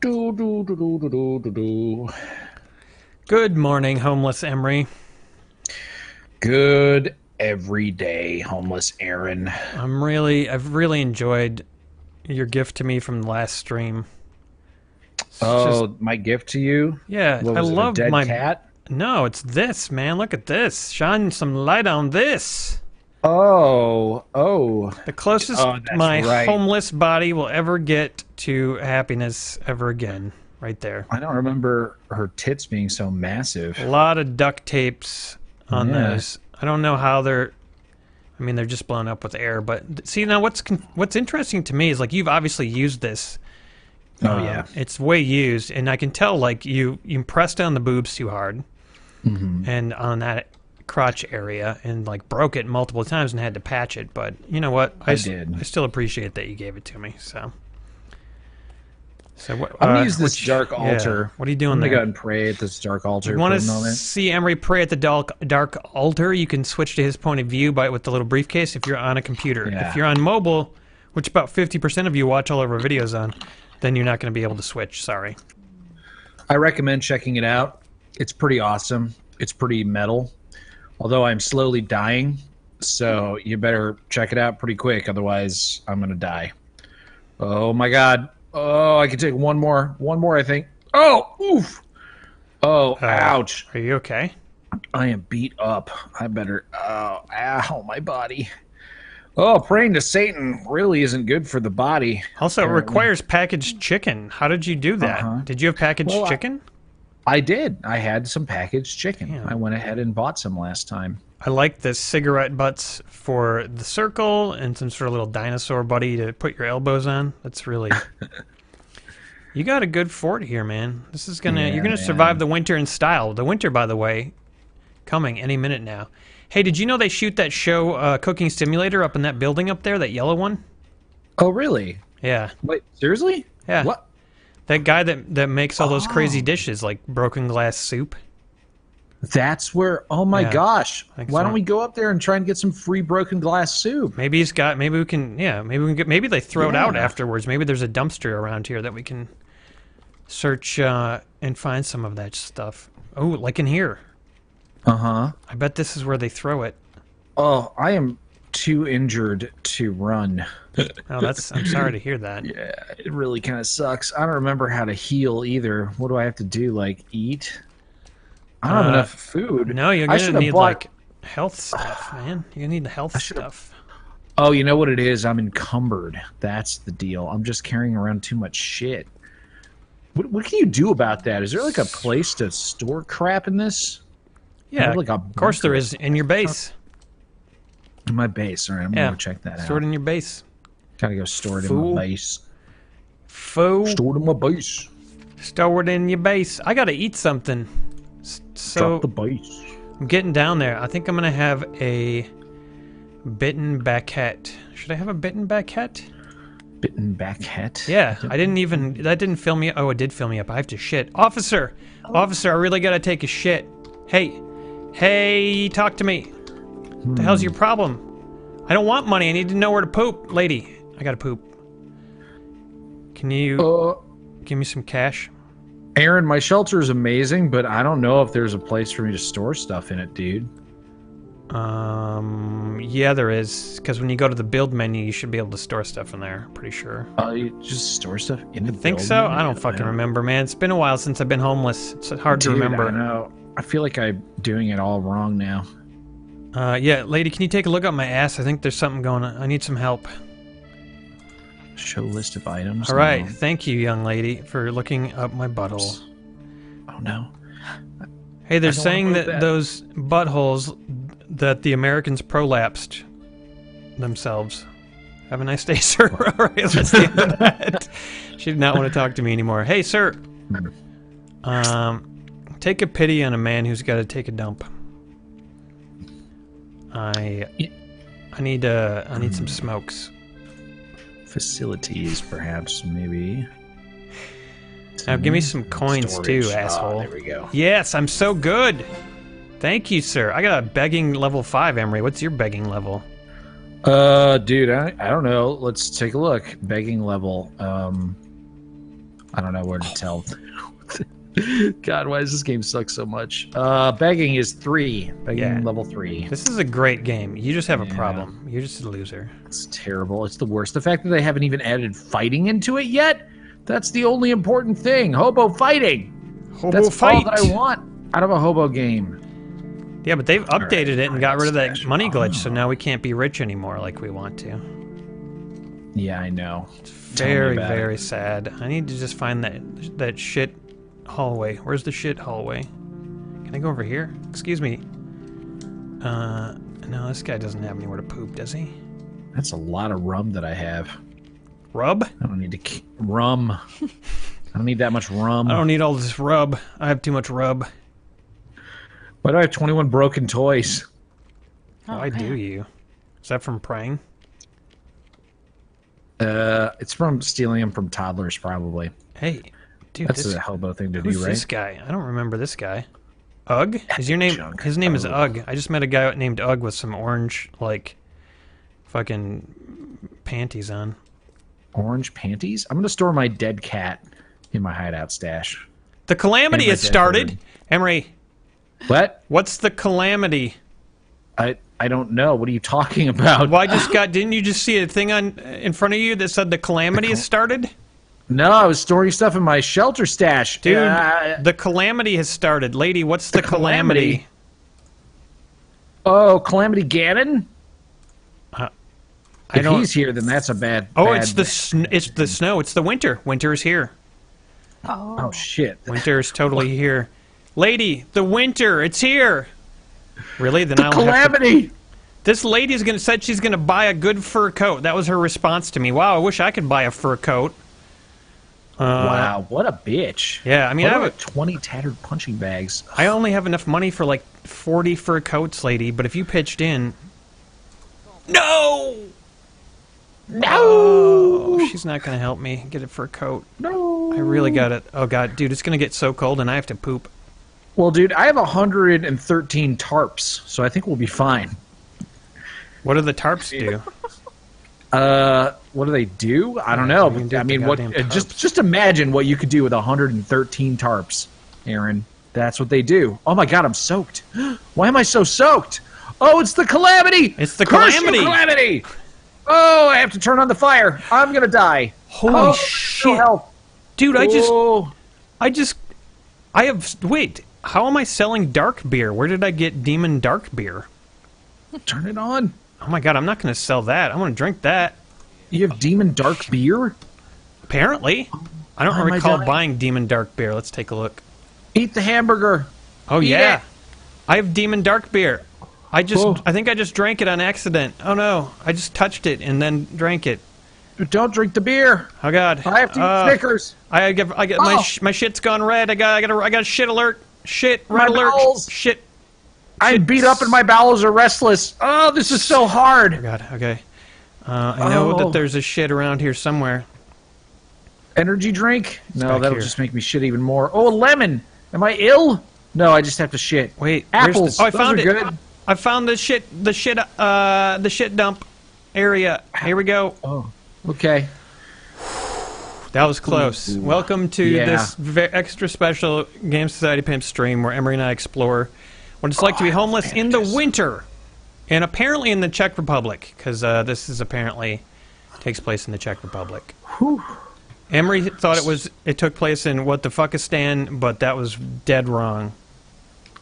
Do, do, do, do, do, do, do. Good morning, homeless Emre. Good everyday homeless Aaron. I'm really, I've really enjoyed your gift to me from the last stream. It's Oh, just- my gift to you? yeah, I was it, a love my. cat. No, it's this, man. Look at this. Shine some light on this. Oh, oh. The closest Oh, my right. homeless body will ever get to happiness ever again. Right there. I don't remember her tits being so massive. A lot of duct tapes on Yeah. those. I don't know how they're. I mean, they're just blown up with air. But see now, what's what's interesting to me is like you've obviously used this. Oh Um, yeah. it's way used, and I can tell like you you pressed down the boobs too hard, Mm-hmm. and on that crotch area, and like broke it multiple times and had to patch it. But you know what? I s- did. I still appreciate that you gave it to me. So. So what? I'm gonna uh, use this which- dark yeah, altar. What are you doing I'm gonna there? go and pray at this dark altar you want to see Emre pray at the dark, dark altar, you can switch to his point of view by with the little briefcase if you're on a computer. Yeah. If you're on mobile, which about 50% of you watch all of our videos on, then you're not going to be able to switch. Sorry. I recommend checking it out. It's pretty awesome. It's pretty metal. Although I'm slowly dying, so you better check it out pretty quick, otherwise I'm gonna die. Oh my god. Oh, I can take one more. One more, I think. Oh, oof. Oh, Uh, ouch. Are you okay? I am beat up. I better. Oh, ow, my body. Oh, praying to Satan really isn't good for the body. Also, it requires packaged chicken. How did you do that? Uh-huh. Did you have packaged Well, chicken? I did. I had some packaged chicken. Damn. I went ahead and bought some last time. I like the cigarette butts for the circle and some sort of little dinosaur buddy to put your elbows on. That's really. you got a good fort here, man. This is gonna. Yeah, you're gonna man. survive the winter in style. The winter, by the way, coming any minute now. Hey, did you know they shoot that show, uh, Cooking Simulator, up in that building up there, that yellow one? Oh, really? Yeah, Wait, seriously? yeah. What? That guy that that makes all those crazy Oh. dishes, like broken glass soup. That's where. Oh my Yeah, gosh! Why so. don't we go up there and try and get some free broken glass soup? Maybe he's got. Maybe we can. Yeah. Maybe we can get. Maybe they throw it out afterwards. Maybe there's a dumpster around here that we can search uh, and find some of that stuff. Oh, like in here. Uh huh. I bet this is where they throw it. Oh, I am too injured to run. Oh, that's. I'm sorry to hear that. Yeah, it really kind of sucks. I don't remember how to heal either. What do I have to do? Like eat? I don't have Uh, enough food. No, you're gonna need bought- like health stuff, man. You need the health stuff. Oh, you know what it is? I'm encumbered. That's the deal. I'm just carrying around too much shit. What, what can you do about that? Is there like a place to store crap in this? Yeah. like, of course there is in your base. In my base. All right, I'm Yeah. gonna go check that Store it in your base. Gotta go store it in my base. Fool. Store it in my base. Store it in your base. I gotta eat something. S- So Drop the base. I'm getting down there. I think I'm gonna have a bitten baguette. Should I have a bitten baguette? Bitten back hat. Yeah, I didn't even. That didn't fill me. Oh, it did fill me up. I have to shit. Officer, oh. officer, I really gotta take a shit. Hey, hey, talk to me. The hell's your problem? I don't want money. I need to know where to poop, lady. I gotta poop. Can you Uh, give me some cash? Aaron, my shelter is amazing, but I don't know if there's a place for me to store stuff in it, dude. Um, yeah, there is. Because when you go to the build menu, you should be able to store stuff in there. Pretty sure. Uh, you just store stuff in the Think building? so? I don't fucking remember, man. It's been a while since I've been homeless. It's hard to remember. I know. I feel like I'm doing it all wrong now. Uh, yeah, lady, can you take a look at my ass? I think there's something going on. I need some help. Show list of items. All right, No. thank you, young lady, for looking up my butthole. Oh no. Hey, they're saying that, that. those buttholes that the Americans prolapsed themselves. Have a nice day, sir. All right, let's get that. She did not want to talk to me anymore. Hey, sir. Um, take a pity on a man who's got to take a dump. I, I need uh, I need some smokes. Facilities, perhaps, maybe. Now give me some coins Storage. too, Ah, asshole. there we go. Yes, I'm so good. Thank you, sir. I got a begging level five, Emre. What's your begging level? Uh, dude, I, I don't know. Let's take a look. Begging level. Um, I don't know where to tell. God, why does this game suck so much? Uh, begging is three. Begging Yeah. level three. This is a great game. You just have a problem. You're just a loser. It's terrible. It's the worst. The fact that they haven't even added fighting into it yet. That's the only important thing. Hobo fighting. Hobo That's fight. all that I want out of a hobo game. Yeah, but they've right, updated it and got rid of that money glitch, so now we can't be rich anymore like we want to. Yeah, I know. Tell me Very, it. very sad. I need to just find that that shit hallway. Where's the shit hallway? Can I go over here? Excuse me. Uh, no, this guy doesn't have anywhere to poop, does he? That's a lot of rum that I have. Rub? I don't need to k- rum. I don't need that much rum. I don't need all this rub. I have too much rub. Why do I have 21 broken toys? Why do you? Is that from praying? Uh, it's from stealing them from toddlers, probably. Hey, dude, That's this, a hobo thing to do, right? this guy? I don't remember this guy. Ugg? Is your name? Junk. His name is oh. Ugg. Ugg. I just met a guy named Ugg with some orange, like, fucking panties on. Orange panties? I'm gonna store my dead cat in my hideout stash. The calamity has started. bird. Emre, What? what's the calamity? I I don't know. What are you talking about? Well, I just got. Didn't you just see a thing on in front of you that said the calamity has started? No, I was storing stuff in my shelter stash, Dude, Uh, the calamity has started. Lady, what's the, The calamity? calamity? oh, Calamity Ganon. I If don't. he's here, then that's a bad. oh, bad- it's the sn- it's the snow. It's the winter. Winter is here. Oh oh shit! Winter is totally here. Lady, the winter, it's here. Really? Then I'll have to, Calamity. This lady is gonna said she's gonna buy a good fur coat. That was her response to me. Wow, I wish I could buy a fur coat. Uh, wow, what a bitch. Yeah, I mean, What I have about a, 20 tattered punching bags. I only have enough money for like 40 fur coats, lady, but if you pitched in. No! No! Oh, she's not going to help me get it for a fur coat. No. I really got it. Oh, God, dude, it's going to get so cold and I have to poop. Well, dude, I have 113 tarps, so I think we'll be fine. What do the tarps do? Uh, what do they do? I don't know. you can do I mean, what? uh, Just just imagine what you could do with 113 tarps, Aaron. That's what they do. Oh my God, I'm soaked. Why am I so soaked? Oh, it's the calamity. It's the Curse you, calamity. calamity. Oh, I have to turn on the fire. I'm gonna die. Holy oh, shit. Dude, I just. Oh. I just. I have. Wait, how am I selling dark beer? Where did I get demon dark beer? turn it on. Oh my god, I'm not going to sell that. I'm going to drink that. You have demon dark beer. Apparently. I don't I recall buying demon dark beer. Let's take a look. Eat the hamburger. Oh Eat yeah. it. I have demon dark beer. I just Whoa. I think I just drank it on accident. Oh no. I just touched it and then drank it. Don't drink the beer. Oh god. I have to eat Uh, Snickers. I get I get my Oh. sh- my shit's gone red. I got I got a, I got a shit alert. Shit, red My alert. bowels. Shit. I'm beat up and my bowels are restless. Oh, this is so hard. Oh hard. god. Okay. Uh, I know Oh. that there's a shit around here somewhere. Energy drink? No, that'll here. just make me shit even more. Oh, a lemon. Am I ill? No, I just have to shit. Wait, Apples. The, oh, I Those found are it. good. I found the shit the shit uh the shit dump area. Here we go. Oh, okay. That was close. Welcome to Yeah. this ve- extra special Game Society Pimp stream where Emre and I explore what it's like to be homeless in the winter, and apparently in the Czech Republic, because uh, this is apparently takes place in the Czech Republic. Whew. Emre thought it was it took place in what the fuckistan, but that was dead wrong.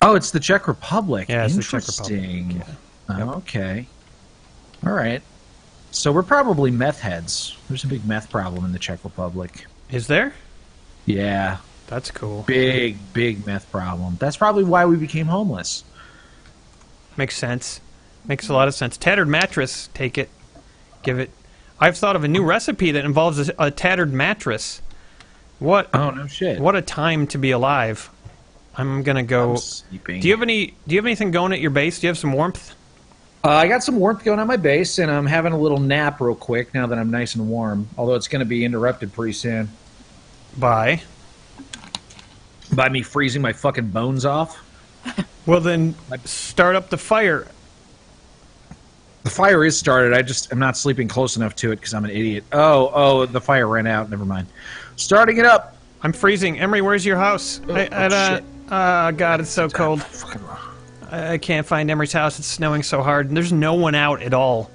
Oh, it's the Czech Republic. Yeah, it's the Czech Republic, Interesting. Oh, okay. All right. So we're probably meth heads. There's a big meth problem in the Czech Republic. Is there? Yeah, That's cool. big, big meth problem. That's probably why we became homeless. Makes sense. Makes a lot of sense. Tattered mattress. Take it. Give it. I've thought of a new recipe that involves a, a tattered mattress. What? Oh no shit. What a time to be alive. I'm gonna go. I'm sleeping. Do you have any? Do you have anything going at your base? Do you have some warmth? Uh, I got some warmth going on my base, and I'm having a little nap real quick now that I'm nice and warm. Although it's going to be interrupted pretty soon Bye. By me freezing my fucking bones off. Well then, start up the fire. The fire is started. I just am not sleeping close enough to it because I'm an idiot. Oh, oh, the fire ran out. Never mind. Starting it up. I'm freezing. Emre, where's your house? Oh, I, I, oh, uh, shit. uh, God, it's so cold. I, I can't find Emre's house. It's snowing so hard, and there's no one out at all.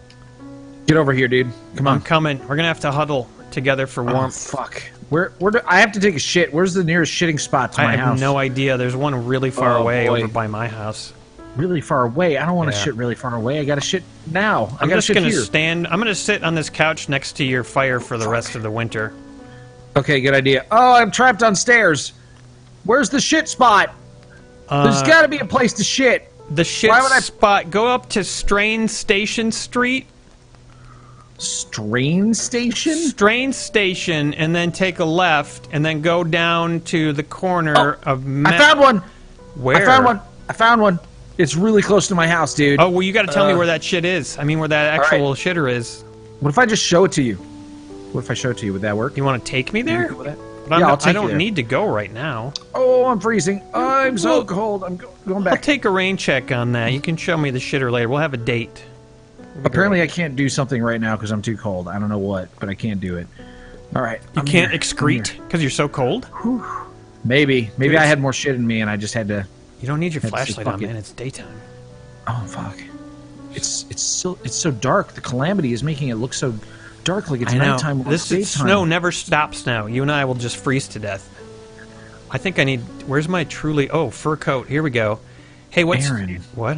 Get over here, dude. Come on. I'm coming. We're gonna have to huddle together for Oh, warmth. fuck. Where? Where? Do, I have to take a shit. Where's the nearest shitting spot to I my house? I have no idea. There's one really far Oh, away boy. over by my house. Really far away. I don't want to Yeah. shit really far away. I got to shit now. I I'm just gonna here. stand. I'm gonna sit on this couch next to your fire for the rest of the winter. Okay, good idea. Oh, I'm trapped on stairs. Where's the shit spot? There's uh, got to be a place to shit. The shit Why would I- spot. Go up to Strain Station Street. Strain station? Strain Station, and then take a left, and then go down to the corner of. Ma- Oh, I found one. Where? I found one. I found one. It's really close to my house, dude. Oh well, you got to tell me Uh, where that shit is. I mean, where that right. actual shitter is. What if I just show it to you? What if I show it to you? Would that work? You want to take me there? cool with? But I'm Yeah, I'll not- I don't there. need to go right now. Oh, I'm freezing. I'm so Well, cold. I'm go- going I'll take a rain check on that. You can show me the shitter later. We'll have a date. Apparently, I can't do something right now because I'm too cold. I don't know what, but I can't do it. All right. You I'm can't here. excrete because you're so cold. here. Maybe. Maybe Dude, I had more shit in me, and I just had to. You don't need your flashlight on, man. It's daytime. Oh fuck! It's it's so it's so dark. The calamity is making it look so dark, like it's I know. nighttime. This daytime. snow never stops now. You and I will just freeze to death. I think I need. Where's my truly? Oh, fur coat. Here we go. Hey, what's Aaron. what?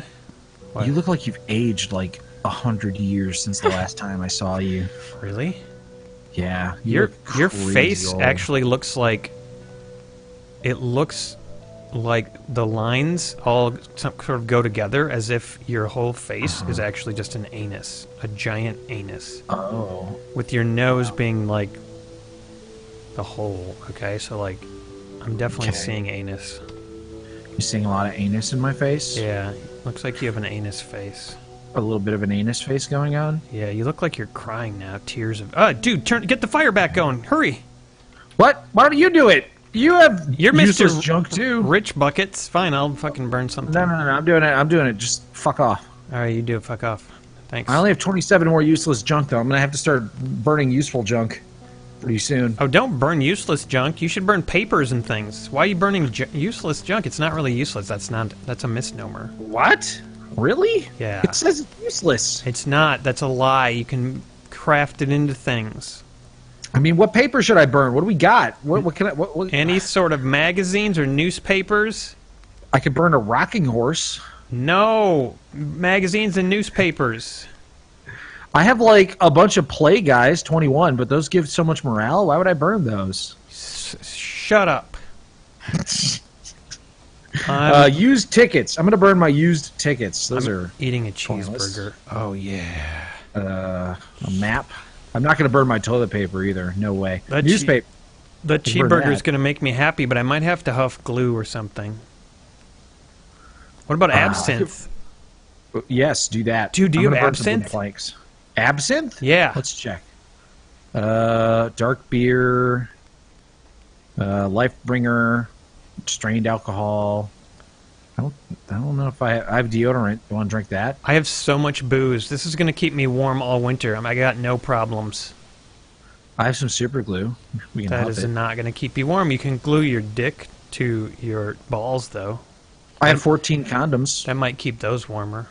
What? You look like you've aged like a hundred years since the last time I saw you. Really? Yeah, you Your your face old. actually looks like. It looks like the lines all sort of go together as if your whole face is uh-huh. actually just an anus, a giant anus, Oh, with your nose being like the hole. Okay, so like, I'm definitely Okay. seeing anus. you seeing a lot of anus in my face? Yeah, looks like you have an anus face. A little bit of an anus face going on. Yeah, you look like you're crying now. Tears of. Uh, dude, turn, get the fire back going. Hurry. What? Why don't you do it? You have You're Mr. useless junk too. Rich buckets. Fine, I'll fucking burn something. No, no, no, no. I'm doing it. I'm doing it. Just fuck off. All right, you do it. Fuck off. Thanks. I only have 27 more useless junk though. I'm gonna have to start burning useful junk pretty soon. Oh, don't burn useless junk. You should burn papers and things. Why are you burning ju- useless junk? It's not really useless. That's not. That's a misnomer. What? Really? Yeah. It says it's useless. It's not. That's a lie. You can craft it into things. I mean, what paper should I burn? What do we got? What, what can I? What, what, Any sort of magazines or newspapers? I could burn a rocking horse. No, magazines and newspapers. I have like a bunch of play guys, 21, but those give so much morale. Why would I burn those? S- shut up. Uh, used tickets. I'm gonna burn my used tickets. Those are eating a pointless. cheeseburger. Oh yeah. uh, a map. I'm not gonna burn my toilet paper either. No way. That Newspaper. The cheeseburger is going to make me happy, but I might have to huff glue or something. What about Ah, absinthe? Yes, do that. Dude, do you have burn some wood absinthe? Planks. Absinthe? Yeah. Let's check. Uh, dark beer, uh, Lifebringer, strained alcohol. I don't. I don't know if I. I have deodorant. You want to drink that? I have so much booze. This is going to keep me warm all winter. Um, I got no problems. I have some super glue. We can That is it. not going to keep you warm. You can glue your dick to your balls, though. I have 14 condoms. That might keep those warmer.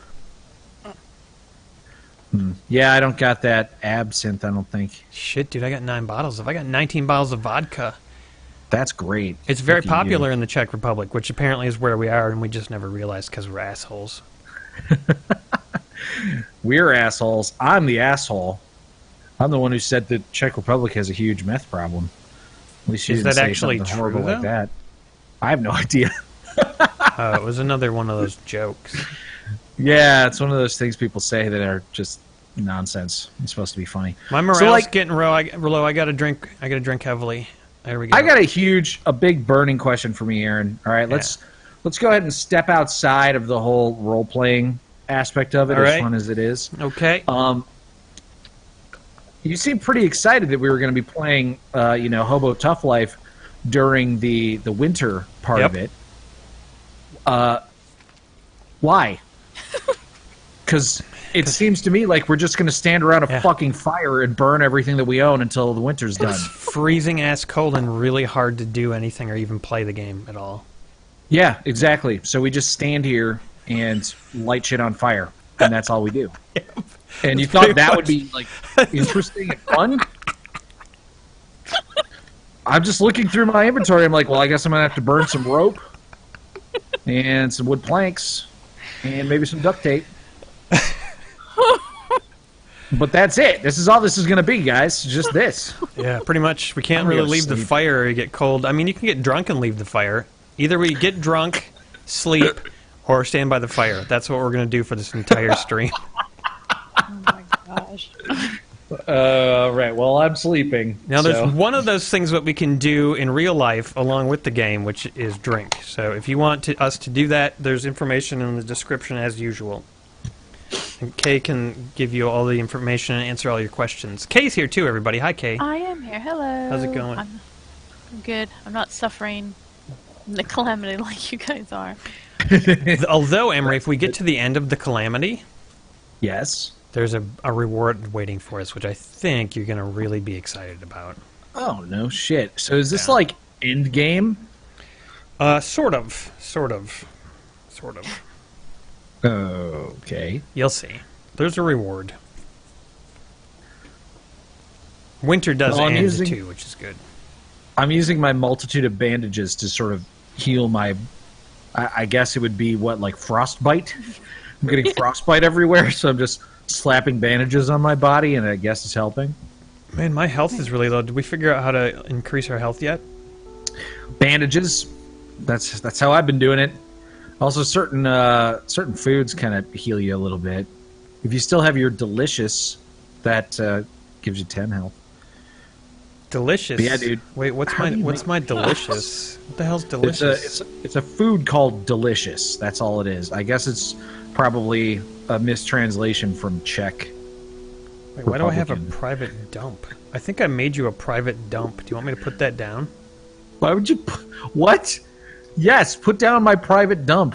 Hmm. Yeah, I don't got that absinthe. I don't think. Shit, dude, I got nine bottles. If I got 19 bottles of vodka, That's great. it's very Look popular in the Czech Republic, which apparently is where we are, and we just never realized because we're assholes. We're assholes. I'm the asshole. I'm the one who said that Czech Republic has a huge meth problem. At least she Is didn't that say actually something true, horrible like though? that. I have no idea. Uh, it was another one of those jokes. yeah, it's one of those things people say that are just nonsense. It's supposed to be funny. My morale's So, like- getting low. I, low. I got to drink. I got to drink heavily. There we go. I got a huge, a big burning question for me, Aaron. All right, let's let's go ahead and step outside of the whole role playing aspect of it, All as right. fun as it is. okay. Um, you seem pretty excited that we were going to be playing, uh, you know, Hobo Tough Life during the the winter part of it. Uh, why? because it seems to me like we're just going to stand around a Yeah. fucking fire and burn everything that we own until the winter's done. Freezing ass cold and really hard to do anything or even play the game at all. yeah, exactly. So we just stand here and light shit on fire, and that's all we do. And you thought that much- would be like interesting and fun? I'm just looking through my inventory. I'm like, well, I guess I'm gonna have to burn some rope and some wood planks and maybe some duct tape. but that's it. This is all this is gonna be, guys. Just this. Yeah, pretty much. We can't I'm really go leave the fire or get cold. I mean, you can get drunk and leave the fire. Either we get drunk, sleep, or stand by the fire. That's what we're going to do for this entire stream. Oh my gosh. Uh, right. Well, I'm sleeping. Now, there's one of those things that we can do in real life along with the game, which is drink. So, if you want to, us to do that, there's information in the description as usual. And Kay can give you all the information and answer all your questions. Kay's here too, everybody. Hi, Kay. I am here. Hello. How's it going? I'm, I'm good. I'm not suffering the calamity like you guys are. Although, Emre, if we get to the end of the calamity, yes. there's a, a reward waiting for us, which I think you're going to really be excited about. Oh no shit. So is this Yeah. like end game? Uh, sort of, sort of, sort of. Okay. You'll see. There's a reward. Winter does Well, end using- too, which is good. I'm using my multitude of bandages to sort of heal my. I, I guess it would be what like frostbite. I'm getting frostbite everywhere, so I'm just slapping bandages on my body, and I guess it's helping. Man, my health is really low. Did we figure out how to increase our health yet? Bandages. That's that's how I've been doing it. Also, certain uh, certain foods kind of heal you a little bit. If you still have your delicious, that uh, gives you ten health. Delicious. Yeah, dude. Wait, what's How my what's my delicious? What the hell's It's a delicious? it's a, it's a food called delicious. That's all it is. I guess it's probably a mistranslation from Czech. Wait, why do I have a private dump? I think I made you a private dump. Do you want me to put that down? Why would you? What? Yes, put down my private dump,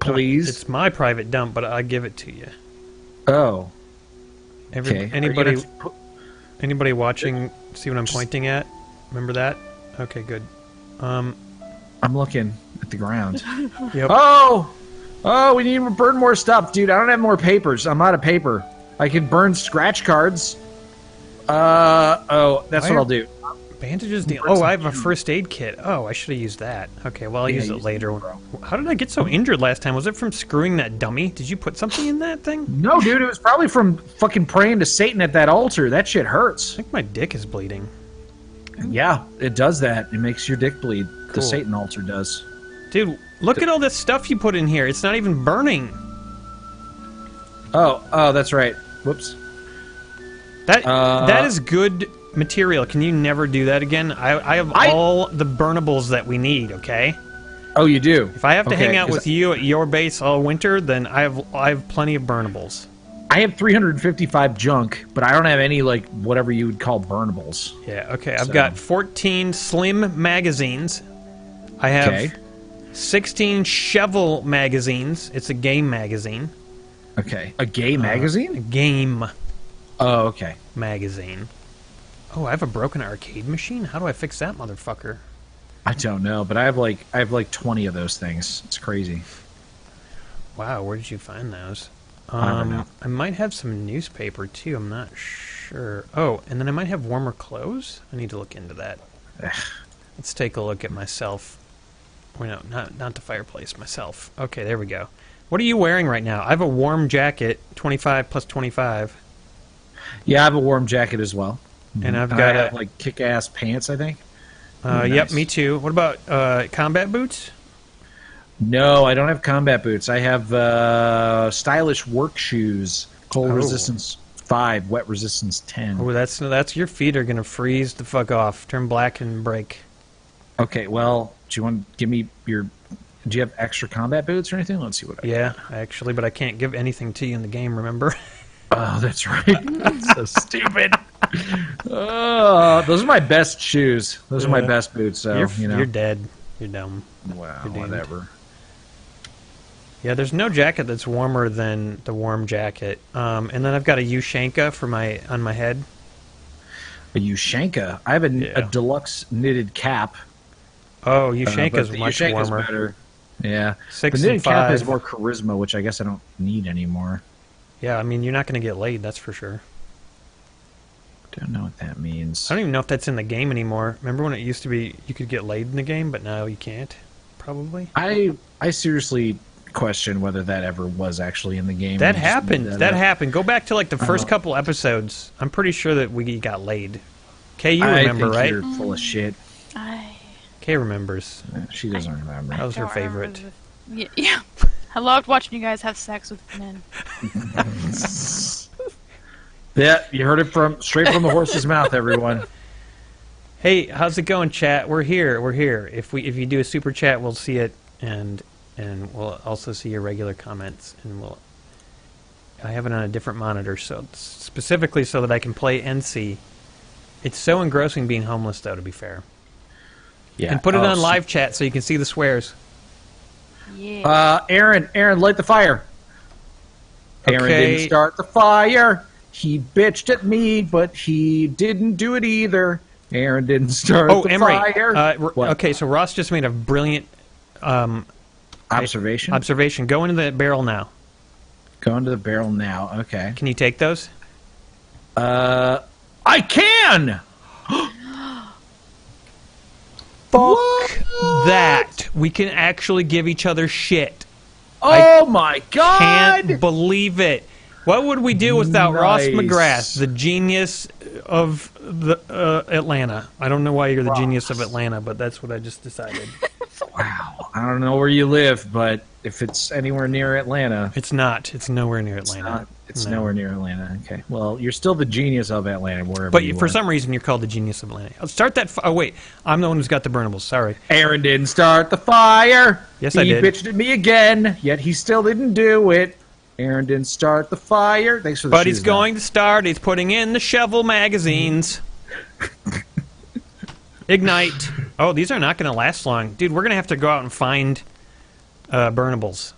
please. It's my private dump, but I give it to you. oh, Every, okay. Anybody put- anybody watching see what I'm pointing at? Remember that? Okay, good. Um, I'm looking at the ground. yep. oh, oh, we need to burn more stuff, dude. I don't have more papers. I'm out of paper. I can burn scratch cards. Uh oh, that's Why what are- I'll do. Bandages. De- Burn oh, I have a first aid kit. Oh, I should have used that. Okay, well I'll Yeah, use it use it, later. How did I get so injured last time? Was it from screwing that dummy? Did you put something in that thing? No, dude, it was probably from fucking praying to Satan at that altar. That shit hurts. I think my dick is bleeding. Yeah, it does that. It makes your dick bleed. Cool. The Satan altar does. Dude, look at all this stuff you put in here. It's not even burning. Oh, oh, that's right. Whoops. That Uh, that is good material. Can you never do that again? I, I have I- all the burnables that we need. Okay. Oh, you do. If I have to Okay, hang out with you at your base all winter, then I have I have plenty of burnables. I have 355 junk, but I don't have any like whatever you would call burnables. Yeah. Okay. I've So- got 14 slim magazines. I have Okay. 16 shovel magazines. It's a game magazine. Okay. A gay uh, A magazine? game Oh, okay. magazine. Oh, I have a broken arcade machine. How do I fix that motherfucker? I don't know, but I have like I have like 20 of those things. It's crazy. Wow, where did you find those? I don't Um, know. I might have some newspaper too. I'm not sure. Oh, and then I might have warmer clothes. I need to look into that. Let's take a look at myself. Wait, no, not not the fireplace. Myself. Okay, there we go. What are you wearing right now? I have a warm jacket, 25 plus 25, Yeah, I have a warm jacket as well. And I've got I have a. like kick-ass pants, I think. Uh, Ooh, Yep, me too. What about uh, combat boots? No, I don't have combat boots. I have uh, stylish work shoes. Cold Oh. resistance 5, wet resistance 10. Oh, that's that's your feet are gonna freeze the fuck off, turn black and break. Okay, well, do you want to give me your do you have extra combat boots or anything? Let's see what I Yeah, actually, but I can't give anything to you in the game. Remember? Oh, that's right. That's so stupid. Oh, those are my best shoes. Those are my best boots. So you're you know, you're dead. You're dumb. wow, you're doomed. whatever. Yeah, there's no jacket that's warmer than the warm jacket. Um, and then I've got a Ushanka for my on my head. A Ushanka. I have a, Yeah. a deluxe knitted cap. Oh, uh, Ushanka's but the much Ushanka's warmer. better. Yeah. Six the knitted cap five. has more charisma, which I guess I don't need anymore. Yeah, I mean you're not going to get laid, that's for sure. Don't know what that means. I don't even know if that's in the game anymore. Remember when it used to be you could get laid in the game, but now you can't? Probably. I I seriously question whether that ever was actually in the game. That We just made happened. That, up. happened. Go back to like the first couple episodes. I'm pretty sure that we got laid. Kay, you I remember, think right? You're full of shit. I Kay remembers. She doesn't remember. That was her don't remember favorite. Yeah, yeah. I loved watching you guys have sex with men. Yeah, you heard it from straight from the horse's mouth, everyone. Hey, how's it going, chat? We're here. We're here. If we if you do a super chat, we'll see it, and and we'll also see your regular comments, and we'll. I have it on a different monitor, so specifically so that I can play and see. It's so engrossing being homeless, though. To be fair, Yeah. and put it Oh, on so- live chat so you can see the swears. Yeah. Uh, Aaron, Aaron, light the fire. Aaron didn't start the fire. He bitched at me, but he didn't do it either. Aaron didn't start Oh, the Emre. fire. Uh, okay, so Ross just made a brilliant um, Observation. observation. Go into the barrel now. Go into the barrel now. Okay. Can you take those? Uh, I can. Fuck that. We can actually give each other shit. Oh my god! Can't believe it. What would we do without Ross Nice. McGrath, the genius of the uh, Atlanta? I don't know why you're the genius of Atlanta, but that's what I just decided. Wow. I don't know where you live, but if it's anywhere near Atlanta, it's not. It's nowhere near it's, Atlanta. not, it's No. nowhere near Atlanta. Okay. Well, you're still the genius of Atlanta, wherever But you for are. some reason, you're called the genius of Atlanta. I'll start that. F- oh wait, I'm the one who's got the burnables. Sorry. Aaron didn't start the fire. Yes, he I did. He bitched at me again, yet he still didn't do it. Aaron didn't start the fire. Thanks for the But he's going to start. He's putting in the shovel magazines. Ignite. Oh, these are not going to last long, dude. We're going to have to go out and find uh, burnables.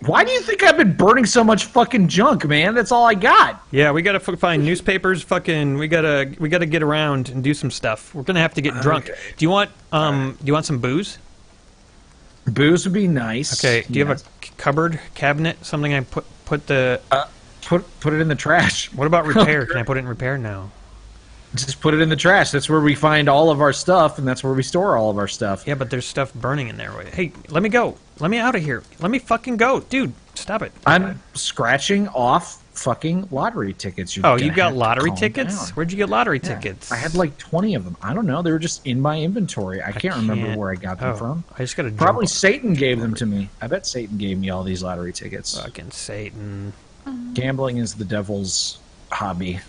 Why do you think I've been burning so much fucking junk, man? That's all I got. Yeah, we gotta f- find newspapers. Fucking, we gotta we gotta get around and do some stuff. We're gonna have to get drunk. Do you want um? Do you want some booze? Booze would be nice. Okay. Do you Yes. have a c- cupboard cabinet? Something I put put the. uh, put put it in the trash? What about repair? Can I put it in repair now? Just put it in the trash. That's where we find all of our stuff, and that's where we store all of our stuff. Yeah, but there's stuff burning in there. Hey, let me go. Let me out of here. Let me fucking go, dude. Stop it. I'm scratching off fucking lottery tickets. You're Oh, you got lottery tickets? down. Where'd you get lottery Yeah. tickets? I had like 20 of them. I don't know. They were just in my inventory. I can't, remember can't- where I got them Oh, from. I just gotta jump Probably on- Satan gave them to me. I bet Satan gave me all these lottery tickets. Fucking Satan. Mm. Gambling is the devil's hobby.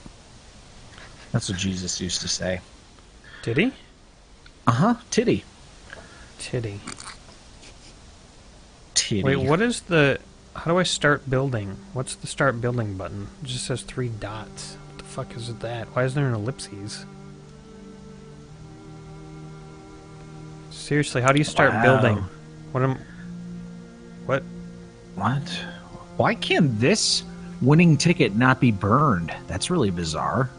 That's what Jesus used to say. Did he? Uh huh. Titty. Titty. Titty. Wait, what is the? How do I start building? What's the start building button? It just says three dots. What the fuck is that? Why is there an ellipses? Seriously, how do you start Wow. building? What am? What? What? Why can this winning ticket not be burned? That's really bizarre.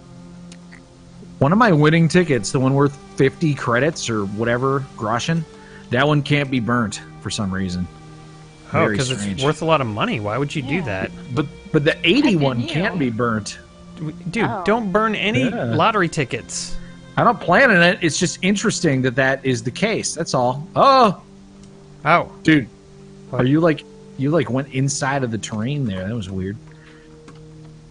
One of my winning tickets, the one worth 50 credits or whatever, groschen, that one can't be burnt for some reason. Oh, because it's worth a lot of money. Why would you do that, But but the 80 Fucking one you. can't be burnt. dude? Oh. Don't burn any Yeah. lottery tickets. I don't plan on it. It's just interesting that that is the case. That's all. Oh, Oh, dude, What? are you like you like went inside of the terrain there? That was weird.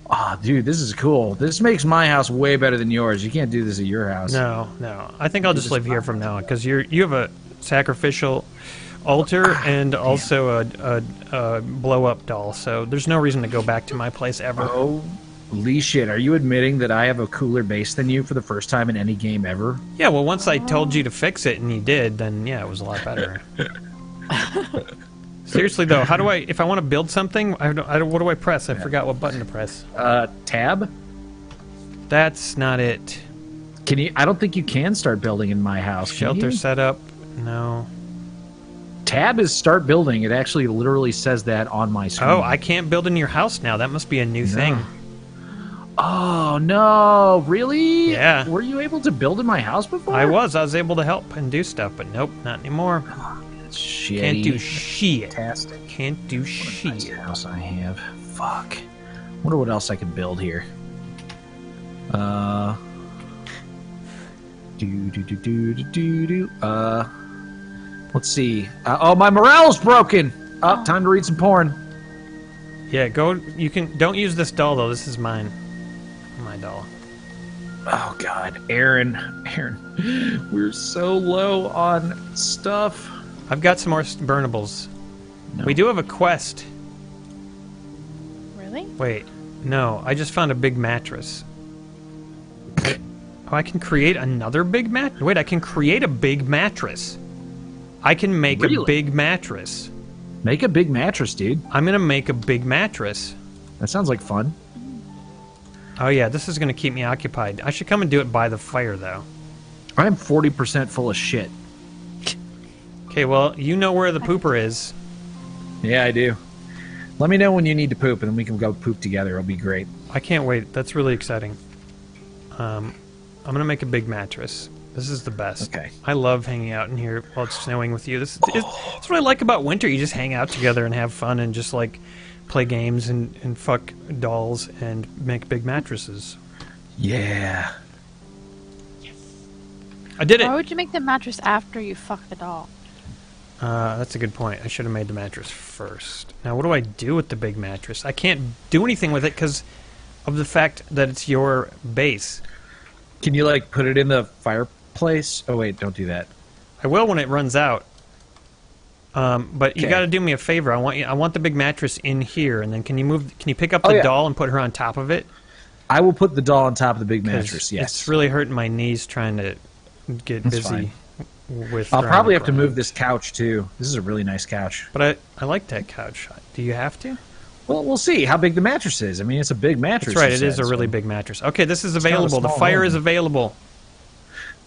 Ah, dude, this is cool. This makes my house way better than yours. You can't do this at your house. no, no. I think I'll just just live here from now on because you're you have a sacrificial altar and also a, a, a blow up doll. So there's no reason to go back to my place ever. Holy shit! Are you admitting that I have a cooler base than you for the first time in any game ever? Yeah, well, once I told you to fix it and you did, then yeah, it was a lot better. Seriously though, how do I? If I want to build something, I don't, I don't, what do I press? I forgot what button to press. Uh, tab. That's not it. Can you? I don't think you can start building in my house. Shelter setup. No. Tab is start building. It actually literally says that on my screen. Oh, I can't build in your house now. That must be a new thing. Oh no! Really? Yeah. Were you able to build in my house before? I was. I was able to help and do stuff, but nope, not anymore. Shitty. Can't do shit. Fantastic. Can't do Nice shit. house I have. Fuck. Wonder what else I could build here. Uh. Do do do do do do do. Uh. Let's see. Uh, oh, my morale's broken. Oh, time to read some porn. Yeah, go. You can. Don't use this doll though. This is mine. My doll. Oh God, Aaron, Aaron, we're so low on stuff. I've got some more burnables. No. We do have a quest. Really? Wait, no. I just found a big mattress. Oh, I can create another big mat. Wait, I can create a big mattress. I can make a big mattress. Make a big mattress, dude. I'm gonna make a big mattress. That sounds like fun. Oh yeah, this is gonna keep me occupied. I should come and do it by the fire though. I'm 40% full of shit. Okay, well, you know where the pooper is. Yeah, I do. Let me know when you need to poop, and then we can go poop together. It'll be great. I can't wait. That's really exciting. Um, I'm gonna make a big mattress. This is the best. Okay. I love hanging out in here while it's snowing with you. This is it's, it's what I like about winter. You just hang out together and have fun and just like play games and, and fuck dolls and make big mattresses. Yeah. Yes. I did it. Why would you make the mattress after you fuck the doll? Uh, that's a good point. I should have made the mattress first. Now, what do I do with the big mattress? I can't do anything with it because of the fact that it's your base. Can you like put it in the fireplace? Oh wait, don't do that. I will when it runs out. Um, but you got to do me a favor. I want you. I want the big mattress in here, and then can you move? Can you pick up Oh, the yeah. doll and put her on top of it? I will put the doll on top of the big mattress. Yes. it's really hurting my knees trying to get busy with. I'll probably have to move this couch too. This is a really nice couch. But I, I like that couch. Do you have to? Well, we'll see how big the mattress is. I mean, it's a big mattress. That's right. you It is said, a really so- big mattress. Okay, this is available. The fire home. is available.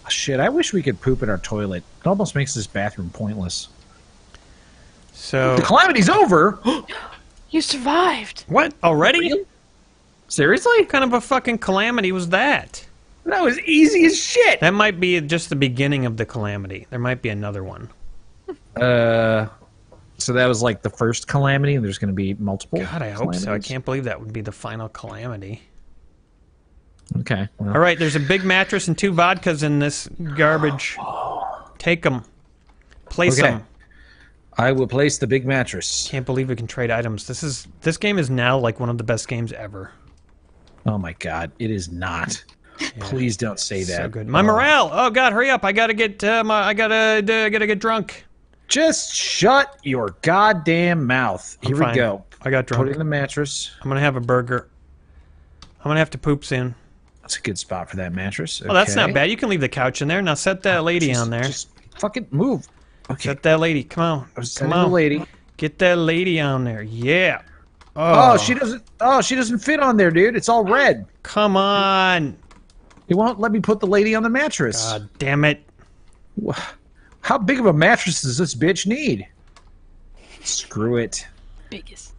Ah, shit, I wish we could poop in our toilet. It almost makes this bathroom pointless. So The calamity's over. You survived! what already? Seriously? What kind of a fucking calamity was that? That was easy as shit. That might be just the beginning of the calamity. There might be another one. Uh, so that was like the first calamity, and there's going to be multiple. God, I hope so. I can't believe that would be the final calamity. Okay. Well, All right, there's a big mattress and two vodkas in this garbage. Take them. Place Okay. them. I will place the big mattress. Can't believe we can trade items. This is this game is now like one of the best games ever. Oh my god, it is not. Please don't say that. So good. My morale. Oh God, hurry up! I gotta get uh, my. I gotta. Uh, gotta get drunk. Just shut your goddamn mouth. Here fine. we go. I got Put drunk. it in the mattress. I'm gonna have a burger. I'm gonna have to poop soon. That's a good spot for that mattress. Oh, that's not bad. You can leave the couch in there. Now set that lady Just- on there. Just fucking move. Okay. Set that lady. Come on. I was Come on. lady. Get that lady on there. Yeah. Oh, she doesn't. Oh, she doesn't fit on there, dude. It's all red. Come on. It won't let me put the lady on the mattress. God damn it. How big of a mattress does this bitch need? Screw it. Biggest.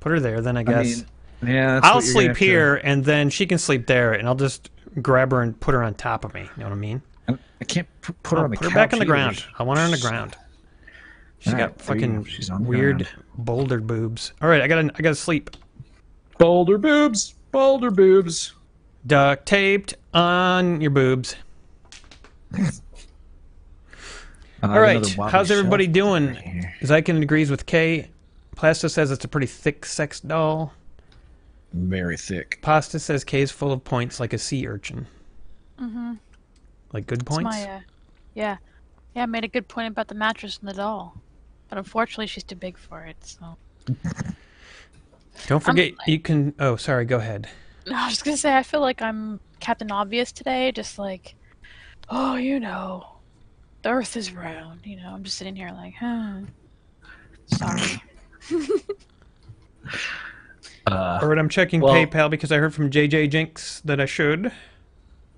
Put her there, then I I guess. mean, yeah. That's I'll what you're gonna sleep have to- here, and then she can sleep there, and I'll just grab her and put her on top of me. You know what I mean? I can't put her I'll on the put her back on the either. ground. I want her on the ground. She's All got right, fucking. She's on weird ground. boulder boobs. All right, I gotta, I gotta sleep. Boulder boobs. Boulder boobs. Duct taped on your boobs. All right, how's everybody doing? right here. Zykin agrees with Kay. Plasta says it's a pretty thick sex doll. Very thick. Pasta says K is full of points like a sea urchin. Mm-hmm. Like good points? my, uh, yeah. Yeah, I made a good point about the mattress and the doll. But unfortunately, she's too big for it, so. Don't forget, you can. Oh, sorry, go ahead. No, I was just gonna say, I feel like I'm Captain Obvious today, just like, oh, you know, the Earth is round. You know, I'm just sitting here like, huh. Sorry. Uh, All right, I'm checking well- PayPal because I heard from JJ Jinx that I should.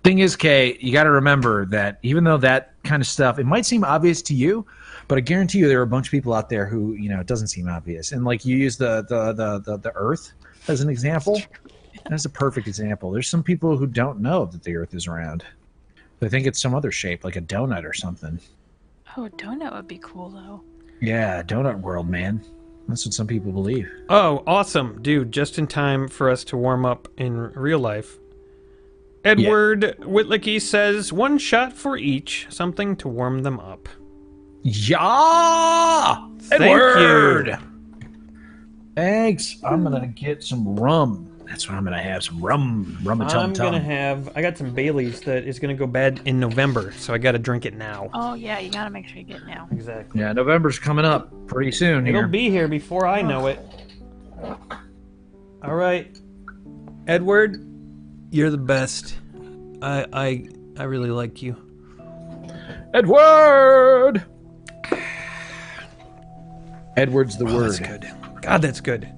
thing is, Kay, you got to remember that even though that kind of stuff, it might seem obvious to you, But I guarantee you, there are a bunch of people out there who you know it doesn't seem obvious. And like you use the the the the, the Earth as an example. That's a perfect example. There's some people who don't know that the Earth is round. They think it's some other shape, like a donut or something. Oh, a donut would be cool though. Yeah, donut world, man. That's what some people believe. Oh, awesome, dude! Just in time for us to warm up in real life. Edward Whitlicky says one shot for each, something to warm them up. Yeah, Thank Edward. you. Thanks. I'm gonna get some rum. That's what I'm gonna have. Some rum, rum and tum I'm tum. gonna have. I got some Bailey's that is gonna go bad in November, so I got to drink it now. Oh yeah, you gotta make sure you get it now. Exactly. Yeah, November's coming up pretty soon It'll here. be here before I know it. All right, Edward, you're the best. I I I really like you. Edward. Edward's the Oh, word. that's good. God, that's good.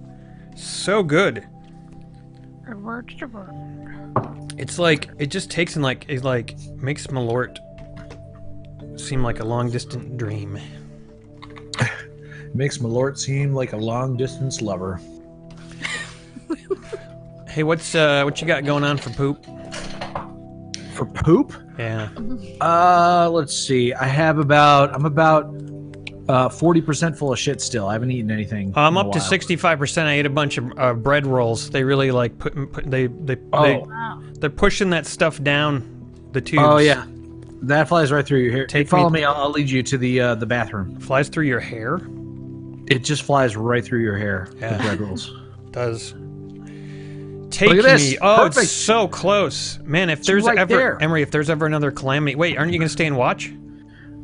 So good. Word to word. It's like it just takes and like it like makes Malort seem like a long distant dream. Makes Malort seem like a long distance lover. Hey, what's uh what you got going on for poop? For poop? Yeah. Uh, let's see. I have about. I'm about. Uh, 40% full of shit still. I haven't eaten anything. I'm in a up to 65%. I ate a bunch of uh, bread rolls. They really like put, put they they Oh. they Wow. they're pushing that stuff down the tubes. Oh yeah, that flies right through your hair. Take Follow me- me. I'll, I'll lead you to the uh, the bathroom. Flies through your hair. It just flies right through your hair. Yeah. The bread rolls. Does. Take Look at this. me. Oh, Perfect. it's so close, man. If there's right ever there. Emre, if there's ever another calamity, wait, aren't you gonna stay and watch?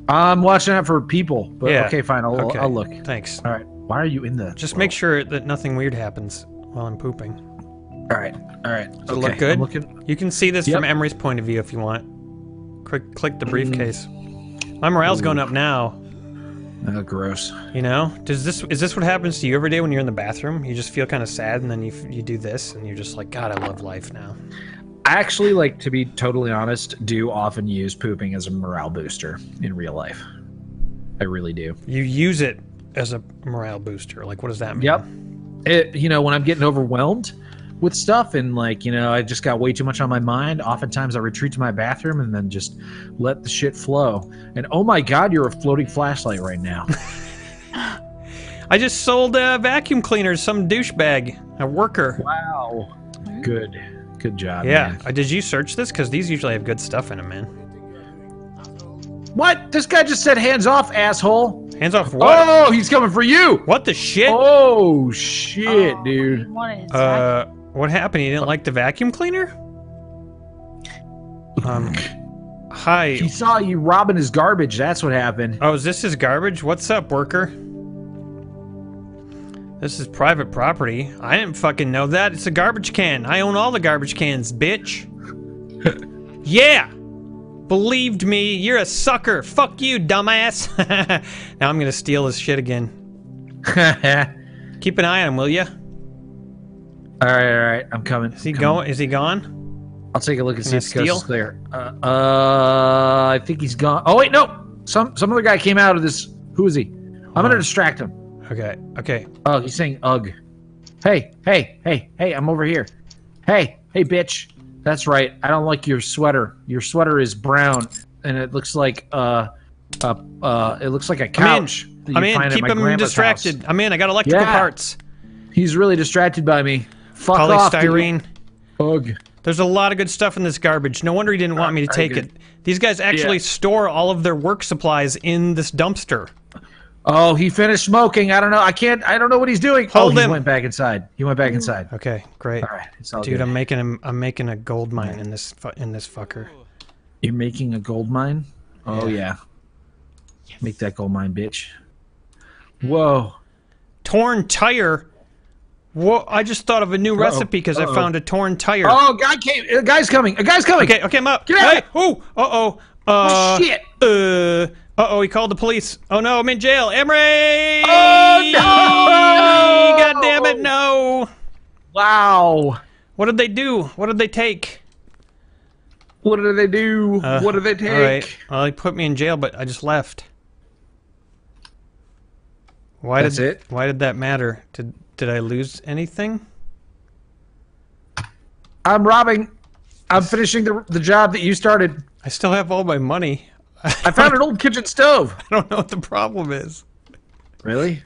I'm watching out for people. But Yeah. okay, fine. I'll, Okay. I'll look. Thanks. All right. Why are you in the? Just make sure that nothing weird happens while I'm pooping. All right. All right. Does it look good? Looking. You can see this Yep. from Emre's point of view if you want. Click, click the mm. briefcase. My morale's going up now. Oh, gross. You know, does this is this what happens to you every day when you're in the bathroom? You just feel kind of sad, and then you you do this, and you're just like, God, I love life now. I actually, like to be totally honest, do often use pooping as a morale booster in real life. I really do. You use it as a morale booster. Like, what does that mean? Yep. It, you know, when I'm getting overwhelmed with stuff and like, you know, I just got way too much on my mind, oftentimes I retreat to my bathroom and then just let the shit flow. And oh my god, you're a floating flashlight right now. I just sold uh, vacuum cleaners. Some douchebag, a worker. wow. Good. Good job. Yeah. man. Uh, did you search this? Because these usually have good stuff in them, man. What? This guy just said hands off, asshole. Hands off what? Oh, he's coming for you. What the shit? Oh shit, dude. What is Uh, what happened? You didn't like the vacuum cleaner? Um, hi. He saw you robbing his garbage. That's what happened. Oh, is this his garbage? What's up, worker? This is private property. I didn't fucking know that. It's a garbage can. I own all the garbage cans, bitch. yeah! Believed me, you're a sucker. Fuck you, dumbass. now I'm gonna steal his shit again. Keep an eye on him, will ya? all right, all right. I'm coming. Is he going? Is he gone? I'll take a look and see if the coast clear. Uh, uh, I think he's gone. Oh wait, no. Some some other guy came out of this. Who is he? I'm gonna distract him. Okay, okay. Oh, he's saying ugh. Hey, hey, hey, hey! I'm over here. Hey, hey, bitch. That's right. I don't like your sweater. Your sweater is brown, and it looks like uh, uh, uh it looks like a couch. that you I'm in. Keep him distracted. house. I'm in. I got electrical Yeah. parts. He's really distracted by me. Fuck off, dude. Polystyrene. Ugh. There's a lot of good stuff in this garbage. No wonder he didn't want me to take it. These guys actually Yeah. store all of their work supplies in this dumpster. Oh, he finished smoking. I don't know. I can't. I don't know what he's doing. Hold oh, he him. went back inside. He went back inside. Okay, great. All right, it's all Dude, good. I'm making a, I'm making a gold mine in this in this fucker. You're making a gold mine? Oh yeah. Make that gold mine, bitch. Whoa. Torn tire. Whoa! I just thought of a new recipe because I Uh-oh. found a torn tire. Oh, guy came. A guy's coming. A guy's coming. Okay, okay, I'm up. Get out. Hey, oh, uh oh. Uh, Oh, shit. Uh, uh oh, he called the police. Oh no, I'm in jail. Emre! Oh, no! God damn it, no! Wow. What did they do? What did they take? What did they do? Uh, what did they take? All right. Well, he put me in jail, but I just left. Why That's did it? Why did that matter? Did Did I lose anything? I'm robbing. I'm finishing the the job that you started. I still have all my money. I found an old kitchen stove. I don't know what the problem is. Really?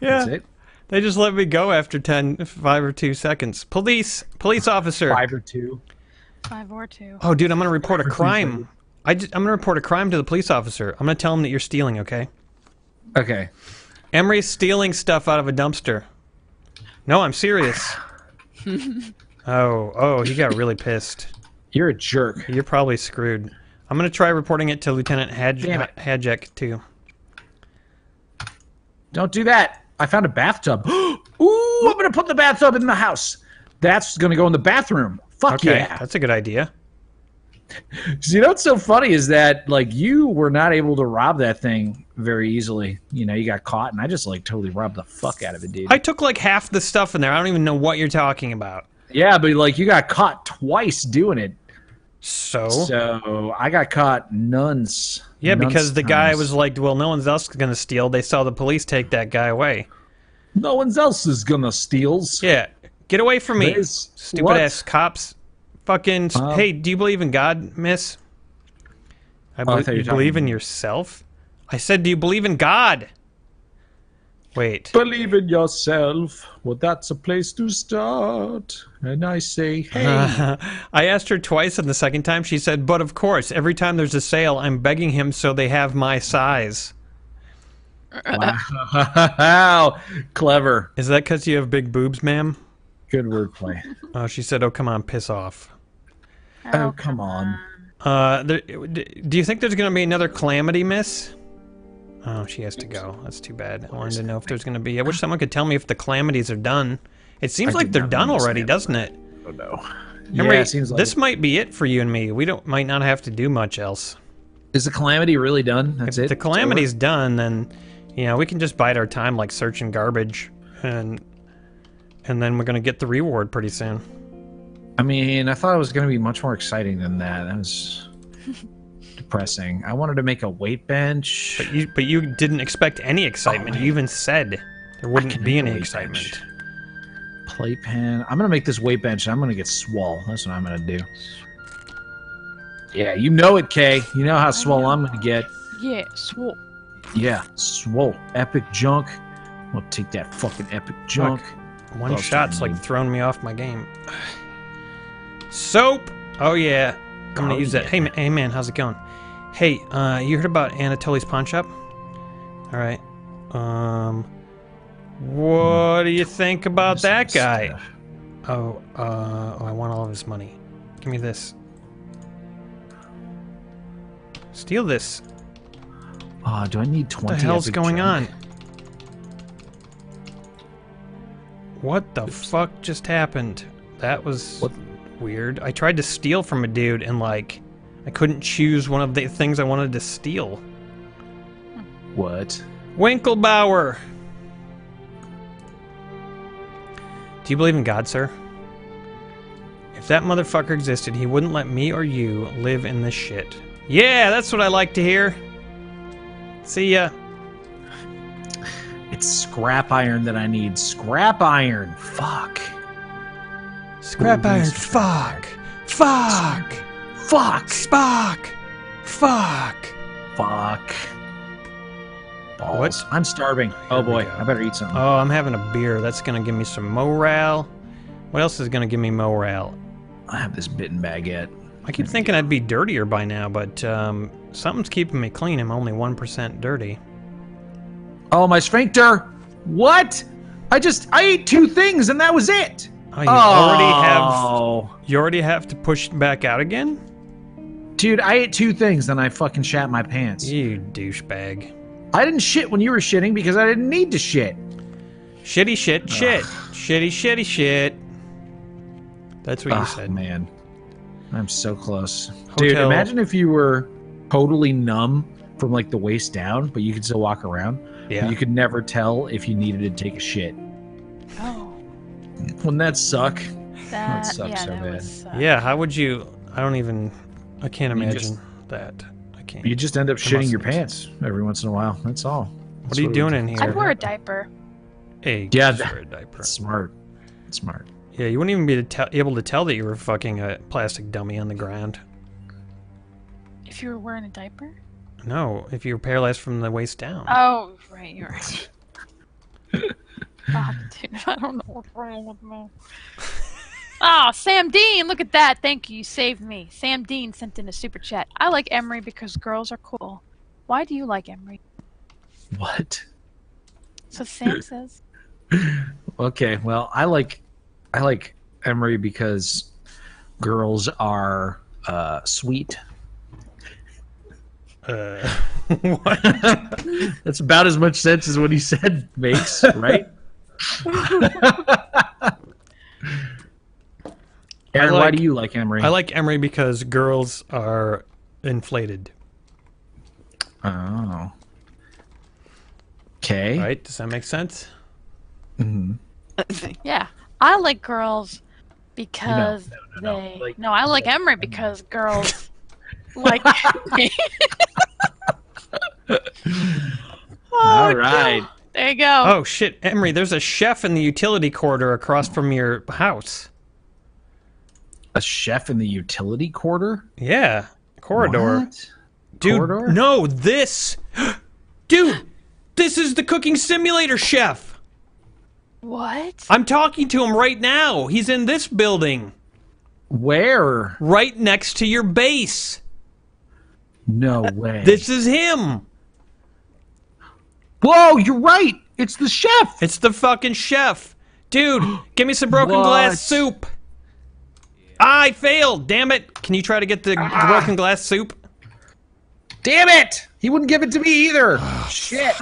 Yeah. That's it. They just let me go after 10, 5 or 2 seconds. Police, police officer. Five or two. Five or two. Oh, dude, I'm going to report a Five or crime. seconds. I just, I'm going to report a crime to the police officer. I'm going to tell him that you're stealing, okay? Okay. Emre's stealing stuff out of a dumpster. No, I'm serious. oh, oh, he got really pissed. You're a jerk. You're probably screwed. I'm going to try reporting it to Lieutenant Hadj- Hadjek, too. Don't do that. I found a bathtub. Ooh, I'm gonna put the bathtub in the house. That's gonna go in the bathroom. Fuck Okay, yeah. that's a good idea. So, you know what's so funny is that like you were not able to rob that thing very easily. You know, you got caught, and I just like totally robbed the fuck out of it, dude. I took like half the stuff in there. I don't even know what you're talking about. yeah, but like you got caught twice doing it. So, So I got caught nuns. yeah, nuns because the guy was like, "Well, no one's else going to steal." They saw the police take that guy away. No one else is gonna steals. Yeah, get away from me, Liz, stupid what? ass cops. Fucking. Um, hey, do you believe in God, Miss? I, I belie- thought you you believe in yourself. I said, do you believe in God? Wait. Believe in yourself. Well, that's a place to start. And I say, hey. I asked her twice, and the second time she said, "But of course, every time there's a sale, I'm begging him so they have my size." Wow. Clever. Is that because you have big boobs, ma'am? Good wordplay. Oh, she said, "Oh, come on, piss off." Oh, come on. Uh, there, do you think there's going to be another calamity, Miss? Oh, she has to go. That's too bad. I wanted to know if there's going to be. I wish someone could tell me if the calamities are done. It seems I like they're done already, understand doesn't it? Oh, no. Emre, yeah, it seems like this might be it for you and me. We don't might not have to do much else. Is the calamity really done? That's if it? the calamity's done, then you know we can just bide our time like searching garbage, and and then we're gonna get the reward pretty soon. I mean, I thought it was going to be much more exciting than that. That was depressing. I wanted to make a weight bench. But you but you didn't expect any excitement. Oh, you even said there wouldn't be any excitement. bench. Playpen. I'm going to make this weight bench. and I'm going to get swole. That's what I'm going to do. Yeah, you know it, Kay. You know how swole I'm going to get. Yeah, swole. Yeah, swole. Epic junk. We'll take that fucking epic junk. One Well, shot's like certainly. throwing me off my game. Soap. Oh yeah, I'm gonna Oh, use that. Hey, ma- hey man, how's it going? Hey, uh, you heard about Anatoly's pawn shop? All right. Um, what do you think about that guy? stuff. Oh, uh, oh, I want all of his money. Give me this. Steal this. Oh, do I need 20 What the hell's going junk? on? What the fuck just happened? That was What? weird. I tried to steal from a dude and like I couldn't choose one of the things I wanted to steal. What? Winklebauer. Do you believe in God, sir? If that motherfucker existed, he wouldn't let me or you live in this shit. Yeah, that's what I like to hear. See ya. It's scrap iron that I need. Scrap iron. Fuck. Scrap Ooh, iron. Fuck. Fuck. Fuck. Fuck. Spock. Fuck. Fuck. Balls. What? I'm starving. oh boy. I better eat something. Oh, I'm having a beer. That's gonna give me some morale. What else is gonna give me morale? I have this bitten baguette. I keep thinking I'd be dirtier by now, but um, something's keeping me clean. I'm only one percent dirty. Oh, my sphincter. What? I just I ate two things and that was it. Oh, you already have Oh. you already have to push back out again? Dude, I ate two things and I fucking shat my pants. You douchebag. I didn't shit when you were shitting because I didn't need to shit. Shitty shit shit. Shitty shitty shit. That's what you Oh said. man, I'm so close, dude. Imagine if you were totally numb from like the waist down, but you could still walk around. Yeah. You could never tell if you needed to take a shit. Oh, Wouldn't that suck? that, sucks yeah, so that bad. would suck. Yeah, how would you I don't even I can't You imagine just- that. I can't. You just end up shitting your pants every once in a while. That's all. What are you doing in here? I'd wear a diaper. Hey, Yeah, that- a diaper. Smart. Smart. Yeah, you wouldn't even be to able to tell that you were fucking a plastic dummy on the ground. If you were wearing a diaper. No, if you were paralyzed from the waist down. Oh, right, you're right. God, dude, I don't know what's wrong with me. Oh, Sam Dean, look at that. Thank you. You saved me. Sam Dean sent in a super chat. I like Emre because girls are cool. Why do you like Emre? What? So Sam says. Okay, well, I like I like Emre because girls are uh, sweet. Uh, what? That's about as much sense as what he said makes, right? Aaron, why do you like Emre? I like Emre because girls are inflated. Oh. Okay. Right? Does that make sense? Mm-hmm. Yeah, I like girls because no, no, no. they. Like- no, I like Emre because girls like me. All right. There you go. Oh shit, Emre, there's a chef in the utility corridor across from your house. A chef in the utility quarter? Yeah, corridor. What? Dude, Corridor? no, this. Dude, this is the cooking simulator chef. What? I'm talking to him right now. He's in this building, Where? right next to your base. No way. This is him. Whoa, you're right. It's the chef. It's the fucking chef. Dude, give me some broken What? glass soup. I failed. Damn it. Can you try to get the Ah. broken glass soup? Damn it! He wouldn't give it to me either. Shit.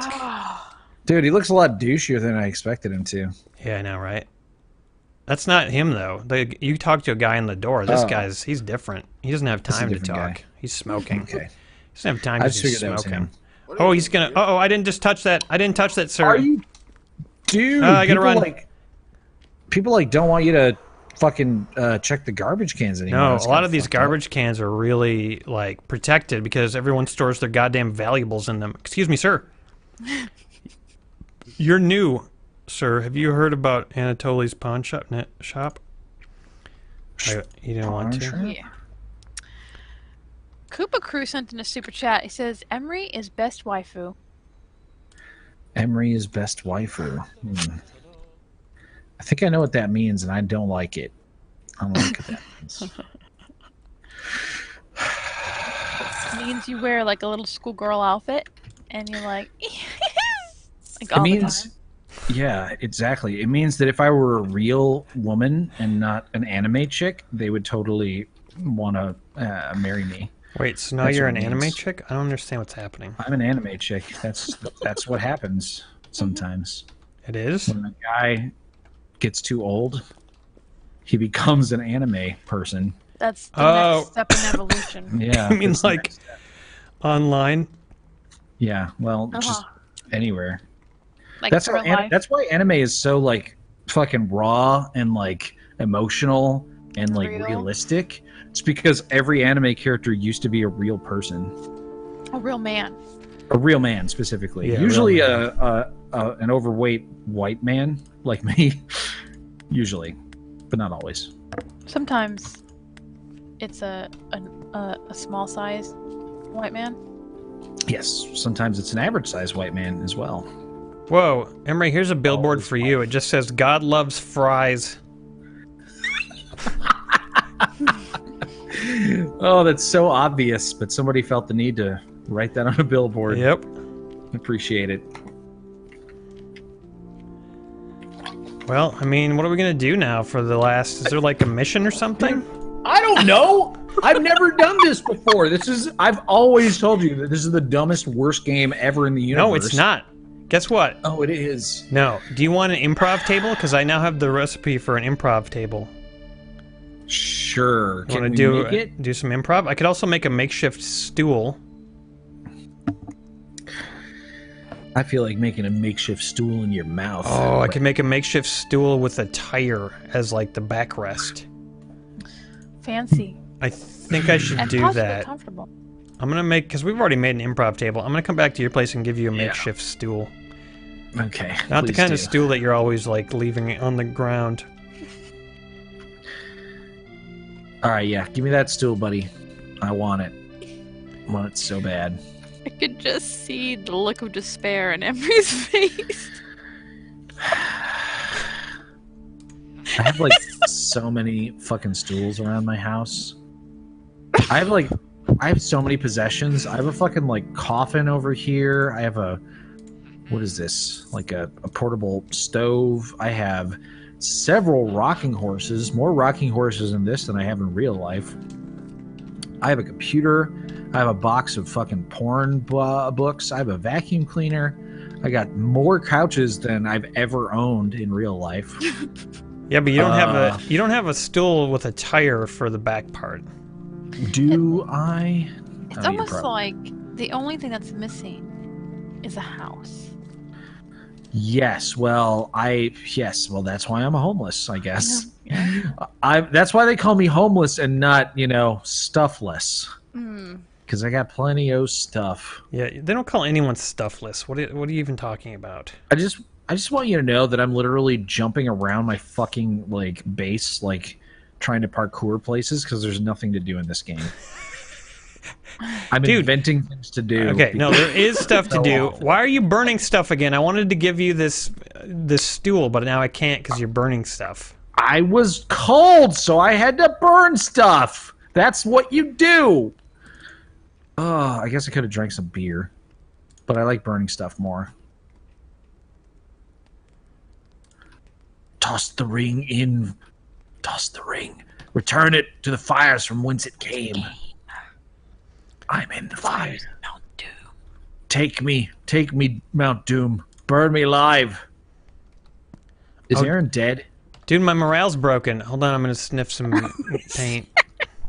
Dude, he looks a lot douchier than I expected him to. Yeah, I know, right? That's not him though. The, you talk to a guy in the door. This Oh. guy's he's different. He doesn't have time to talk. guy. He's smoking. Okay. He doesn't have time I to just be figured that was smoking. him. Oh, he's gonna. Oh, I didn't just touch that. I didn't touch that, sir. Are you, dude? Uh, I gotta people run. Like, people like don't want you to fucking uh, check the garbage cans anymore. No, It's a lot kinda these fucked up. garbage cans are really like protected because everyone stores their goddamn valuables in them. Excuse me, sir. You're new, sir. Have you heard about Anatoly's pawn shop? Net shop? I, you didn't want to. shop? Yeah. Koopa Crew sent in a super chat. He says Emre is best waifu. Emre is best waifu. Hmm. I think I know what that means, and I don't like it. I don't like what that means. means you wear like a little schoolgirl outfit, and you're like, like It means, time. yeah, exactly. It means that if I were a real woman and not an anime chick, they would totally want to uh, marry me. Wait, so now That's you're an anime means. chick? I don't understand what's happening. I'm an anime chick. That's that's what happens sometimes It is? when a guy gets too old. He becomes an anime person. That's the Oh. next step in evolution. Yeah, I mean, like- Online? yeah. Well, just Uh-huh. anywhere. Like that's how, an- that's why anime is so like fucking raw and like emotional and like Real. realistic. It's because every anime character used to be a real person, a real man. a real man specifically. Yeah, real Usually man. a, a, a an overweight white man like me. Usually, but not always. Sometimes it's a a, a, a small size white man. Yes, sometimes it's an average size white man as well. Whoa, Emre, here's a billboard Always for you. It just says, God loves fries. Oh, that's so obvious, but somebody felt the need to write that on a billboard. Yep. Appreciate it. Well, I mean, what are we gonna do now for the last? Is there like a mission or something? I don't know. I've never done this before. This is I've always told you that this is the dumbest, worst game ever in the universe. No, it's not. Guess what? Oh, it is. No. Do you want an improv table? Because I now have the recipe for an improv table. Sure. Can want to do make it? do some improv? I could also make a makeshift stool. I feel like making a makeshift stool in your mouth. Oh, I could make a makeshift stool with a tire as like the backrest. Fancy I think I should and do that. comfortable. I'm gonna make because we've already made an improv table. I'm gonna come back to your place and give you a Yeah. makeshift stool. Okay. Not the kind do. of stool that you're always like leaving on the ground. All right, yeah. Give me that stool, buddy. I want it. I want it so bad. I could just see the look of despair in Emre's face. I have like so many fucking stools around my house. I have like I have so many possessions. I have a fucking like coffin over here. I have a what is this? Like a, a portable stove. I have several rocking horses, more rocking horses in this than I have in real life. I have a computer. I have a box of fucking porn bu- books. I have a vacuum cleaner. I got more couches than I've ever owned in real life. Yeah, but you don't have Uh. a you don't have a stool with a tire for the back part. Do I? It's Oh, almost probably- like the only thing that's missing is a house. Yes. Well, I yes. Well, that's why I'm homeless. I guess. Yeah. I. That's why they call me homeless and not you know stuffless Hmm. because I got plenty of stuff. Yeah, they don't call anyone stuffless. What are, what are you even talking about? I just I just want you to know that I'm literally jumping around my fucking like base like trying to parkour places because there's nothing to do in this game. I'm Dude. inventing things to do. Okay, no, there is stuff to So do. awful. Why are you burning stuff again? I wanted to give you this this stool, but now I can't because you're burning stuff. I was cold, so I had to burn stuff. That's what you do. Oh, I guess I could have drank some beer, but I like burning stuff more. Toss the ring in. Toss the ring. Return it to the fires from whence it came. I'm in the fires. Mount Doom. Take me, take me, Mount Doom. Burn me alive. Is Oh. Aaron dead? Dude, my morale's broken. Hold on, I'm gonna sniff some paint.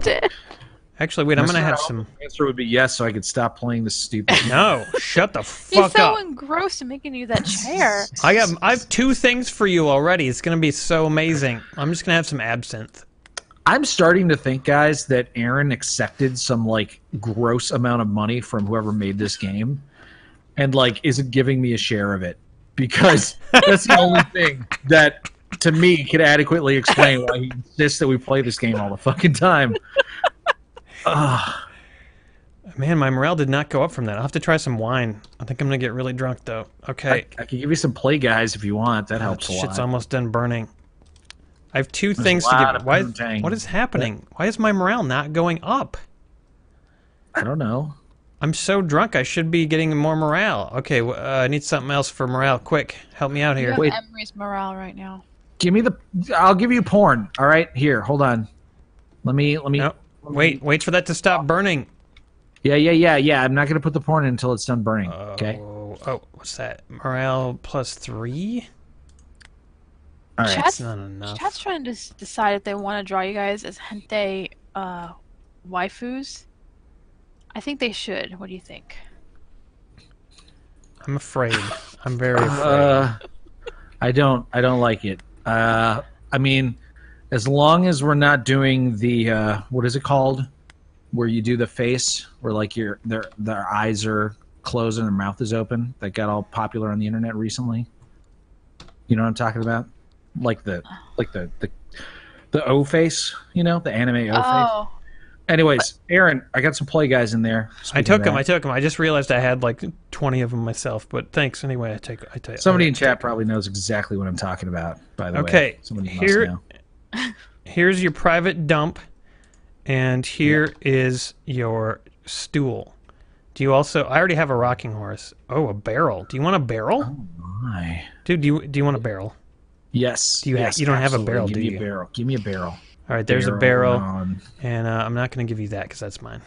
Actually, wait, I'm gonna have some. answer would be yes, so I could stop playing this stupid. No, shut the fuck up. He's fuck so up. engrossed in making you that chair. I got. I have two things for you already. It's gonna be so amazing. I'm just gonna have some absinthe. I'm starting to think, guys, that Aaron accepted some like gross amount of money from whoever made this game, and like isn't giving me a share of it because that's the only thing that to me can adequately explain why he insists that we play this game all the fucking time. Ugh. Man, my morale did not go up from that. I'll have to try some wine. I think I'm gonna get really drunk though. Okay. I, I can give you some play guys if you want. That helps a lot. Shit's almost done burning. I have two There's things to give. of Why? poontang. What is happening? Why is my morale not going up? I don't know. I'm so drunk. I should be getting more morale. Okay, uh, I need something else for morale. Quick, help me out You here. have Wait. Emre's morale right now. Give me the. I'll give you porn. All right, here. Hold on. Let me. Let me. No, wait, wait for that to stop burning. Yeah, yeah, yeah, yeah. I'm not gonna put the porn in until it's done burning. okay. Oh, oh, what's that? Morale plus three? All right. Chat's, not enough. Chat's trying to decide if they want to draw you guys as hentai uh, waifus. I think they should. What do you think? I'm afraid. I'm very afraid. Uh, I don't. I don't like it. Uh, I mean, as long as we're not doing the uh, what is it called, where you do the face, where like your their their eyes are closed and their mouth is open. That got all popular on the internet recently. You know what I'm talking about? Like the like the the the O face. You know the anime O face. Oh, Anyways, Aaron, I got some play guys in there. I took them. I took them. I just realized I had like 20 of them myself. But thanks anyway. I take. I take. Somebody I in chat probably knows exactly what I'm talking about. By the way, Okay, somebody here-. Here's your private dump, and here is your stool. Do you also? I already have a rocking horse. Oh, a barrel. Do you want a barrel, oh, My. dude? Do you do you want a barrel? Yes. Do you yes, you don't have a barrel, Give do me you? a barrel. Give me a barrel. All right, there's a barrel, on. and uh, I'm not going to give you that because that's mine.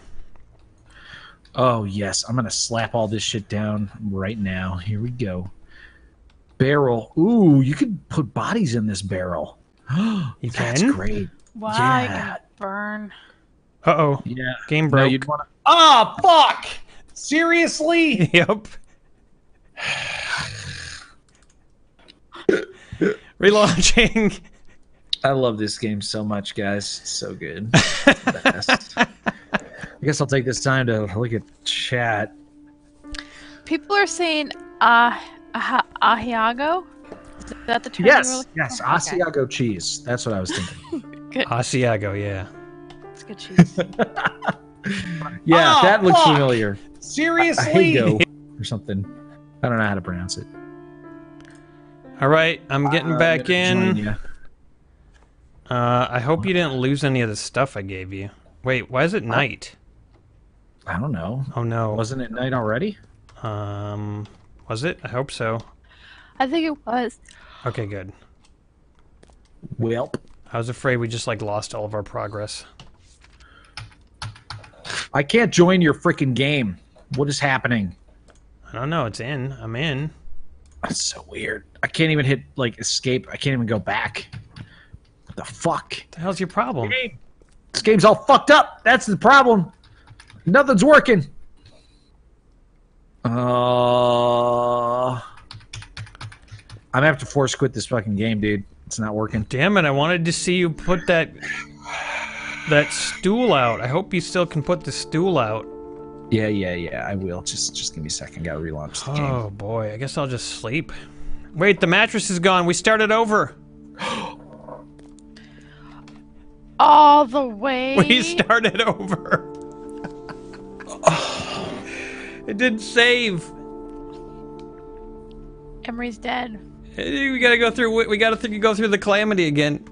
Oh yes, I'm gonna slap all this shit down right now. Here we go. Barrel. Ooh, you could put bodies in this barrel. You That's can. great. why Yeah. burn? Uh oh, Yeah. game No, broke. you'd want to. Oh fuck! Seriously? yep. Relaunching. I love this game so much, guys. It's so good. Best. I guess I'll take this time to look at chat. People are saying uh, ah, Ahiago. Is that the term Yes, yes, for? Okay. Asiago cheese. That's what I was thinking. Asiago, yeah. It's good cheese. Yeah, Oh, that looks fuck. familiar. Seriously? Ahigo or something. I don't know how to pronounce it. All right, I'm getting Uh, back I'm gonna join in. Ya. Uh, I hope you didn't lose any of the stuff I gave you. Wait, why is it night? I don't know. Oh no. Wasn't it night already? Um, was it? I hope so. I think it was. Okay, good. Welp. I was afraid we just like lost all of our progress. I can't join your freaking game. What is happening? I don't know. It's in. I'm in. That's so weird. I can't even hit like escape. I can't even go back. What the fuck? What the hell's your problem? Game. This game's all fucked up. That's the problem. Nothing's working. Uh, I'm gonna have to force quit this fucking game, dude. It's not working. Damn it! I wanted to see you put that that stool out. I hope you still can put the stool out. Yeah, yeah, yeah. I will. Just, just give me a second. Gotta relaunch the game. Oh boy, I guess I'll just sleep. Wait, the mattress is gone. We started over. All the way. We started over. it didn't save. Emre's dead. Eh, we gotta go through. We gotta th- go through the calamity again.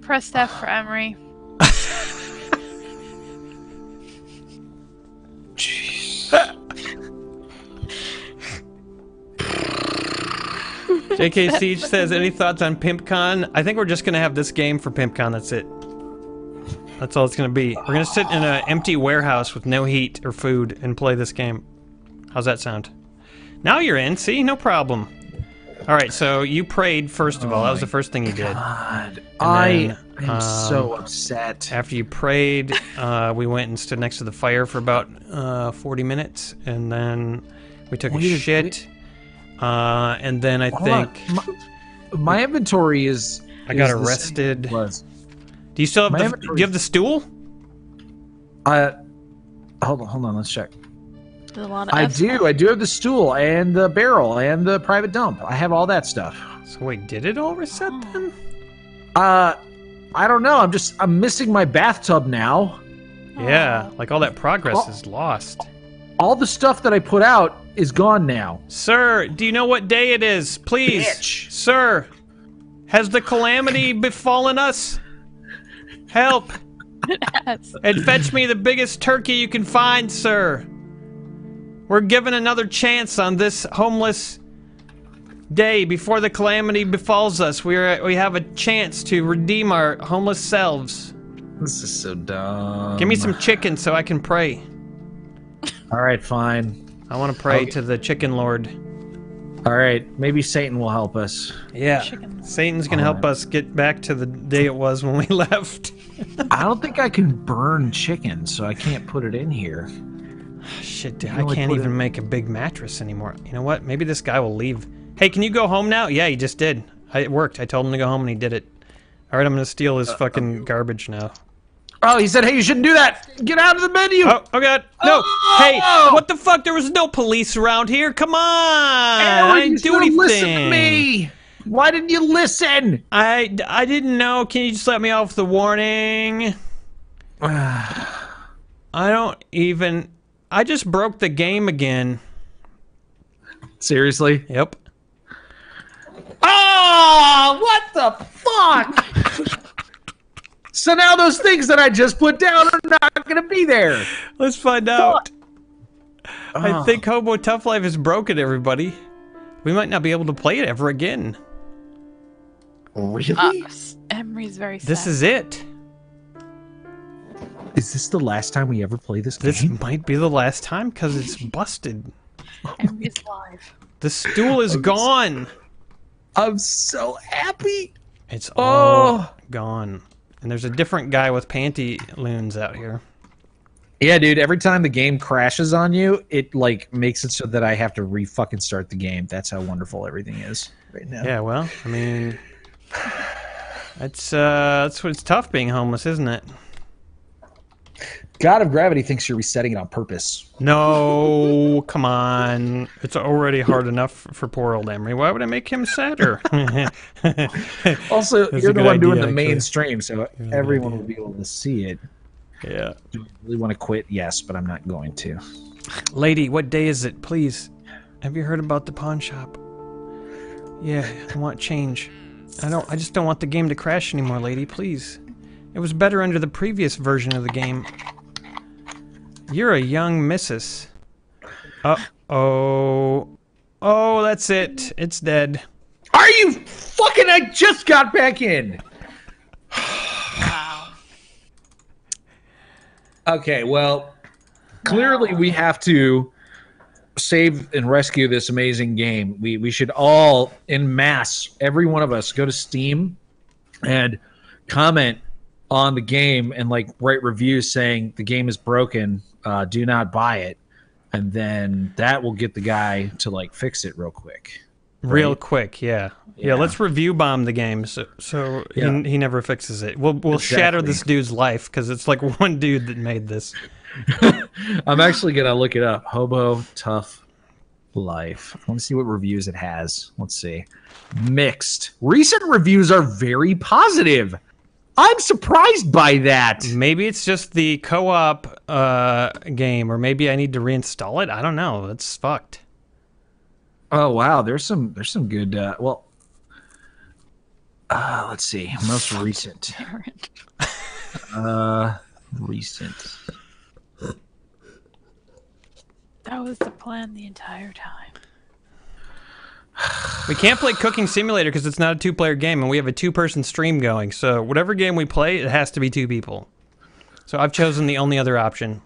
Press F for Emre. JK Siege says, "Any thoughts on PimpCon? I think we're just gonna have this game for PimpCon. That's it. That's all it's gonna be. We're gonna sit in an empty warehouse with no heat or food and play this game. How's that sound? Now you're in. See, no problem. All right. So you prayed first of all. That was the first thing you did. God, I then, am so um, upset. After you prayed, uh, we went and stood next to the fire for about uh, 40 minutes, and then we took a shit. Uh, and then I Hold think my, my inventory is. I got is arrested. It Was. Do you still have My the? inventory Do you have the stool? Uh, hold on, hold on. Let's check. There's a lot of I Fs. do. I do have the stool and the barrel and the private dump. I have all that stuff. So wait, did it all reset then? Uh, I don't know. I'm just I'm missing my bathtub now. Yeah, like all that progress Oh. is lost. All the stuff that I put out is gone now. Sir, do you know what day it is? Please, Bitch. sir, has the calamity befallen us? Help! And fetch me the biggest turkey you can find, sir. We're given another chance on this homeless day before the calamity befalls us. We're we have a chance to redeem our homeless selves. This is so dumb. Give me some chicken so I can pray. All right, fine. I want to pray Okay. to the chicken lord. All right, maybe Satan will help us. Yeah. Chicken. Satan's gonna help us get back to the day it was when we left. I don't think I can burn chicken, so I can't put it in here. Shit, dude, I can't even make a big mattress anymore. You know what? Maybe this guy will leave. Hey, can you go home now? Yeah, he just did. I, it worked. I told him to go home and he did it. All right, I'm gonna steal Uh, his fucking garbage now. Oh, he said, "Hey, you shouldn't do that. Get out of the menu." Oh, oh god, no! Oh! Hey, what the fuck? There was no police around here. Come on! Aaron, I didn't do anything. Listen to me. Why didn't you listen? I I didn't know. Can you just let me off the warning? I don't even. I just broke the game again. Seriously? Yep. Oh, what the fuck? so now those things that I just put down are not going to be there. Let's find out. I Oh. think Hobo Tough Life is broken, everybody. We might not be able to play it ever again. Really? Uh, Emre's very sad. This is it. Is this the last time we ever play this game? This might be the last time because it's busted. Emre's live. The stool is gone. I'm so happy. It's all Oh. gone. And there's a different guy with panty loons out here. Yeah, dude. Every time the game crashes on you, it like makes it so that I have to re fucking start the game. That's how wonderful everything is right now. Yeah, well, I mean, that's uh, that's what it's tough being homeless, isn't it? God of Gravity thinks you're resetting it on purpose. No, come on. It's already hard enough for poor old Emre. Why would I make him sadder? Also, you're the one doing the main actually. stream, so everyone will be able to see it. yeah. Do I really want to quit? Yes, but I'm not going to. Lady, what day is it? Please. Have you heard about the pawn shop? Yeah, I want change. I don't I just don't want the game to crash anymore, lady, please. It was better under the previous version of the game. You're a young missus. Uh-oh. Oh, that's it. It's dead. Are you fucking? I just got back in. Wow. Okay, well, clearly we have to save and rescue this amazing game. We we should all in mass, every one of us, go to Steam and comment on the game and like write reviews saying the game is broken, uh, do not buy it, and then that will get the guy to like fix it real quick. Real quick, yeah. yeah. Yeah. let's review bomb the game so so Yeah. he, he never fixes it. We'll we'll shatter this dude's life cuz it's like one dude that made this. I'm actually gonna look it up. Hobo Tough Life. Let me see what reviews it has. Let's see. Mixed. Recent reviews are very positive. I'm surprised by that. Maybe it's just the co-op uh, game, or maybe I need to reinstall it. I don't know. It's fucked. Oh wow, there's some there's some good. Uh, well, uh, let's see. Most recent. Uh, recent. That was the plan the entire time. We can't play Cooking Simulator because it's not a two-player game, and we have a two-person stream going. So whatever game we play, it has to be two people. So I've chosen the only other option.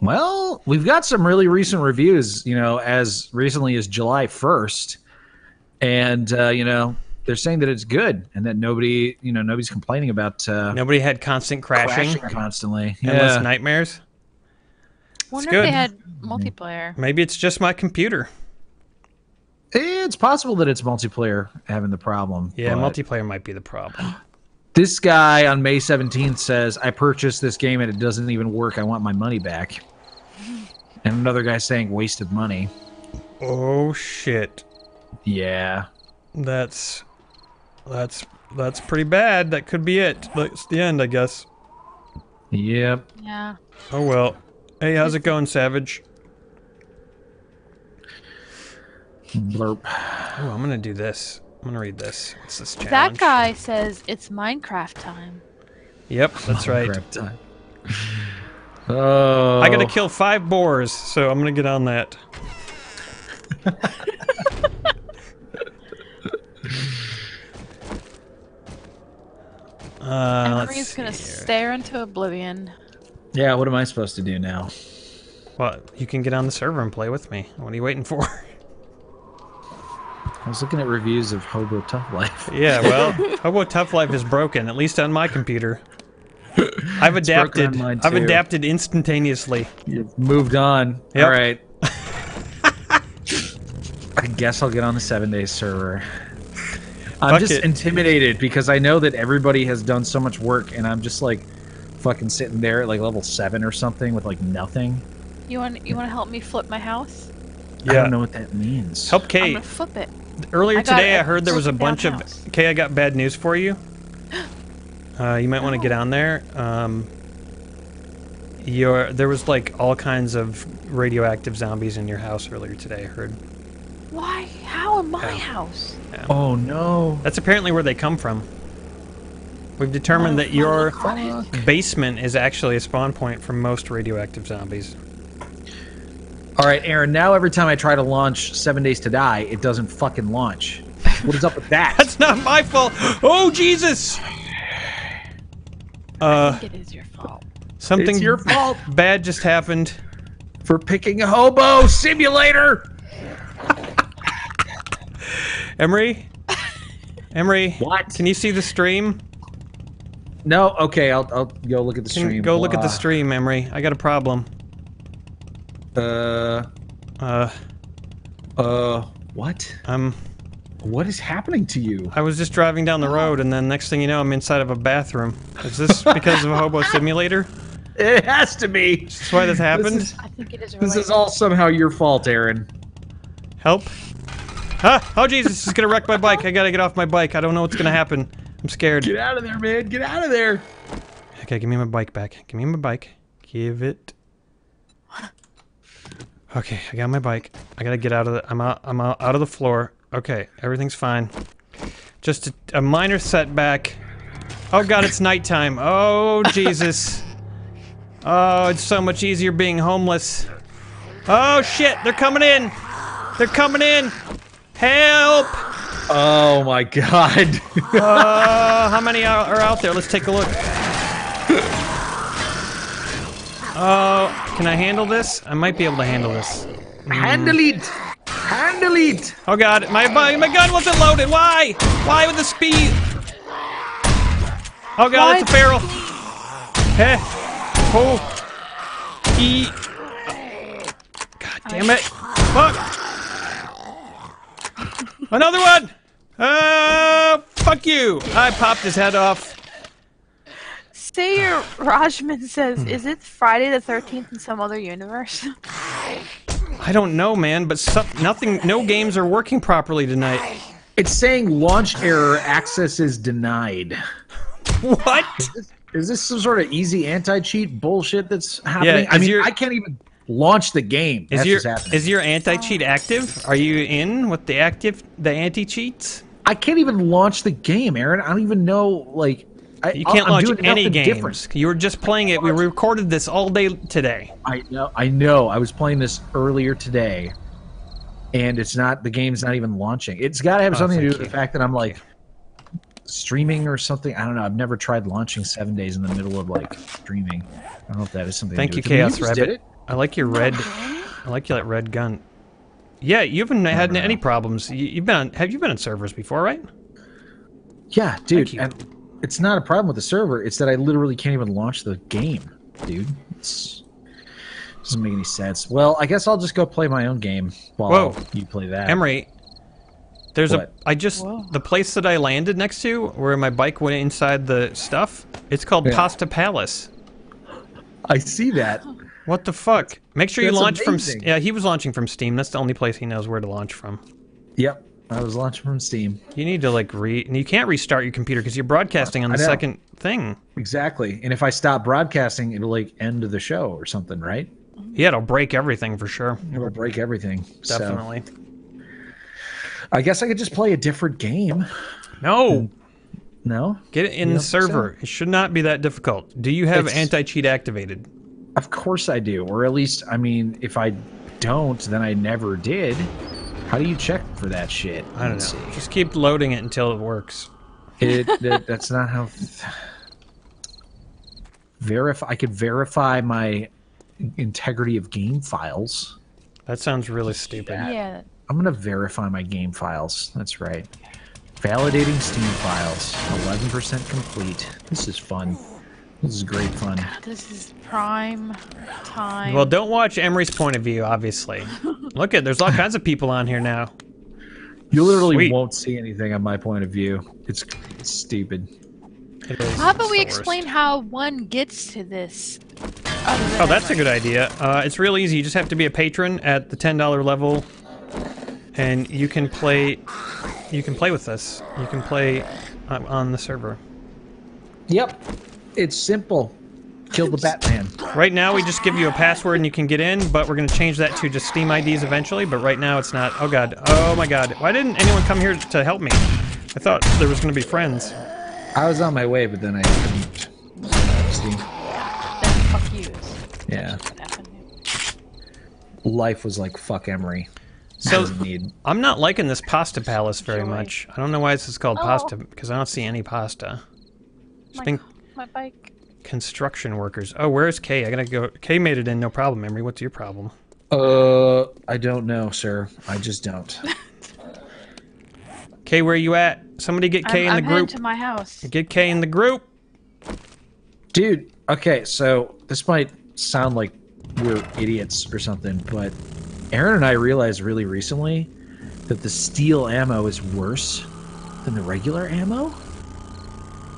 Well, we've got some really recent reviews, you know, as recently as July 1st. And, uh, you know, they're saying that it's good and that nobody, you know, nobody's complaining about uh, Nobody had constant crashing, crashing constantly. endless Yeah. nightmares. Wonder good. if they had multiplayer. Maybe it's just my computer. It's possible that it's multiplayer having the problem. Yeah, multiplayer might be the problem. This guy on May 17th says, I purchased this game and it doesn't even work. I want my money back. And another guy saying, wasted money. Oh shit. Yeah. That's that's that's pretty bad. That could be it. That's the end, I guess. Yep. Yeah. Oh well. Hey, how's it going, Savage? Blurp. Oh, I'm gonna do this. I'm gonna read this. What's this challenge? That guy says it's Minecraft time. Yep, that's right. Crap time. Oh. I gotta kill five boars, so I'm gonna get on that. uh, let's Emre's gonna here. stare into oblivion. Yeah, what am I supposed to do now? Well, you can get on the server and play with me. What are you waiting for? I was looking at reviews of Hobo Tough Life. yeah, well, Hobo Tough Life is broken, at least on my computer. I've on adapted. I've adapted instantaneously. You've moved on. Yep. All right. I guess I'll get on the seven days server. I'm Fuck just it. intimidated because I know that everybody has done so much work, and I'm just like fucking sitting there at like level seven or something with like nothing. You want you want to help me flip my house? Yeah. I don't know what that means. Help I'm gonna flip it. Earlier I got today, I heard there was a bunch of. house. Okay, I got bad news for you. Uh, you might want to get No. on there. Um, your there was like all kinds of radioactive zombies in your house earlier today. I heard. Why? How in my Yeah. house? Oh no. That's apparently where they come from. We've determined that your Fuck. basement is actually a spawn point for most radioactive zombies. All right, Aaron. Now every time I try to launch Seven Days to Die, it doesn't fucking launch. What is up with that? That's not my fault. Oh Jesus! I Uh, think it is your fault. something It's your fault bad just happened. for picking a hobo simulator. Emre? Emre? What? Can you see the stream? No. Okay, I'll I'll go look at the Can- stream. Go look at the stream, Emre. I got a problem. Uh. Uh, Uh. What? I'm What is happening to you? I was just driving down the road, and then next thing you know, I'm inside of a bathroom. Is this because of a hobo simulator? It has to be. That's why this happened. This is, I think it is this is all somehow your fault, Aaron. Help! Ah! Oh Jesus! This is gonna wreck my bike. I gotta get off my bike. I don't know what's gonna happen. I'm scared. Get out of there, man. Get out of there. Okay, give me my bike back. Give me my bike. Give it. Okay, I got my bike. I gotta get out of the. I'm out. I'm out, out of the floor. Okay, everything's fine. Just a, a minor setback. Oh God, it's nighttime. Oh Jesus. Oh, it's so much easier being homeless. Oh shit, they're coming in. They're coming in. Help! Oh my god. Uh, how many are, are out there? Let's take a look. Oh, can I handle this? I might be able to handle this. Handle it. Handle it. Oh god, my my, my gun wasn't loaded. Why? Why with the speed? Oh god, it's a barrel. Hey. Oh. E. God damn it. Fuck. Another one. Uh, fuck you. I popped his head off. Sayer Rajman says, Hmm. "Is it Friday the 13th in some other universe?" I don't know, man, but some, nothing, no games are working properly tonight. It's saying launch error access is denied. What? Is this some sort of easy anti-cheat bullshit that's happening? Yeah, I mean, your- I can't even launch the game. Is That's your what's happening. is your anti-cheat active? Are you in with the active the anti-cheats? I can't even launch the game, Aaron. I don't even know like I, You can't I'm launch doing any nothing games. different. You were just playing it. We recorded this all day today. I know. I know. I was playing this earlier today, and it's not. The game's not even launching. It's got to have Oh, something to do thank with the fact that I'm like streaming or something. I don't know. I've never tried launching seven days in the middle of like streaming. I don't know if that is something. Thank to you, with. Chaos just Rabbit. I like your red. I like your red gun. Yeah, you haven't had any problems. You, you've been on, have you been on servers before, right? Yeah, dude. you. And it's not a problem with the server. It's that I literally can't even launch the game, dude. It's doesn't make any sense. Well, I guess I'll just go play my own game while Whoa. you play that. Emre, there's What? a. I just Whoa. the place that I landed next to, where my bike went inside the stuff. It's called Yeah. Pasta Palace. I see that. What the fuck? Make sure you That's launch from. amazing. Yeah, he was launching from Steam. That's the only place he knows where to launch from. Yep. I was launching from Steam. You need to like re. And you can't restart your computer because you're broadcasting on the second thing. Exactly. And if I stop broadcasting, it'll like end the show or something, right? Yeah, it'll break everything for sure. It'll break everything. So, Definitely. I guess I could just play a different game. No, No? get it in the don't so? server. It should not be that difficult. Do you have It's- anti-cheat activated? Of course I do. Or at least, I mean, if I don't, then I never did. How do you check for that shit? I don't know. Let's see. Just keep loading it until it works. It, that, that's not how. Verify. I could verify my integrity of game files. That sounds really stupid. yeah. I'm gonna verify my game files. That's right. Validating Steam files. 11% complete. This is fun. This is great fun. This is prime time. Well, don't watch Emre's point of view, obviously. Look at there's all kinds of people on here now. You literally Sweet. won't see anything on my point of view. It's, it's stupid. It is how about we the worst. explain how one gets to this? Oh, that's a good idea. Uh, it's real easy. You just have to be a patron at the ten dollar level, and you can play. You can play with us. You can play uh, on the server. Yep. It's simple. Kill the Batman. Right now, we just give you a password and you can get in, but we're going to change that to just Steam IDs eventually. But right now, it's not. Oh god. Oh my god. Why didn't anyone come here to help me? I thought there was going to be friends. I was on my way, but then I couldn't. Steam. Then fuck you. Yeah. Life was like, fuck Emre. So need. I'm not liking this pasta palace very Joy. much. I don't know why this is called Oh. pasta because I don't see any pasta. It's My, been my bike. construction workers. Oh, where's Kay? I gotta go. Kay made it in, no problem. Emre, what's your problem? Uh, I don't know, sir. I just don't. Kay, where are you at? Somebody get Kay I'm, in the I'm heading group. to my house. Get Kay in the group. Dude, okay, so this might sound like we're idiots or something, but Aaron and I realized really recently that the steel ammo is worse than the regular ammo?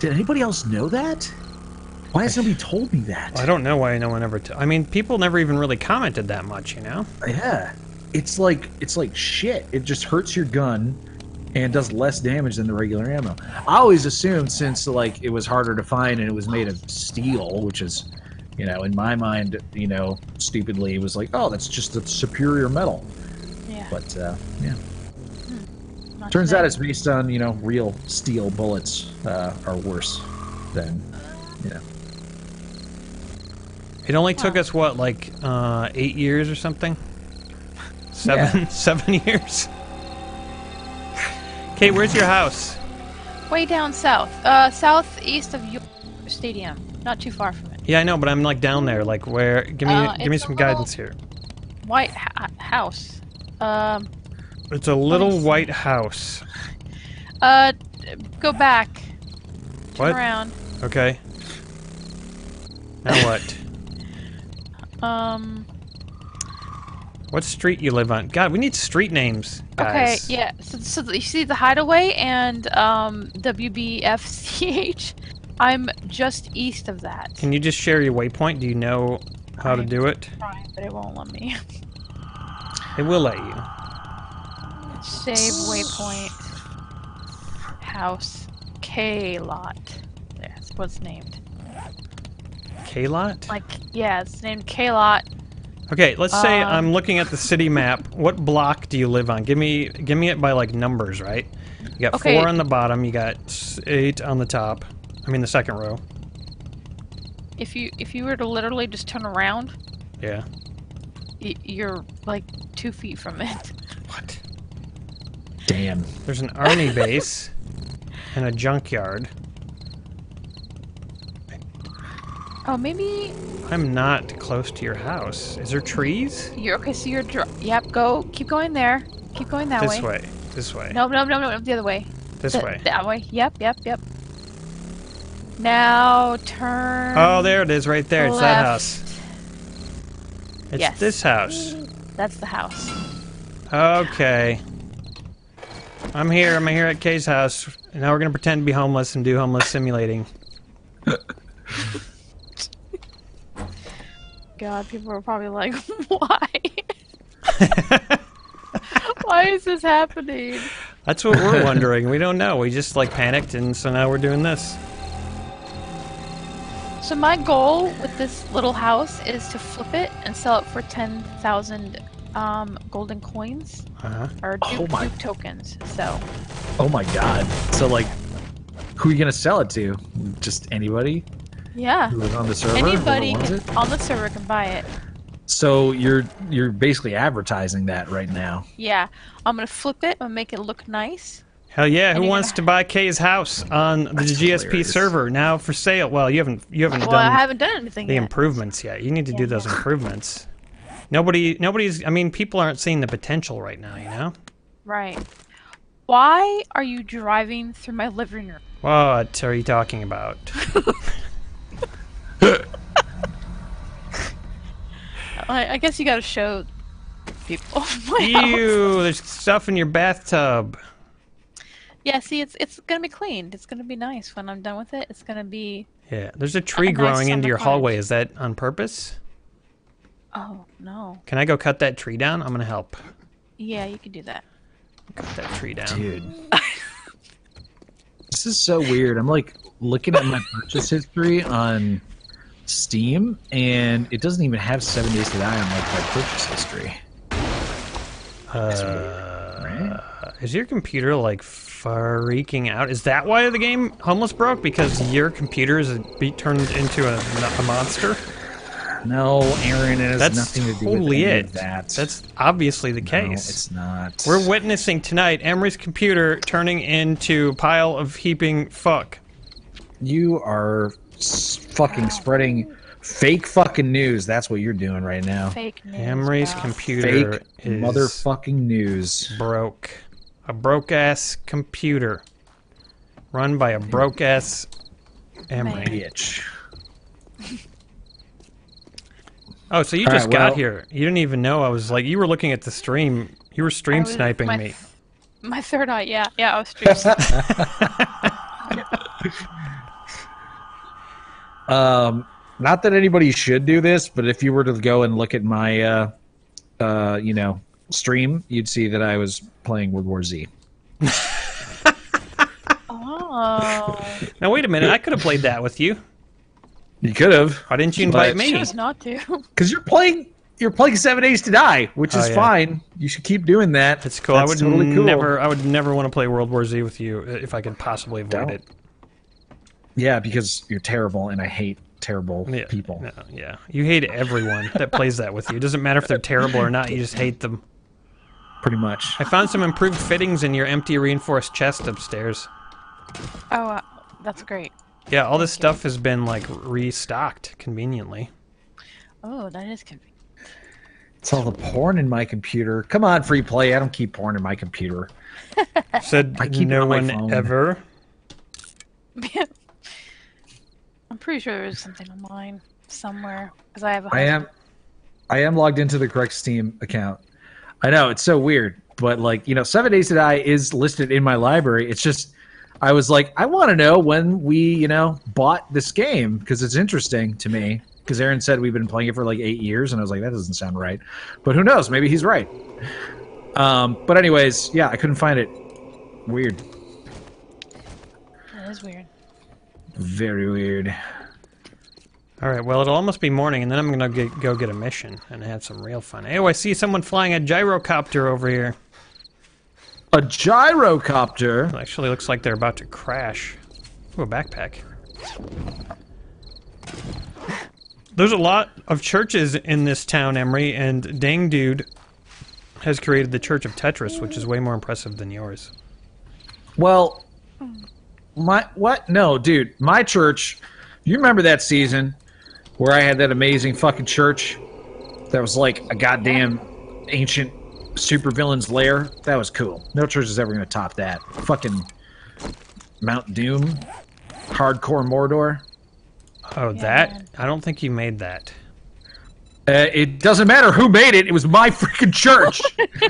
Did anybody else know that? Why has nobody told me that? I don't know why no one ever. T- I mean, people never even really commented that much, you know. Yeah, it's like it's like shit. It just hurts your gun and does less damage than the regular ammo. I always assumed since like it was harder to find and it was made of steel, which is, you know, in my mind, you know, stupidly it was like, oh, that's just a superior metal. Yeah. But uh, yeah, not turns out it's based on you know real steel bullets uh, are worse than you know. It only took us what, like uh, eight years or something? Seven, seven years. Kate, where's your house? way down south, uh, southeast of your stadium, not too far from it. Yeah, I know, but I'm like down there. Like, where? Give me, Uh, give me some guidance here. White ha- house. Um, It's a little white house. uh, go back. Turn What? around. Okay. Now what? Um. what street you live on? God, we need street names, guys. Okay. Yeah. So, so you see the hideaway and um WBFCH. I'm just east of that. Can you just share your waypoint? Do you know how to I'm do it? trying, but it won't let me. It will let you. Save waypoint. House. K lot. That's what it's named. K-Lot? Like, yeah, it's named K lot. Okay, let's say Um, I'm looking at the city map. What block do you live on? Give me give me it by like numbers, right? You got Okay. four on the bottom. You got eight on the top. I mean the second row. If you if you were to literally just turn around, Yeah. y- you're like two feet from it. What? Damn. There's an army base and a junkyard. Oh, maybe I'm not close to your house. Is there trees? you're okay. So you're dr- yep. Go. Keep going there. Keep going that this way. This way. This way. No, no, no, no, the other way. This Th- way. That way. Yep, yep, yep. Now turn. Oh, there it is, right there. It's that house. It's Yes. this house. That's the house. Okay. I'm here. I'm here at Kay's house. And now we're gonna pretend to be homeless and do homeless simulating. God, people are probably like, why? why is this happening? That's what we're wondering. We don't know. We just like panicked, and so now we're doing this. So my goal with this little house is to flip it and sell it for ten thousand um, golden coins Uh-huh. or Oh my- dupe tokens. So Oh my god. So like, who are you gonna sell it to? Just anybody yeah, who is on the server? anybody can, on the server can buy it. So you're you're basically advertising that right now. Yeah, I'm gonna flip it and make it look nice. Hell yeah! Who wants gonna- to buy Kay's house on the That's GSP hilarious. server now for sale? Well, you haven't you haven't Well, done I haven't done anything the yet. improvements yet. You need to do those yeah. improvements. Nobody, nobody's. I mean, people aren't seeing the potential right now. You know. Right. Why are you driving through my living room? What are you talking about? I, I guess you gotta show people my house. Ew! There's stuff in your bathtub. Yeah, see, it's it's gonna be cleaned. It's gonna be nice when I'm done with it. It's gonna be. Yeah, there's a tree nice growing into summer your hallway. Is that on purpose? Oh no. Can I go cut that tree down? I'm gonna help. Yeah, you can do that. Cut that tree down. Dude. this is so weird. I'm like looking at my purchase history on Steam and it doesn't even have seven days to die on like my purchase history. Uh, Right? is your computer like freaking out? Is that why the game Homeless broke? Because your computer is be turned into a, a monster? No, Aaron, it has That's nothing to do totally with any it. of that. That's obviously the no, case. it's not. We're witnessing tonight Emre's computer turning into a pile of heaping fuck. You are s- fucking spreading fake fucking news. That's what you're doing right now. Fake news. Emre's bro. computer Fake is motherfucking news. broke. A broke ass computer run by a broke ass Emre. Bitch. Oh, so you All just right, got well- here. You didn't even know I was like you were looking at the stream. You were stream was- sniping my, me. My third eye, yeah, yeah, I was streaks. Um, not that anybody should do this, but if you were to go and look at my, uh, uh, you know, stream, you'd see that I was playing World War Z. oh, Now wait a minute, I could have played that with you. You could have, Why didn't you invite But- me? chose not to. because you're playing. You're playing Seven Days to Die, which Oh, is yeah. fine. You should keep doing that. It's cool. I would totally cool. never. I would never want to play World War Z with you if I could possibly avoid Don't. it. Yeah, because you're terrible, and I hate terrible Yeah, people. no, yeah, you hate everyone that plays that with you. It doesn't matter if they're terrible or not. You just hate them. Pretty much. I found some improved fittings in your empty reinforced chest upstairs. Oh, uh, that's great. Yeah, all this stuff has been like restocked conveniently. Oh, that is convenient. It's all the porn in my computer. Come on, free play. I don't keep porn in my computer. Said I keep it no on my one ever. I'm pretty sure there's something on mine somewhere because I have a. I am I am logged into the correct Steam account. I know it's so weird, but like you know, Seven Days to Die is listed in my library. It's just I was like, I want to know when we you know bought this game because it's interesting to me. Because Aaron said we've been playing it for like eight years, and I was like, that doesn't sound right. But who knows? Maybe he's right. Um, but anyways, yeah, I couldn't find it. Weird, That is weird. very weird. All right, well, it'll almost be morning, and then I'm gonna get, go get a mission and have some real fun. Oh, I see someone flying a gyrocopter over here. A gyrocopter. Actually, looks like they're about to crash. Ooh, a backpack. There's a lot of churches in this town, Emre, and Dang Dude has created the Church of Tetris, which is way more impressive than yours. Well, my what? No, dude, my church. You remember that season where I had that amazing fucking church that was like a goddamn ancient supervillain's lair? That was cool. No church is ever gonna top that. Fucking Mount Doom, hardcore Mordor. Oh, Yeah, that? I don't think you made that. Uh, it doesn't matter who made it. It was my freaking church.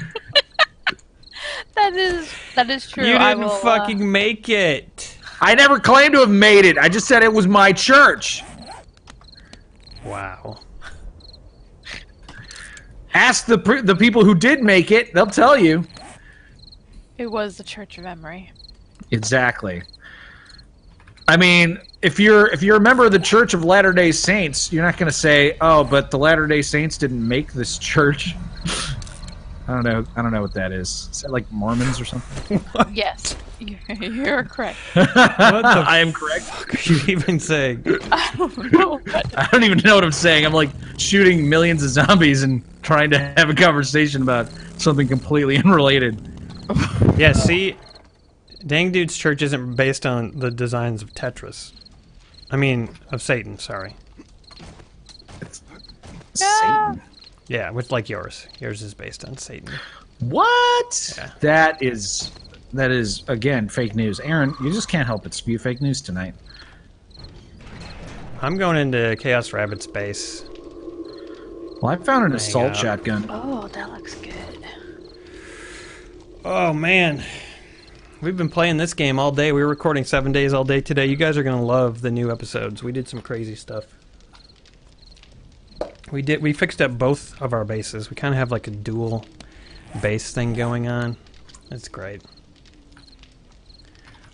That is that is true. You didn't will, uh, fucking make it. I never claimed to have made it. I just said it was my church. Wow. Ask the the people who did make it. They'll tell you. it was the Church of Emre. Exactly. I mean, if you're if you're a member of the Church of Latter Day Saints, you're not going to say, "Oh, but the Latter Day Saints didn't make this church." I don't know. I don't know what that is. Is that like Mormons or something? Yes, you're, you're correct. What the I am correct. fuck are you even saying? I don't know, I don't even know what I'm saying. I'm like shooting millions of zombies and trying to have a conversation about something completely unrelated. Yeah, see, Dang Dude's church isn't based on the designs of Tetris. I mean, of Satan, sorry. Satan. Yeah, with like yours. Yours is based on Satan. What? Yeah. That is that is again fake news. Aaron, you just can't help but spew fake news tonight. I'm going into Chaos Rabbit's base. Well, I found an you assault go. shotgun. oh, that looks good. Oh man. We've been playing this game all day. We were recording seven days all day today. You guys are gonna love the new episodes. We did some crazy stuff. We did we fixed up both of our bases. We kinda have like a dual base thing going on. It's great.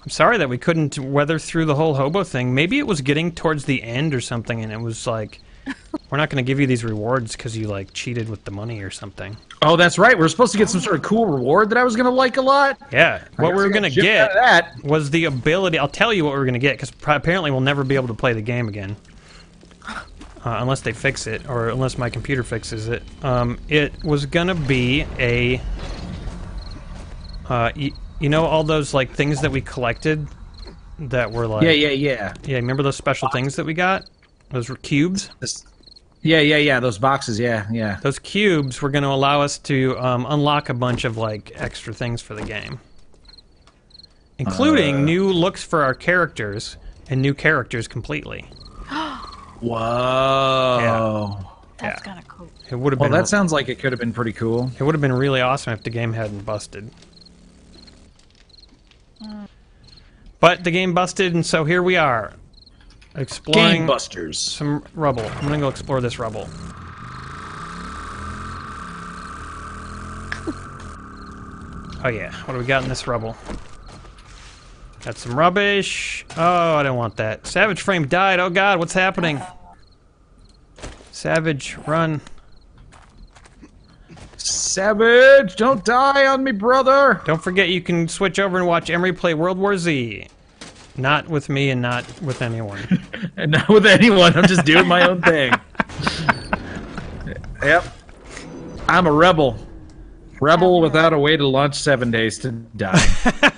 I'm sorry that we couldn't weather through the whole hobo thing. Maybe it was getting towards the end or something and it was like we're not going to give you these rewards because you like cheated with the money or something. Oh, that's right. We are supposed to get some sort of cool reward that I was gonna like a lot. Yeah, what we were going going to get that. was the ability. I'll tell you what we're going to get because apparently we'll never be able to play the game again. Uh, unless they fix it, or unless my computer fixes it. Um, it was going to be a. Uh, y- you know, all those like things that we collected that were like. Yeah, yeah, yeah. Yeah, remember those special things that we got? Those were cubes. Yeah, yeah, yeah. Those boxes. Yeah, yeah. Those cubes were going to allow us to um, unlock a bunch of like extra things for the game, including Uh. new looks for our characters and new characters completely. Whoa. That's Yeah. kind of cool. It would have Well, been that sounds like it could have been pretty cool. it would have been really awesome if the game hadn't busted. Hmm. But the game busted, and so here we are, exploring Game Busters. some rubble. I'm gonna go explore this rubble. Oh yeah, what do we got in this rubble? Got some rubbish. Oh, I don't want that. Savage Frame died. Oh god, what's happening? Savage, run. Savage, don't die on me, brother. Don't forget you can switch over and watch Emre play World War Z. Not with me and not with anyone. And not with anyone. I'm just doing my own thing. yep. I'm a rebel. Rebel without a way to launch seven days to die.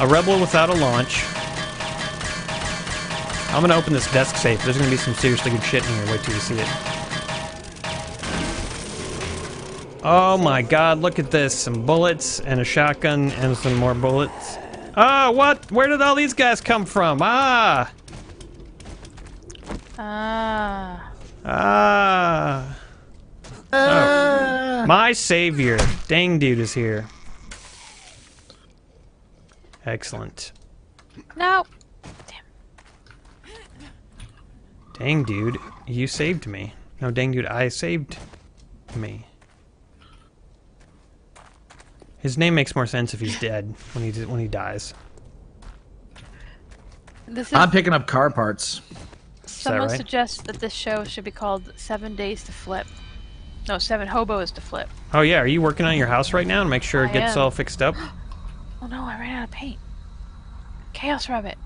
A rebel without a launch. I'm gonna open this desk safe. There's gonna be some seriously good shit in here. Wait till you see it. Oh my god, look at this. Some bullets and a shotgun and some more bullets. Ah, what? Where did all these guys come from? Ah! Ah. Ah! Oh. My savior. Dang dude is here. Excellent. No. Damn. Dang, dude, you saved me. No, dang, dude, I saved me. His name makes more sense if he's dead when he when he dies. This is. I'm picking up car parts. someone right? suggests that this show should be called Seven Days to Flip. No, Seven Hobos to Flip. Oh yeah, are you working on your house right now to make sure it I gets am. all fixed up? Oh no, I ran out of paint. Chaos Rabbit.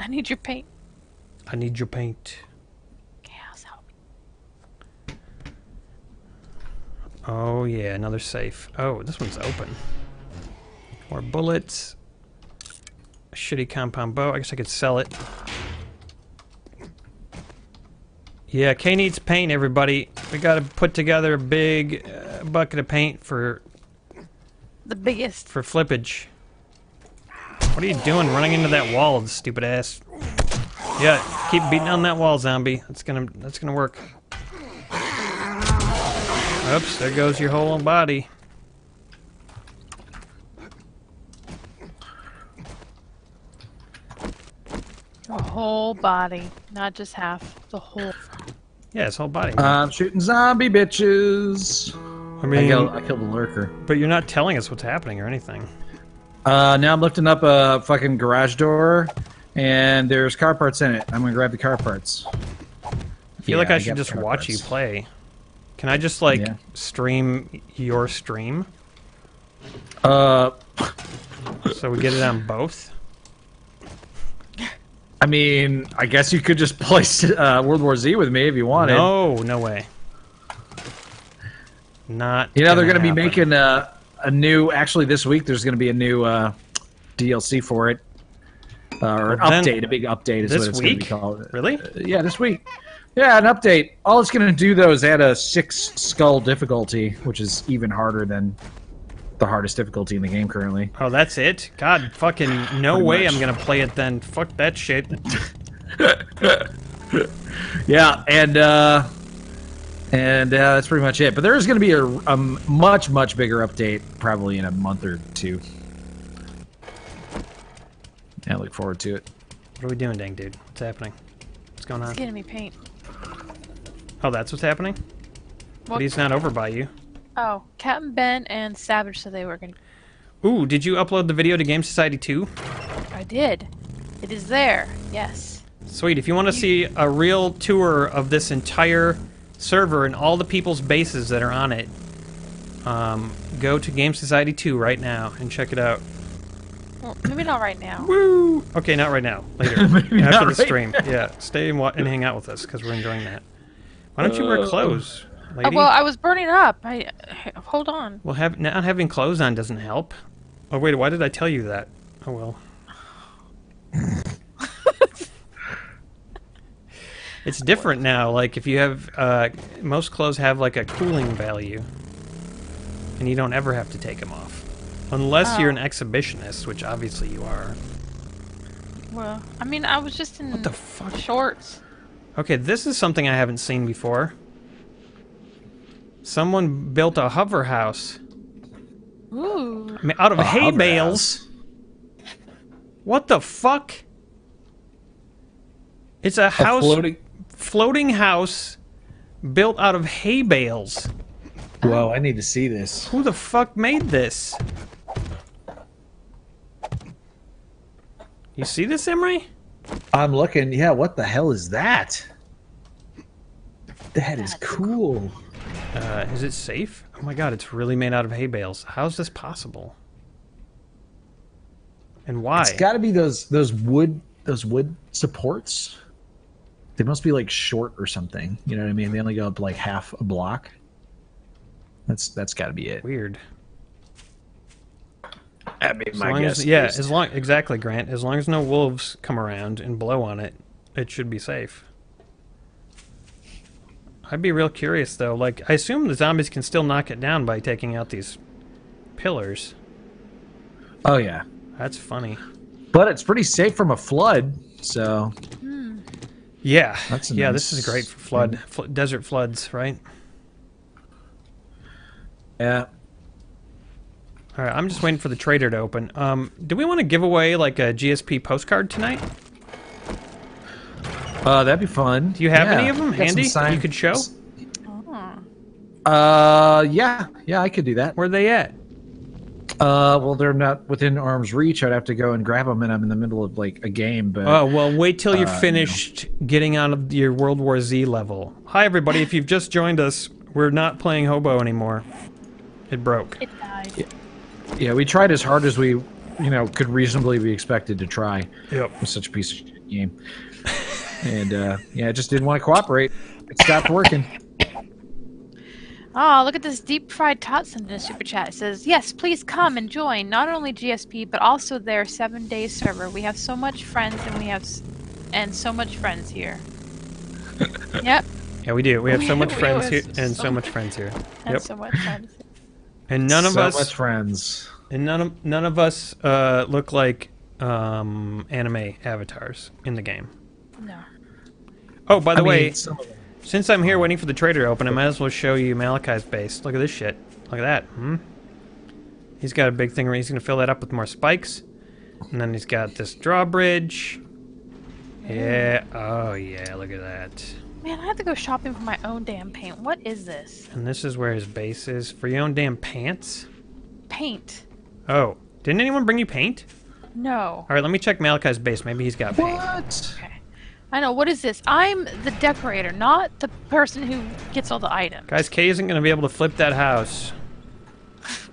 I need your paint. I need your paint. Chaos, help me. Oh yeah, another safe. Oh, this one's open. More bullets. A shitty compound bow. I guess I could sell it. Yeah, Kay needs paint, everybody. We gotta put together a big uh, bucket of paint for The biggest. for flippage. What are you doing running into that wall, stupid ass? Yeah, keep beating on that wall, zombie. That's gonna that's gonna work. Oops, there goes your whole body. The whole body, not just half. The whole. Yeah, his whole body. I'm shooting zombie bitches. I I, mean, killed, I killed the lurker. but you're not telling us what's happening or anything. Uh, now I'm lifting up a fucking garage door, and there's car parts in it. I'm gonna grab the car parts. I feel like I should just watch you play. Can I just like Yeah. stream your stream Uh, so we get it on both? I mean, I guess you could just play uh, World War Z with me if you wanted. No, no way. Not. You know they're gonna be making a a new. Actually, this week there's gonna be a new uh, DLC for it, uh, or an then- update. A big update is This what it's gonna week? be called. Really? Yeah, this week. Yeah, an update. All it's gonna do though is add a six skull difficulty, which is even harder than the hardest difficulty in the game currently. Oh, that's it? God, fucking no Pretty way much. I'm gonna play it then. Fuck that shit. Yeah, and uh, and uh, that's pretty much it. But there is going to be a, a much much bigger update probably in a month or two. Yeah, I look forward to it. What are we doing, dang dude? What's happening? What's going It's on? getting me paint. Oh, that's what's happening? What? But he's not over by you. Oh, Captain Ben and Savage said they were gonna. Ooh, did you upload the video to Game Society 2? I did. It is there. Yes. Sweet. If you want to see a real tour of this entire server and all the people's bases that are on it, um, go to Game Society 2 right now and check it out. Well, maybe not right now. Woo! Okay, not right now. Later. Maybe After not the right stream. Yeah, stay and, wa- and hang out with us because we're enjoying that. Why don't you wear Uh, clothes, Oh, lady? well, I was burning up. I hold on. Well, have, not having clothes on doesn't help. Oh, wait, why did I tell you that? Oh, well. it's different now. Like, if you have, uh, most clothes have, like, a cooling value. And you don't ever have to take them off. Unless you're an Oh. exhibitionist, which obviously you are. Well, I mean, I was just in What the fuck? shorts. Okay, this is something I haven't seen before. Someone built a hover house. Ooh. I mean, out of A hay hover bales. What the fuck? It's a A house, floating. Floating house, built out of hay bales. Whoa! I need to see this. Who the fuck made this? You see this, Emre? I'm looking. Yeah. What the hell is that? That is cool. Uh, is it safe? Oh my god, it's really made out of hay bales. How is this possible? And why? It's got to be those those wood those wood supports. They must be like short or something. You know what I mean? They only go up like half a block. That's that's got to be it. Weird. That'd be As long as, yeah, as long exactly, Grant. As long as no wolves come around and blow on it, it should be safe. I'd be real curious though. Like, I assume the zombies can still knock it down by taking out these pillars. oh yeah, That's funny. but it's pretty safe from a flood. So Yeah, That's yeah. nice This is great for flood, fl- desert floods, right? yeah, All right, I'm just waiting for the trader to open. Um, do we want to give away like a GSP postcard tonight? uh, that'd be fun. Do you have Yeah. any of them Got handy that you could show? Oh. Uh, yeah, yeah, I could do that. Where are they at? Uh, well, they're not within arm's reach. I'd have to go and grab them, and I'm in the middle of like a game. But Oh, well, wait till you're Uh, no. finished getting out of your World War Z level. Hi, everybody. If you've just joined us, we're not playing Hobo anymore. It broke. It died. yeah, we tried as hard as we, you know, could reasonably be expected to try. Yep. with such a piece of shit game. and uh, yeah, I just didn't want to cooperate. It stopped working. Oh, look at this deep fried tots in the super chat. It says, Yes, please come and join not only GSP, but also their seven day server. We have so much friends and we have s- and so much friends here. yep, Yeah, we do. We have so much friends here and so much- much friends here. and Yep. so much friends. And none of so us much friends. and none of none of us uh, look like um, anime avatars in the game. No. Oh, by the I mean, way, some of them- Since I'm here waiting for the trader to open, I might as well show you Malachi's base. Look at this shit. Look at that. Hmm? He's got a big thing where he's going to fill that up with more spikes. And then he's got this drawbridge. Yeah. Oh, yeah. Look at that. Man, I have to go shopping for my own damn paint. What is this? And this is where his base is. For your own damn pants? Paint. Oh. Didn't anyone bring you paint? No. All right, let me check Malachi's base. Maybe he's got paint. What? Okay. I know. What is this? I'm the decorator, not the person who gets all the items. Guys, Kay isn't going to be able to flip that house.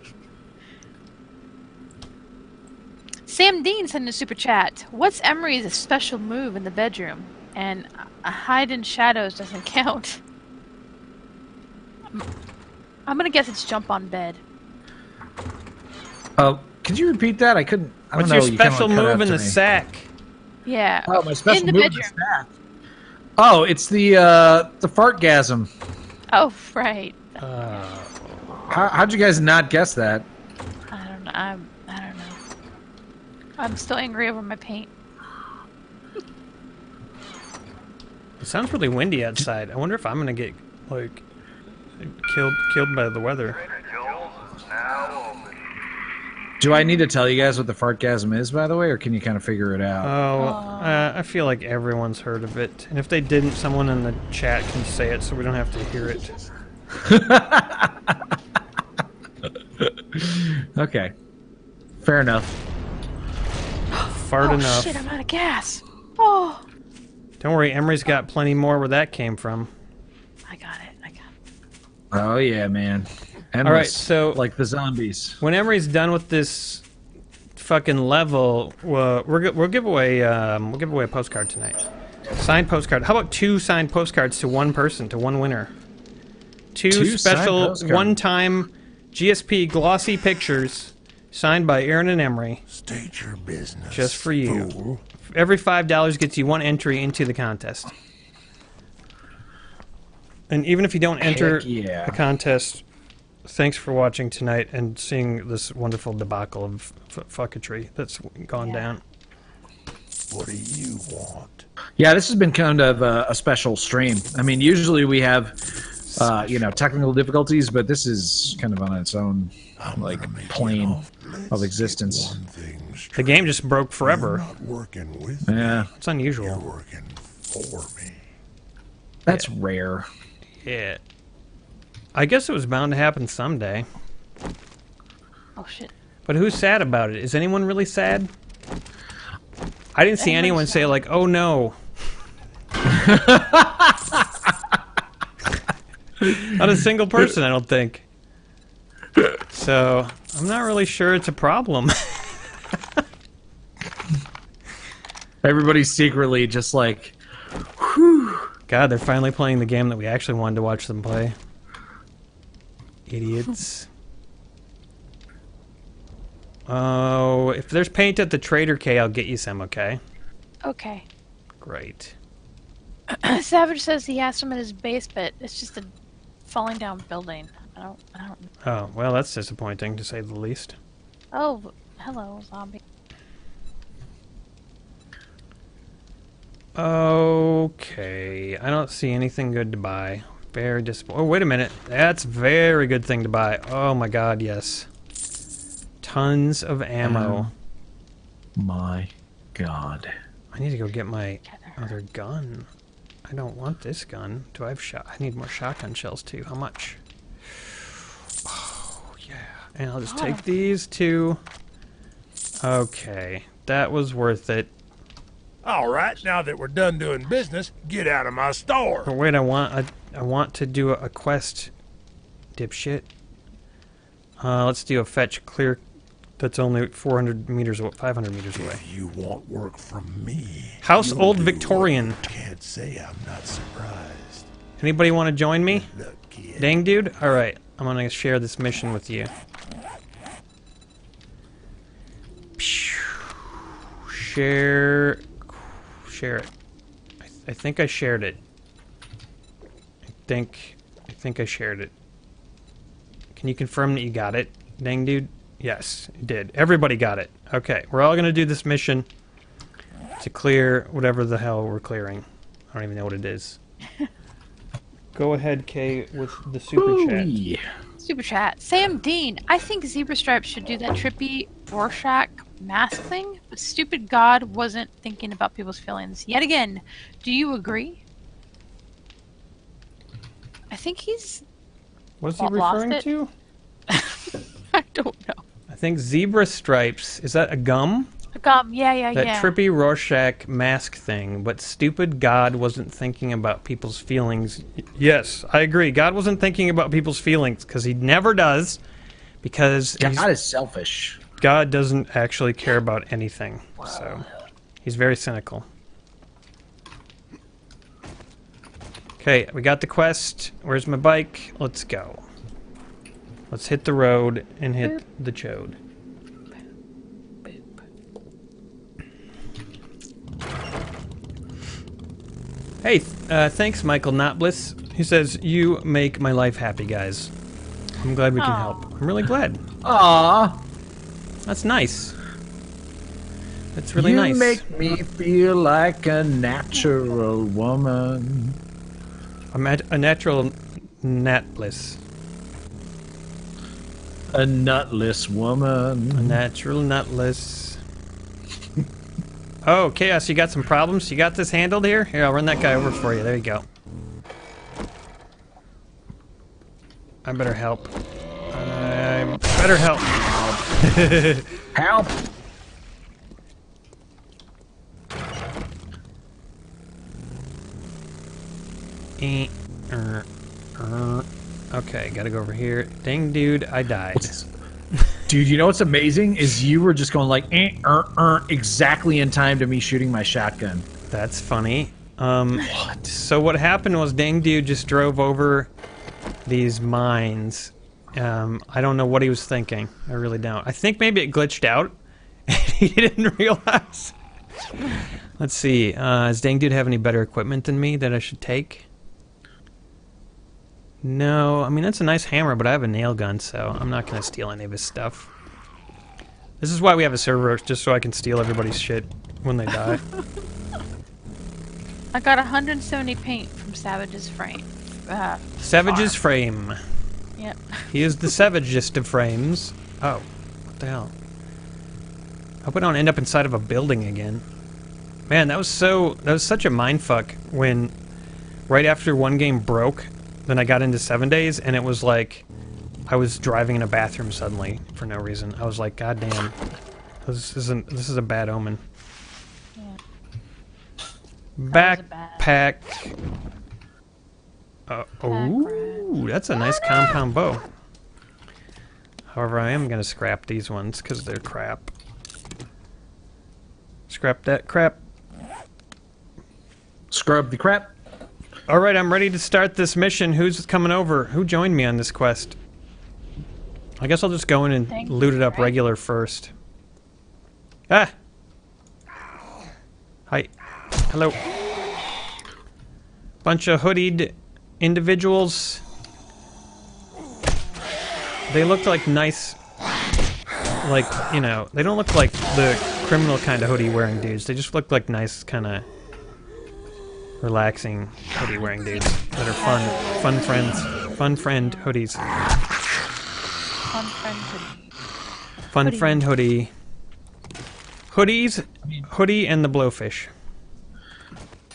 Sam Dean sent a super chat. What's Emre's special move in the bedroom? And a hide in shadows doesn't count. I'm- I'm gonna guess it's jump on bed. Oh, could you repeat that? I couldn't. I don't What's know. your you special cut move in the me. sack? Yeah. Oh, my special in the move bedroom. is that. Oh, it's the uh, the fartgasm. Oh, right. Uh, How, how'd you guys not guess that? I don't know. I'm. I don't know. I'm still angry over my paint. It sounds really windy outside. I wonder if I'm gonna get like killed killed by the weather. Do I need to tell you guys what the fartgasm is, by the way, or can you kind of figure it out? Oh, uh, I feel like everyone's heard of it, and if they didn't, someone in the chat can say it so we don't have to hear it. okay, fair enough. Fart oh enough. shit! I'm out of gas. Oh, Don't worry, Emre's got plenty more where that came from. I got it. I got it. Oh yeah, man. Endless, All right, so like the zombies. when Emre's done with this fucking level, well, we're, go- we'll give away um, we'll give away a postcard tonight. Signed postcard. How about two signed postcards to one person, to one winner? Two, Two special one-time GSP glossy pictures signed by Aaron and Emre, State your business. just for you. fool. Every five dollars gets you one entry into the contest. And even if you don't enter Heck yeah. the contest, thanks for watching tonight and seeing this wonderful debacle of f- fucketry that's gone Yeah. down. What do you want? Yeah, this has been kind of a, a special stream. I mean, usually we have uh, you know, technical difficulties, but this is kind of on its own I'm like gonna make it plane of existence. One thing straight. The game just broke forever. not working with Yeah, me. It's You're unusual. working for me. that's rare. Yeah. I guess it was bound to happen someday. Oh shit. But who's sad about it? Is anyone really sad? I didn't see Everyone's anyone say like, "Oh no." Not a single person, I don't think. So, I'm not really sure it's a problem. Everybody's secretly just like, God, they're finally playing the game that we actually wanted to watch them play. Idiots. Oh, if there's paint at the Trader Kay, I'll get you some, okay? Okay. Great. Savage says he has some in his base, but it's just a falling down building. I don't. I don't. Oh, well, that's disappointing to say the least. Oh, hello, zombie. Okay, I don't see anything good to buy. Very disappointing. Oh, wait a minute. That's very good thing to buy. Oh my god, yes. Tons of ammo. Um, my God. I need to go get my other gun. I don't want this gun. Do I have shot? I need more shotgun shells too. How much? Oh yeah. And I'll just take Oh. these two. Okay, that was worth it. All right, now that we're done doing business, get out of my store. But wait, I want I, I want to do a, quest, dipshit. Uh, let's do a fetch clear. That's only 400 meters, awa- 500 meters away. If you want work from me, House Old Victorian. Can't say I'm not surprised. Anybody want to join me? Dang, dude. All right, I'm gonna share this mission with you. Share, share it. I, th- I think I shared it. I think, I think I shared it. Can you confirm that you got it, dang dude? Yes, you did. Everybody got it. Okay, we're all gonna do this mission to clear whatever the hell we're clearing. I don't even know what it is. Go ahead, Kay, with the super chat. Ooh-wee. Super chat. Sam Dean. I think Zebra Stripes should do that trippy Rorschach mask thing, but stupid God wasn't thinking about people's feelings yet again. Do you agree? I think he's. What's he referring it? to? I don't know. I think zebra stripes. Is that a gum? Um, yeah, yeah, That yeah. That trippy Rorschach mask thing. But stupid God wasn't thinking about people's feelings. Yes, I agree. God wasn't thinking about people's feelings because he never does. Because he's- God is selfish. God doesn't actually care about anything. So he's very cynical. Okay, we got the quest. Where's my bike? Let's go. Let's hit the road and hit the chode. Hey, uh, thanks, Michael Notbliss. He says, You make my life happy, guys. I'm glad we can Aw. help. I'm really glad. Aw, That's nice. That's really you nice. You make me feel like a natural woman. A, mat- a natural nat bliss. A nutless woman. A natural nutless. oh, Chaos, you got some problems? You got this handled here? Here, I'll run that guy over for you. There you go. I better help. I better help. Help! Eh, er, er. Okay, gotta go over here. Dang, dude, I died. Dude, you know what's amazing is you were just going like eh, er, er, exactly in time to me shooting my shotgun. That's funny. Um, what? So what happened was Dang Dude just drove over these mines. Um, I don't know what he was thinking. I really don't. I think maybe it glitched out. and he didn't realize. Let's see. Uh, does Dang Dude have any better equipment than me that I should take? No. I mean, that's a nice hammer, but I have a nail gun, so I'm not going to steal any of his stuff. This is why we have a server, just so I can steal everybody's shit when they die. I got 170 paint from Savage's frame Uh, Savage's frame. yep. He is the savagest of frames. Oh, what the hell? I hope I don't end up inside of a building again. Man, that was so. That was such a mindfuck when, right after one game broke, then I got into seven days, and it was like, I was driving in a bathroom suddenly for no reason. I was like, God damn, this isn't. This is a bad omen. That was bad- Backpack. Uh, ooh, that's a nice compound bow. However, I am gonna scrap these ones because they're crap. Scrap that crap. Scrub the crap. All right, I'm ready to start this mission. Who's coming over? Who joined me on this quest? I guess I'll just go in and loot it up Greg. regular first. Ah. Hi. Hello. Bunch of hoodied individuals. They look like nice, like you know, they don't look like the criminal kind of hoodie wearing dudes. They just look like nice kind of relaxing hoodie wearing dudes that are fun, fun friends, fun friend hoodies, Fun friend hoodie. fun Hoodie. friend hoodie, hoodies, hoodie, and the blowfish.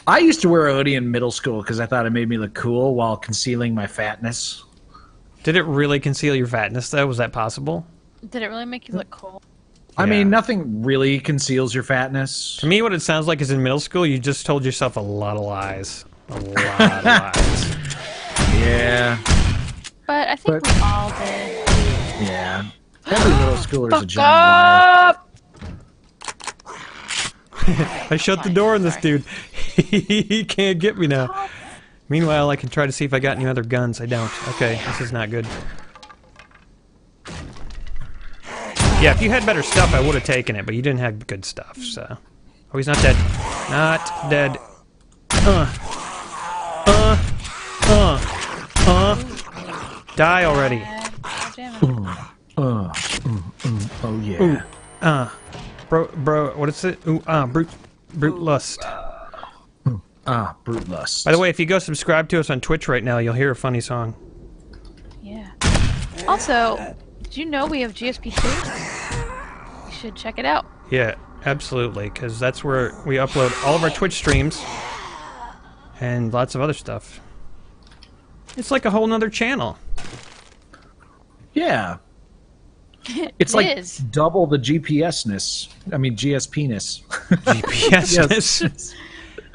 I used to wear a hoodie in middle school because I thought it made me look cool while concealing my fatness. Did it really conceal your fatness though? Was that possible? Did it really make you look cool? I Yeah. mean, nothing really conceals your fatness. To me, what it sounds like is in middle school, you just told yourself a lot of lies. A lot of lies. Yeah, But I think But- we all did. yeah. Every middle schooler is a Fuck giant liar. up! I shut the door on this dude. he can't get me now. Meanwhile, I can try to see if I got any other guns. I don't. Okay, this is not good. Yeah, if you had better stuff, I would have taken it, but you didn't have good stuff, so. Oh, he's not dead. Not dead. Uh. Uh. Uh. Uh. Die already. God. Uh, mm, mm, oh yeah. Uh. Bro, bro, what is it? Ooh, uh, brute, brute lust. Ah, brute lust. By the way, if you go subscribe to us on Twitch right now, you'll hear a funny song. Yeah. Also, did you know we have GSP 2? You should check it out. Yeah, absolutely, because that's where we upload all of our Twitch streams and lots of other stuff. It's like a whole nother channel. yeah, it's like is. double the GPS-ness. I mean, GSP-ness. GPS.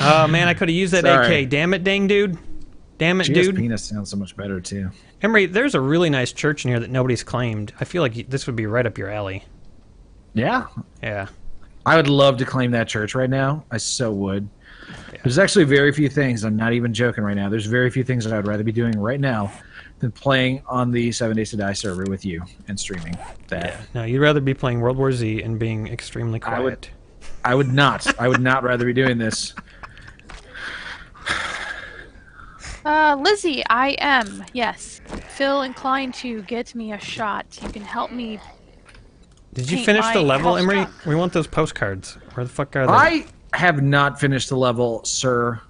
oh man, I could have used that Sorry. AK. Damn it, dang dude. Damn it, dude. GSP-ness sounds so much better too. Emre, there's a really nice church in here that nobody's claimed. I feel like this would be right up your alley. Yeah, Yeah. I would love to claim that church right now. I so would. There's actually very few things. I'm not even joking right now. There's very few things that I'd rather be doing right now than playing on the Seven Days to Die server with you and streaming that. No, you'd rather be playing World War Z and being extremely I would- quiet. I would not. I would not rather be doing this. Uh, Lizzie, I am. Yes. Feel inclined to get me a shot. You can help me. Did you finish the level, Emre? truck. We want those postcards. Where the fuck are they? I have not finished the level, sir.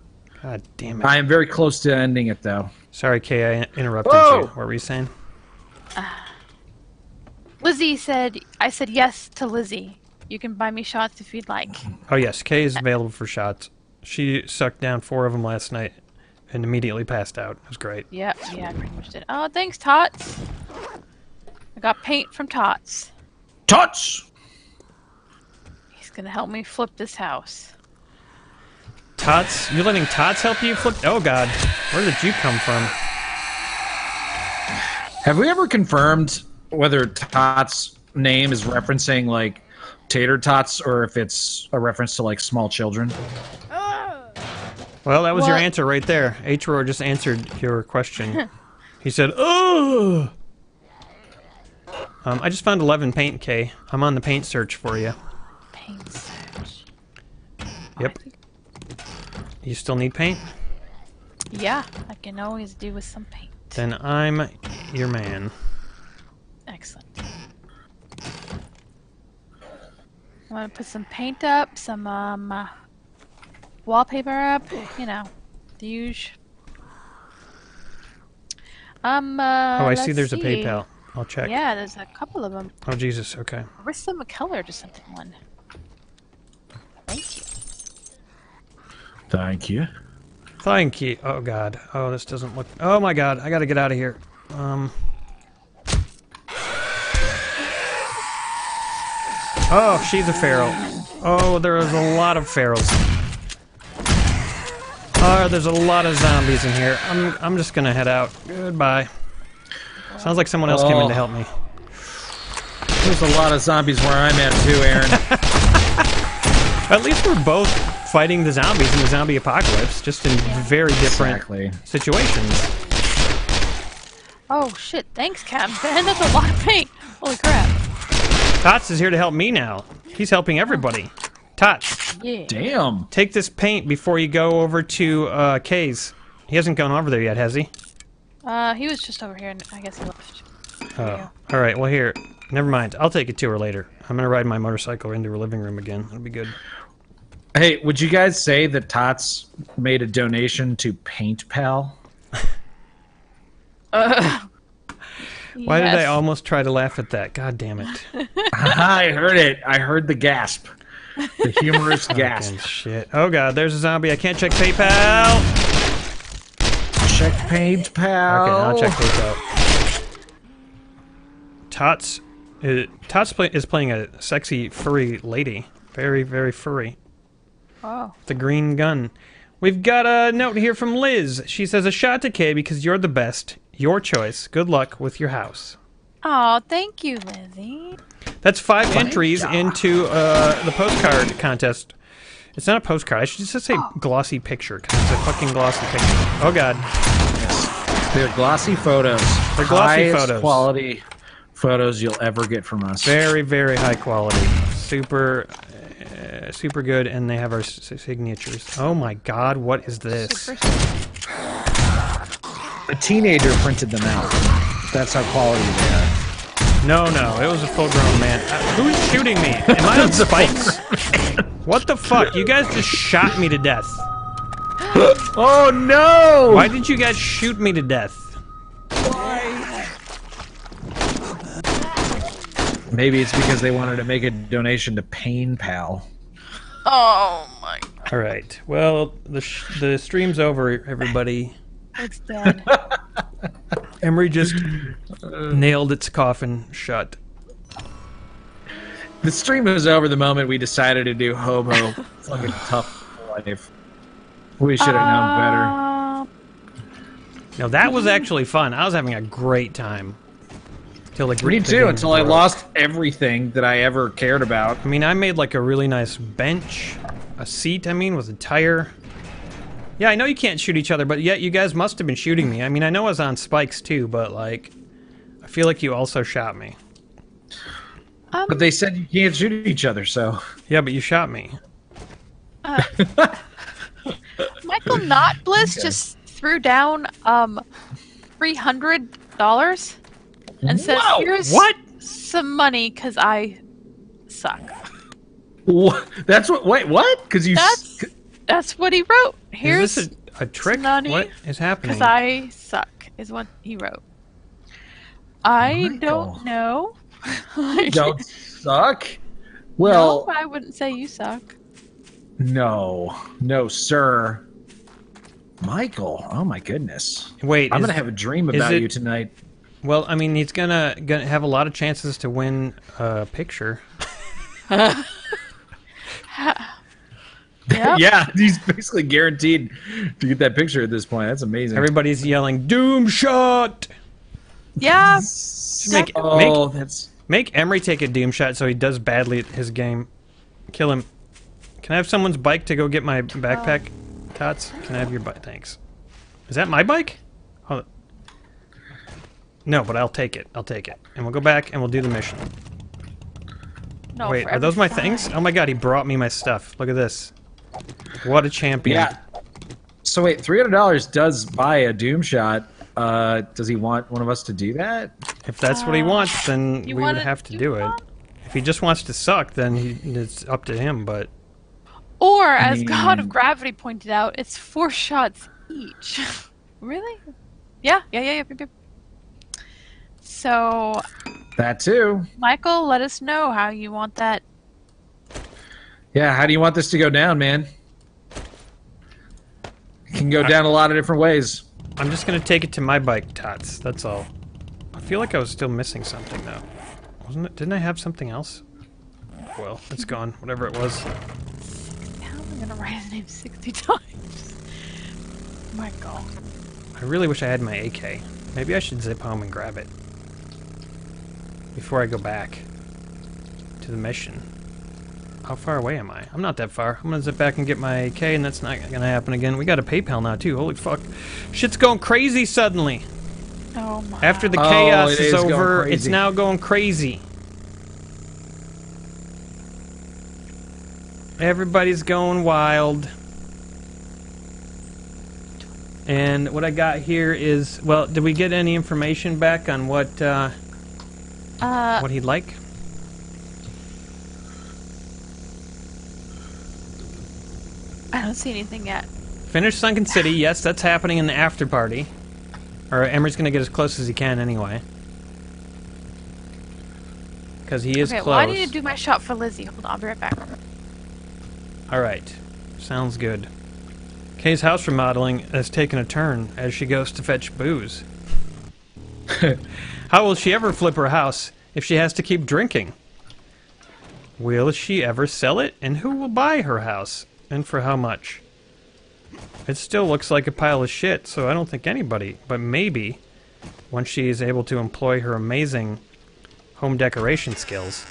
God damn it. I am very close to ending it, though. Sorry, Kay, I interrupted Whoa! you. What were you saying? Lizzie said, I said yes to Lizzie. You can buy me shots if you'd like. Oh, yes, Kay is available for shots. She sucked down four of them last night and immediately passed out. It was great. Yep, yeah, I pretty much did. Oh, thanks, Tots. I got paint from Tots. Tots! He's gonna help me flip this house. Tots? You're letting Tots help you flip? Oh, God. Where did you come from? Have we ever confirmed whether Tot's name is referencing, like, tater tots or if it's a reference to, like, small children? Well, that was your answer right there. H-Roar just answered your question. he said, oh! Um, I just found 11 paint, Kay. I'm on the paint search for you. Paint search. Yep. You still need paint? Yeah, I can always do with some paint. Then I'm your man. Excellent. I'm gonna put some paint up, some um, uh, wallpaper up. You know, the usual. Um. Uh, Oh, I see let's there's a. PayPal. I'll check. Yeah, there's a couple of them. Oh, Jesus. Okay. Marissa McKellar just sent in one. Thank you. Thank you. Thank you. Oh, God. Oh, this doesn't look... Oh, my God. I gotta get out of here. Um... Oh, she's a feral. Oh, there's a lot of ferals. Oh, there's a lot of zombies in here. I'm, I'm just gonna head out. Goodbye. Sounds like someone else came in Oh. to help me. There's a lot of zombies where I'm at too, Aaron. At least we're both fighting the zombies in the zombie apocalypse, just in very different exactly. situations. Oh shit! Thanks, Captain. That's a lot of paint. Holy crap. Tots is here to help me now. He's helping everybody. Tots, Yeah. Damn. take this paint before you go over to uh, Kay's. He hasn't gone over there yet, has he? Uh, he was just over here, and I guess he left. Oh. All right. Well, here. Never mind. I'll take it to her later. I'm gonna ride my motorcycle into her living room again. That'll be good. Hey, would you guys say that Tots made a donation to Paint Pal? Why did I almost try to laugh at that? God damn it. I heard it. I heard the gasp. The humorous gasp. Shit. Oh god, there's a zombie. I can't check PayPal. Check Paint Pal. Okay, I'll check PayPal. Tots, uh, Tots play, is playing a sexy furry lady. Very, very furry. Oh. The green gun. We've got a note here from Liz. She says, "A shot to Kay because you're the best. Your choice. Good luck with your house." Oh, thank you, Lizzie. That's five entries into uh, the postcard contest. It's not a postcard. I should just say glossy picture because it's a fucking glossy picture. Oh god. They're glossy photos. They're glossy Highest photos. quality photos you'll ever get from us. Very, very high quality. Super, uh, super good, and they have our s- signatures. Oh my god, what is this? Super A teenager printed them out. That's how quality they are. No, no, it was a full-grown man. Uh, who's shooting me? Am I on spikes? what the fuck? You guys just shot me to death. Oh no! Why did you guys shoot me to death? Maybe it's because they wanted to make a donation to Pain Pal. Oh my god. All right. Well, the sh- the stream's over, everybody. It's dead. Emre just nailed its coffin shut. The stream was over the moment we decided to do Hobo fucking tough life. We should have known better. Uh, Now that was actually fun. I was having a great time. Till the Me the too, game until I lost everything that I ever cared about. I mean, I made like a really nice bench, a seat. I mean, with a tire. Yeah, I know you can't shoot each other, but yet you guys must have been shooting me. I mean, I know I was on spikes too, but like, I feel like you also shot me. But they said you can't shoot each other, so. Yeah, but you shot me. Michael Not Bliss just threw down um three hundred dollars and says, Wow, "Here's what? some money because I suck." What? That's what. Wait, what? Because you. s- That's that's what he wrote. Here's is this a, a trick? money What is happening? because I suck is what he wrote. I Michael. don't know. don't suck. Well, no, I wouldn't say you suck. no, no, sir. Michael, oh my goodness. Wait, I'm is- gonna have a dream about it- you tonight. Well, I mean, he's gonna gonna have a lot of chances to win a picture. Yep. Yeah, he's basically guaranteed to get that picture at this point. That's amazing. Everybody's yelling "Doom shot." Yeah. Make, oh, make that's make Emre take a doom shot so he does badly at his game. Kill him. Can I have someone's bike to go get my backpack? Uh. Tots, can I have your bike? Thanks. Is that my bike? Hold on. No, but I'll take it. I'll take it, and we'll go back and we'll do the mission. No, Wait, are those every my things? Oh my god, he brought me my stuff. Look at this. What a champion. yeah. So wait, three hundred dollars does buy a Doom shot. Uh, does he want one of us to do that? If that's what he wants, then we would have to do do it. that? If he just wants to suck, then he, it's up to him. But Or, as God of Gravity pointed out, it's four shots each. really? Yeah, yeah, yeah, yeah. yeah, yeah. So, That too. Michael, let us know how you want that. Yeah, how do you want this to go down, man? It can go down a lot of different ways. I'm just gonna take it to my bike, Tots. That's all. I feel like I was still missing something though. Wasn't it? Didn't I have something else? Well, it's gone. Whatever it was. How am I gonna write his name 60 times? My God. I really wish I had my AK. Maybe I should zip home and grab it before I go back to the mission. How far away am I? I'm not that far. I'm gonna zip back and get my AK, and that's not gonna happen again. We got a PayPal now too. Holy fuck! Shit's going crazy suddenly. Oh my. After the Oh, chaos it is, is going over, it's now going crazy. Everybody's going wild. And what I got here is, well, did we get any information back on what uh, Uh, what he'd like? I don't see anything yet. Finish Sunken City. Yes, that's happening in the after party. Or Emre's gonna get as close as he can anyway. Because he is okay, close. well, I need to do my shot for Lizzie. Hold on, I'll be right back. All right. Sounds good. Kay's house remodeling has taken a turn as she goes to fetch booze. How will she ever flip her house if she has to keep drinking? Will she ever sell it? And who will buy her house? And for how much? It still looks like a pile of shit, so I don't think anybody, but maybe, once she is able to employ her amazing home decoration skills,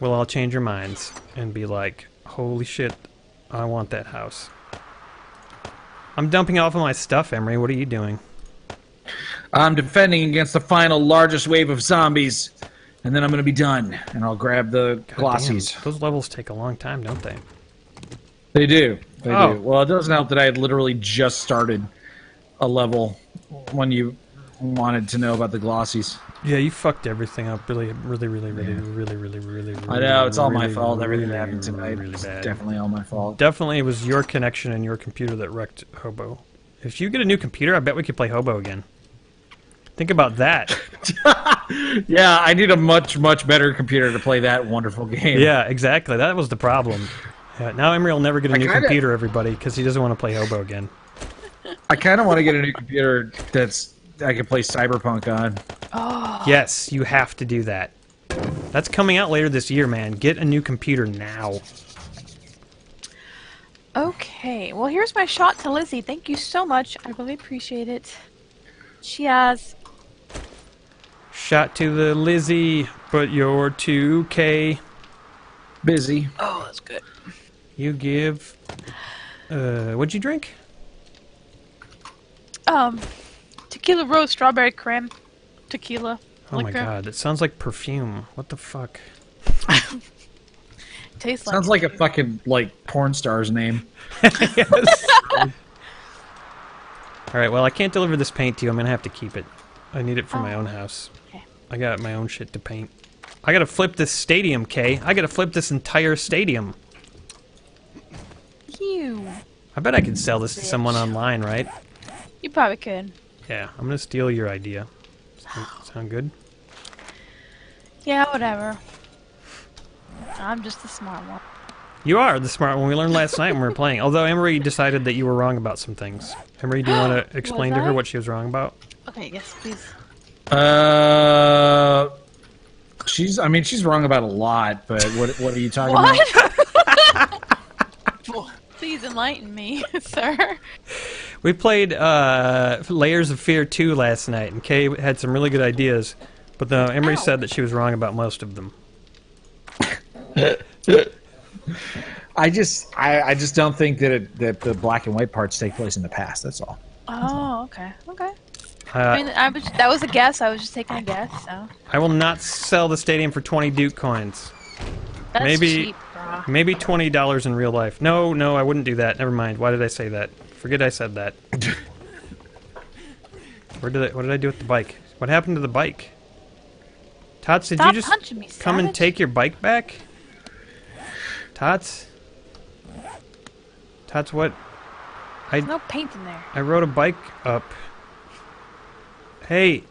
we'll all change our minds and be like, holy shit, I want that house. I'm dumping off of my stuff, Emre. What are you doing? I'm defending against the final largest wave of zombies, and then I'm gonna be done, and I'll grab the God glossies. damn, those levels take a long time, don't they? They do. They Oh. do. Well, it doesn't help that I had literally just started a level when you wanted to know about the glossies. Yeah, you fucked everything up really, really, really, really, really, really, really, really. I know it's all my fault. Everything that really, happened tonight Really is bad. definitely all my fault. Definitely, it was your connection and your computer that wrecked Hobo. If you get a new computer, I bet we could play Hobo again. Think about that. Yeah, I need a much much better computer to play that wonderful game. yeah, exactly. That was the problem. Yeah, now Emre will never get a I new kinda- computer, everybody, because he doesn't want to play Hobo again. I kind of want to get a new computer that's I can play Cyberpunk on. Oh, Yes, you have to do that. That's coming out later this year, man. Get a new computer now. okay. Well, here's my shot to Lizzie. Thank you so much. I really appreciate it. Cheers. Shot to the Lizzie, but you're 2K. Busy. Oh, that's good. You give. Uh, what'd you drink? Um, tequila rose strawberry creme. Tequila. Oh my god, that sounds like perfume. What the fuck? Tastes like. Sounds like a fucking like porn star's name. Alright, well, I can't deliver this paint to you. I'm gonna have to keep it. I need it for my own house. okay. I got my own shit to paint. I gotta flip this stadium, Kay. I gotta flip this entire stadium. You. I bet I could sell this to someone online, right? You probably could. Yeah, I'm gonna steal your idea. Sound, sound good? Yeah, whatever. I'm just the smart one. You are the smart one we learned last night when we were playing. Although Emre decided that you were wrong about some things. Emre, do you want to explain to her what she was wrong about? Okay, yes, please. Uh, she's. I mean, she's wrong about a lot. But what? What are you talking about? What? please enlighten me, sir. We played uh, Layers of Fear 2 last night, and Kay had some really good ideas. But though Emre Ow. said that she was wrong about most of them. I just. I, I just don't think that it, that the black and white parts take place in the past. That's all. Oh, okay, okay. Uh, I mean, I was, that was a guess. I was just taking a guess. So I will not sell the stadium for 20 Duke coins. that's Maybe- cheap, Maybe $20 in real life. No, no, I wouldn't do that. Never mind. Why did I say that? Forget I said that. Where did I, what did I do with the bike? What happened to the bike? Tots, did Stop you just me, come and take your bike back? Tots? Tots, what? There's no paint in there. I rode a bike up. Hey,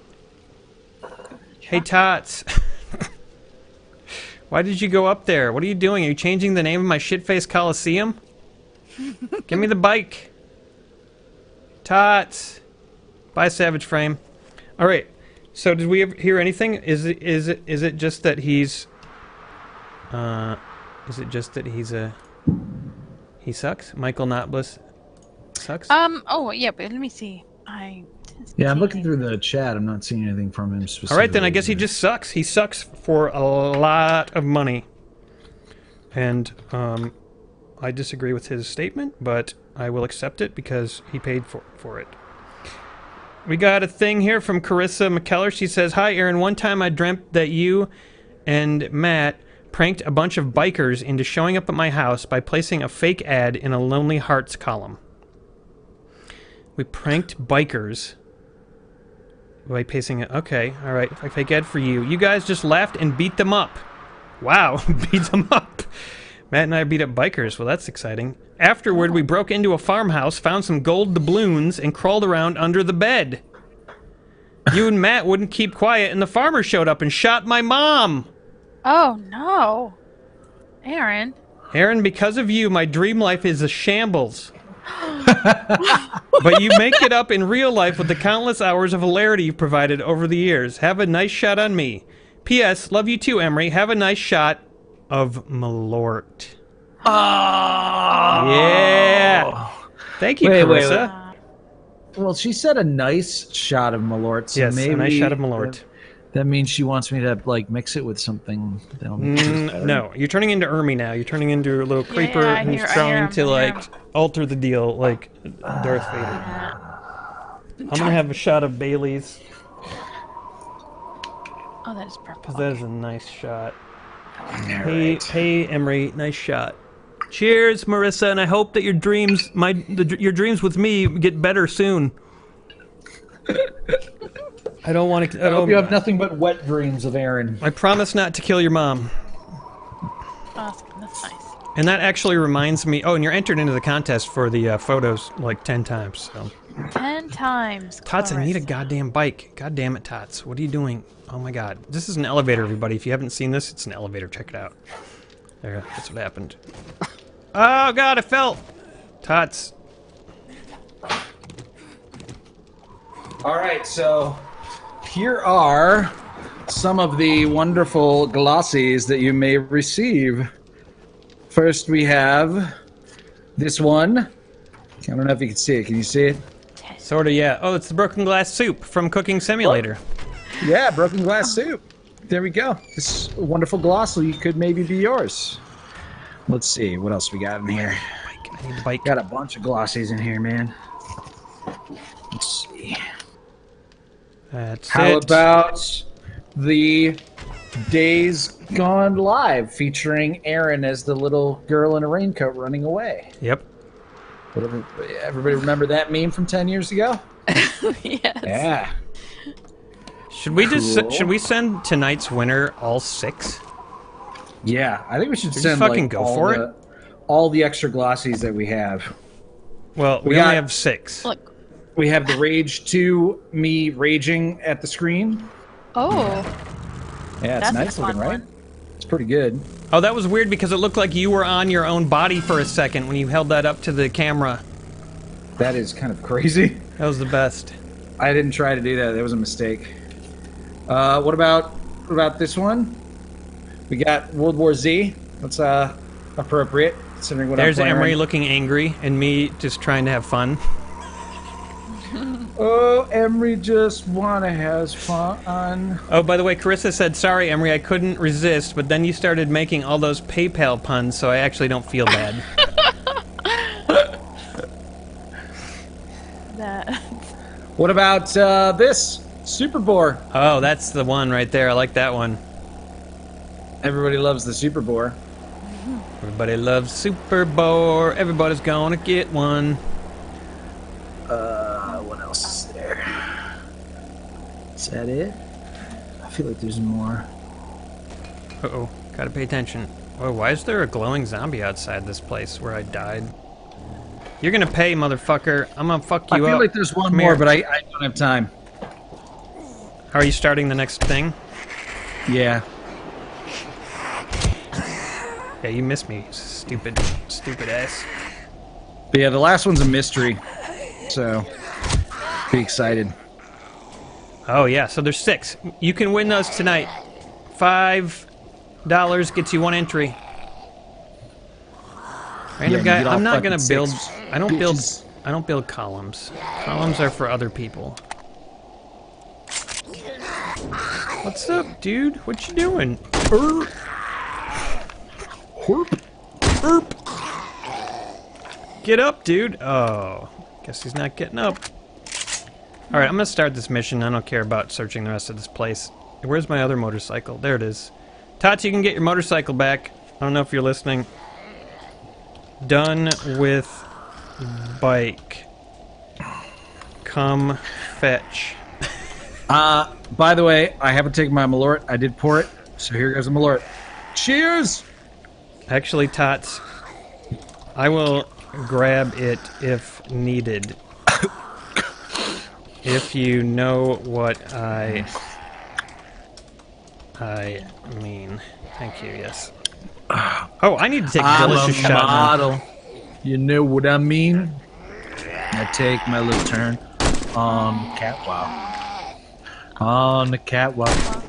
Hey, Tots. Why did you go up there? What are you doing? Are you changing the name of my shitface Coliseum? Give me the bike. Tots. Bye, Savage Frame. All right. So, did we hear anything? Is it is it is it just that he's? Uh, is it just that he's a? He sucks. Michael Notbliss sucks. Um. Oh, yeah. But let me see. I. Yeah, I'm looking through the chat. I'm not seeing anything from him specifically. All right, then I guess he just sucks. He sucks for a lot of money. And um, I disagree with his statement, but I will accept it because he paid for, for it. We got a thing here from Carissa McKellar. She says, Hi, Aaron. One time I dreamt that you and Matt pranked a bunch of bikers into showing up at my house by placing a fake ad in a Lonely Hearts column. We pranked bikers by pacing it. Okay, all right. If I fake ad for you, you guys just laughed and beat them up. Wow, beat them up. Matt and I beat up bikers. Well, that's exciting. Afterward, we broke into a farmhouse, found some gold doubloons, and crawled around under the bed. You and Matt wouldn't keep quiet, and the farmer showed up and shot my mom. Oh no, Aaron. Aaron, because of you, my dream life is a shambles. but you make it up in real life with the countless hours of hilarity you've provided over the years. Have a nice shot on me. P.S. Love you too, Emre. Have a nice shot of Malort. Ah. Yeah. Thank you, Wait, wait, Carissa. Well, she said a nice shot of Malort. So Yes, maybe a nice shot of Malort. That, that means she wants me to like mix it with something. That'll make Mm, better. no, you're turning into Emre now. You're turning into a little creeper I who's hear- trying to him, I like alter the deal, like Darth Vader. I'm gonna have a shot of Bailey's Oh, that is purple. because that is a nice shot. Hey, hey, Emre, nice shot. Cheers, Marissa, and I hope that your dreams, my the, your dreams with me, get better soon. I don't want to. I I hope you have nothing but wet dreams of Aaron. I promise not to kill your mom. Awesome. That's nice. And that actually reminds me. Oh, and you're entered into the contest for the uh, photos like ten times. So, Ten times. Tots, I need a goddamn bike. God damn it, Tots. What are you doing? Oh my god, this is an elevator, everybody. If you haven't seen this, it's an elevator. Check it out. There, that's what happened. Oh god, I fell. Tots. All right, so here are some of the wonderful glossies that you may receive. First, we have this one. I don't know if you can see it. Can you see it? Sort of, yeah. Oh, it's the broken glass soup from Cooking Simulator. Yeah, broken glass soup. There we go. This wonderful glossy could maybe be yours. Let's see what else we got in here. Bike. I need bike. Got a bunch of glossies in here, man. Let's see. That's How it. about the Days Gone Live featuring Aaron as the little girl in a raincoat running away? Yep. Whatever, everybody remember that meme from 10 years ago? yes. Yeah. Should we just should we send tonight's winner all six? Yeah, I think we should just send fucking like, go all for the, all the extra glossies that we have. Well, we, We only got- have six. Look. We have the Rage 2, me raging at the screen. Oh. Yeah, it's That's nice fun looking, right? It's pretty good. Oh, that was weird because it looked like you were on your own body for a second when you held that up to the camera. That is kind of crazy. That was the best. I didn't try to do that. That was a mistake. Uh, what about what about this one? We got World War Z. That's uh appropriate considering what There's I'm playing. Emre right- looking angry and me just trying to have fun. Oh, Emre just wanna has fun. Oh, by the way, Carissa said, "Sorry, Emre, I couldn't resist," but then you started making all those PayPal puns, so I actually don't feel bad. That. What about uh, this Super Bore? oh, that's the one right there. I like that one. Everybody loves the Super Bore. Everybody loves Super Bowl. Everybody's gonna get one. Uh, what else is there? Is that it? I feel like there's more. Uh oh, gotta pay attention. Oh, why is there a glowing zombie outside this place where I died? You're gonna pay, motherfucker. I'm gonna fuck you up. I feel up. like there's one Come more, here. but I, I don't have time. How are you starting the next thing? Yeah. Yeah, you missed me, stupid, stupid ass. But yeah, the last one's a mystery. So, be excited. Oh yeah, so there's six. You can win those tonight. Five dollars gets you one entry. Random you guy. I'm not gonna build. I don't build. I don't build columns. Columns are for other people. What's up, dude? What you doing? Erp. Herp. Herp. Get up, dude. Oh, guess he's not getting up. All right, I'm gonna start this mission. I don't care about searching the rest of this place. Where's my other motorcycle? There it is. Tots, you can get your motorcycle back. I don't know if you're listening. Done with bike. Come fetch. Uh, by the way, I haven't taken my Malort. I did pour it, so here goes a Malort. Cheers! Actually, Tots, I will grab it if needed. If you know what I I mean. Thank you. Yes. Oh, I need to take a I'm delicious a shot. now. model. You know what I mean? I take my little turn on the catwalk. On the catwalk.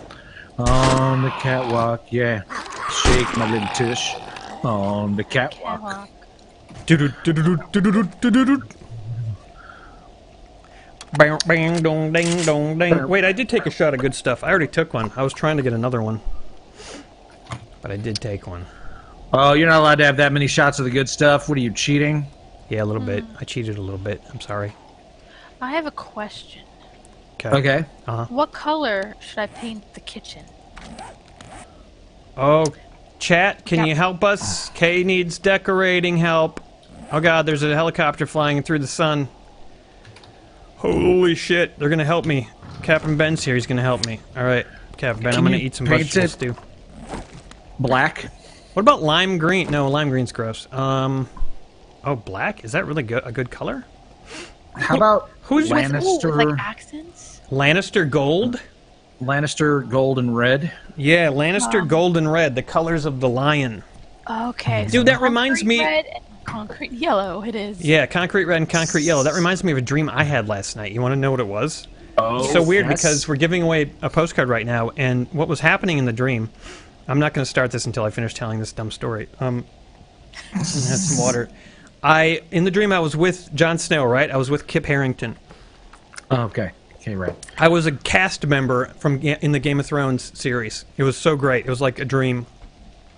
On the catwalk, yeah. Shake my little tush. On the catwalk. Catwalk. Bang, bang, dong, ding, dong, ding. Wait, I did take a shot of good stuff. I already took one. I was trying to get another one. But I did take one. Oh, you're not allowed to have that many shots of the good stuff. What are you, cheating? Yeah, a little mm. bit. Hmm. I cheated a little bit. I'm sorry. I have a question. Okay. Okay. Uh -huh. What color should I paint the kitchen? Oh, chat, can yeah. you help us? Kay needs decorating help. Oh god, there's a helicopter flying through the sun. Holy shit, they're gonna help me. Captain Ben's here, he's gonna help me. Alright, Captain Ben, Can I'm gonna eat some paint vegetable it- stew. Black. What about lime green? No, lime green's gross. Um, oh, black? Is that really good? A good color? How about Who's with- Ooh, with Lannister? like accents? Lannister gold? Lannister gold and red. Yeah, Lannister Wow. gold and red, the colors of the lion. Okay. Dude, that reminds me- Red and concrete yellow. It is. Yeah, concrete red and concrete yellow. That reminds me of a dream I had last night. You want to know what it was? Oh, so weird that's- because we're giving away a postcard right now, and what was happening in the dream? I'm not going to start this until I finish telling this dumb story. Um, I had some water. I in the dream I was with Jon Snow, right? I was with Kit Harington. Oh, okay. Okay, right. I was a cast member from in the Game of Thrones series. It was so great. It was like a dream.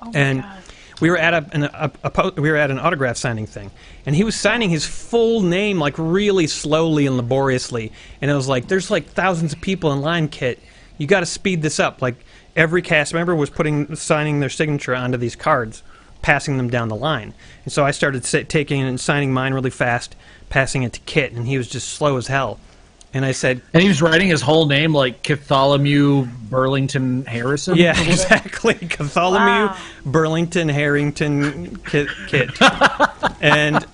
Oh my and God. We were at a, an, a, a we were at an autograph signing thing, and he was signing his full name like really slowly and laboriously, and it was like there's like thousands of people in line, Kit. You got to speed this up. Like every cast member was putting signing their signature onto these cards, passing them down the line, and so I started sa- taking and signing mine really fast, passing it to Kit, and he was just slow as hell. And I said, And he was writing his whole name like Bartholomew Burlington Harrison. Yeah, exactly. Bartholomew Wow. Burlington Harington Kit, Kit. and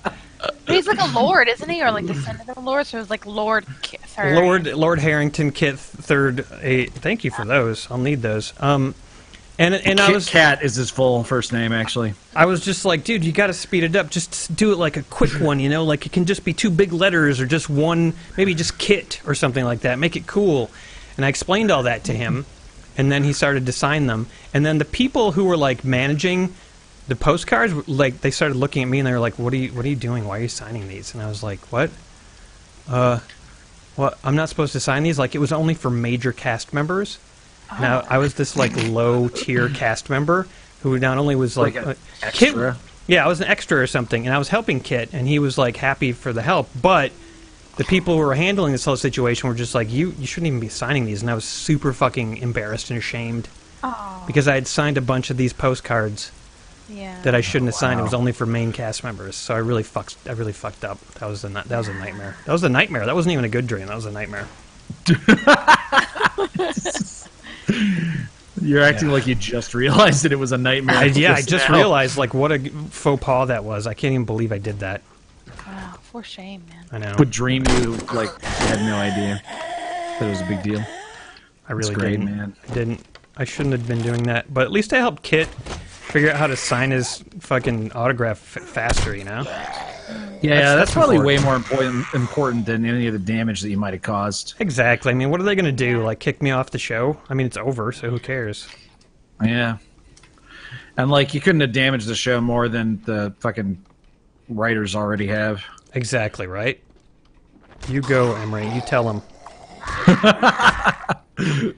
he's like a lord, isn't he? Or like descendant of a lord? So it was like Lord Ki- Third. Lord Lord Harington Kit Third. A thank you for those. I'll need those. Um, and and I was Kat is his full first name, actually. I was just like, dude, you got to speed it up. Just do it like a quick one, you know, like it can just be two big letters or just one, maybe just Kit or something like that. Make it cool. And I explained all that to him, and then he started to sign them. And then the people who were like managing the postcards, like they started looking at me and they were like, "What are you? What are you doing? Why are you signing these?" And I was like, "What? Uh, what? I'm not supposed to sign these. Like it was only for major cast members." Now I was this like low tier cast member who not only was like, Like an uh, Kit- yeah, I was an extra or something, and I was helping Kit, and he was like happy for the help. But the people who were handling this whole situation were just like, "You, you shouldn't even be signing these," and I was super fucking embarrassed and ashamed Oh, because I had signed a bunch of these postcards yeah. that I shouldn't have signed. It was only for main cast members, so I really fucked. I really fucked up. That was a that was a nightmare. That was a nightmare. That wasn't even a good dream. That was a nightmare. You're acting like you just realized that it was a nightmare. I, yeah, I just now. realized like what a faux pas that was. I can't even believe I did that. Wow, for shame, man. I know. But dream you like had no idea that it was a big deal. I really great, didn't. man. I didn't. I shouldn't have been doing that. But at least I helped Kit figure out how to sign his fucking autograph f- faster. You know? Yeah, That's- that's, that's probably important. way more important important than any of the damage that you might have caused. Exactly. I mean, what are they gonna do? Like kick me off the show? I mean, it's over, so who cares? Yeah. And like you couldn't have damaged the show more than the fucking writers already have. Exactly right. You go, Emre. You tell him.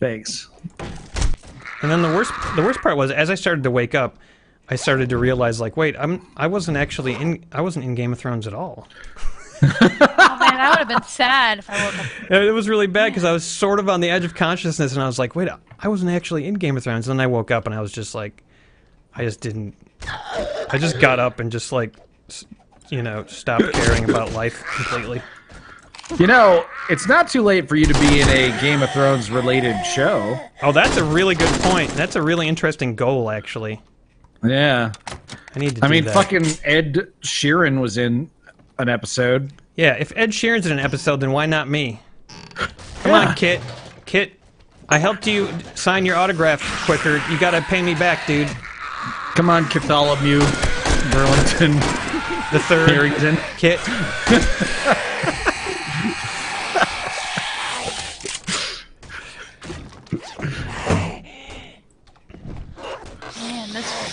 Thanks. And then the worst the worst part was as I started to wake up, I started to realize like, wait, I'm I wasn't actually in I wasn't in Game of Thrones at all. Oh man, I would have been sad if I woke up. It was really bad because I was sort of on the edge of consciousness, and I was like, wait, I wasn't actually in Game of Thrones. And then I woke up and I was just like, I just didn't. I just got up and just like, you know, stopped caring about life completely. You know, it's not too late for you to be in a Game of Thrones related show. Oh, that's a really good point. That's a really interesting goal, actually. Yeah. I need to. I mean, that. fucking Ed Sheeran was in an episode. Yeah, if Ed Sheeran's in an episode, then why not me? Come Yeah. on, Kit. Kit, I helped you sign your autograph quicker. You gotta pay me back, dude. Come on, Bartholomew, Burlington, The third. Harington. Kit.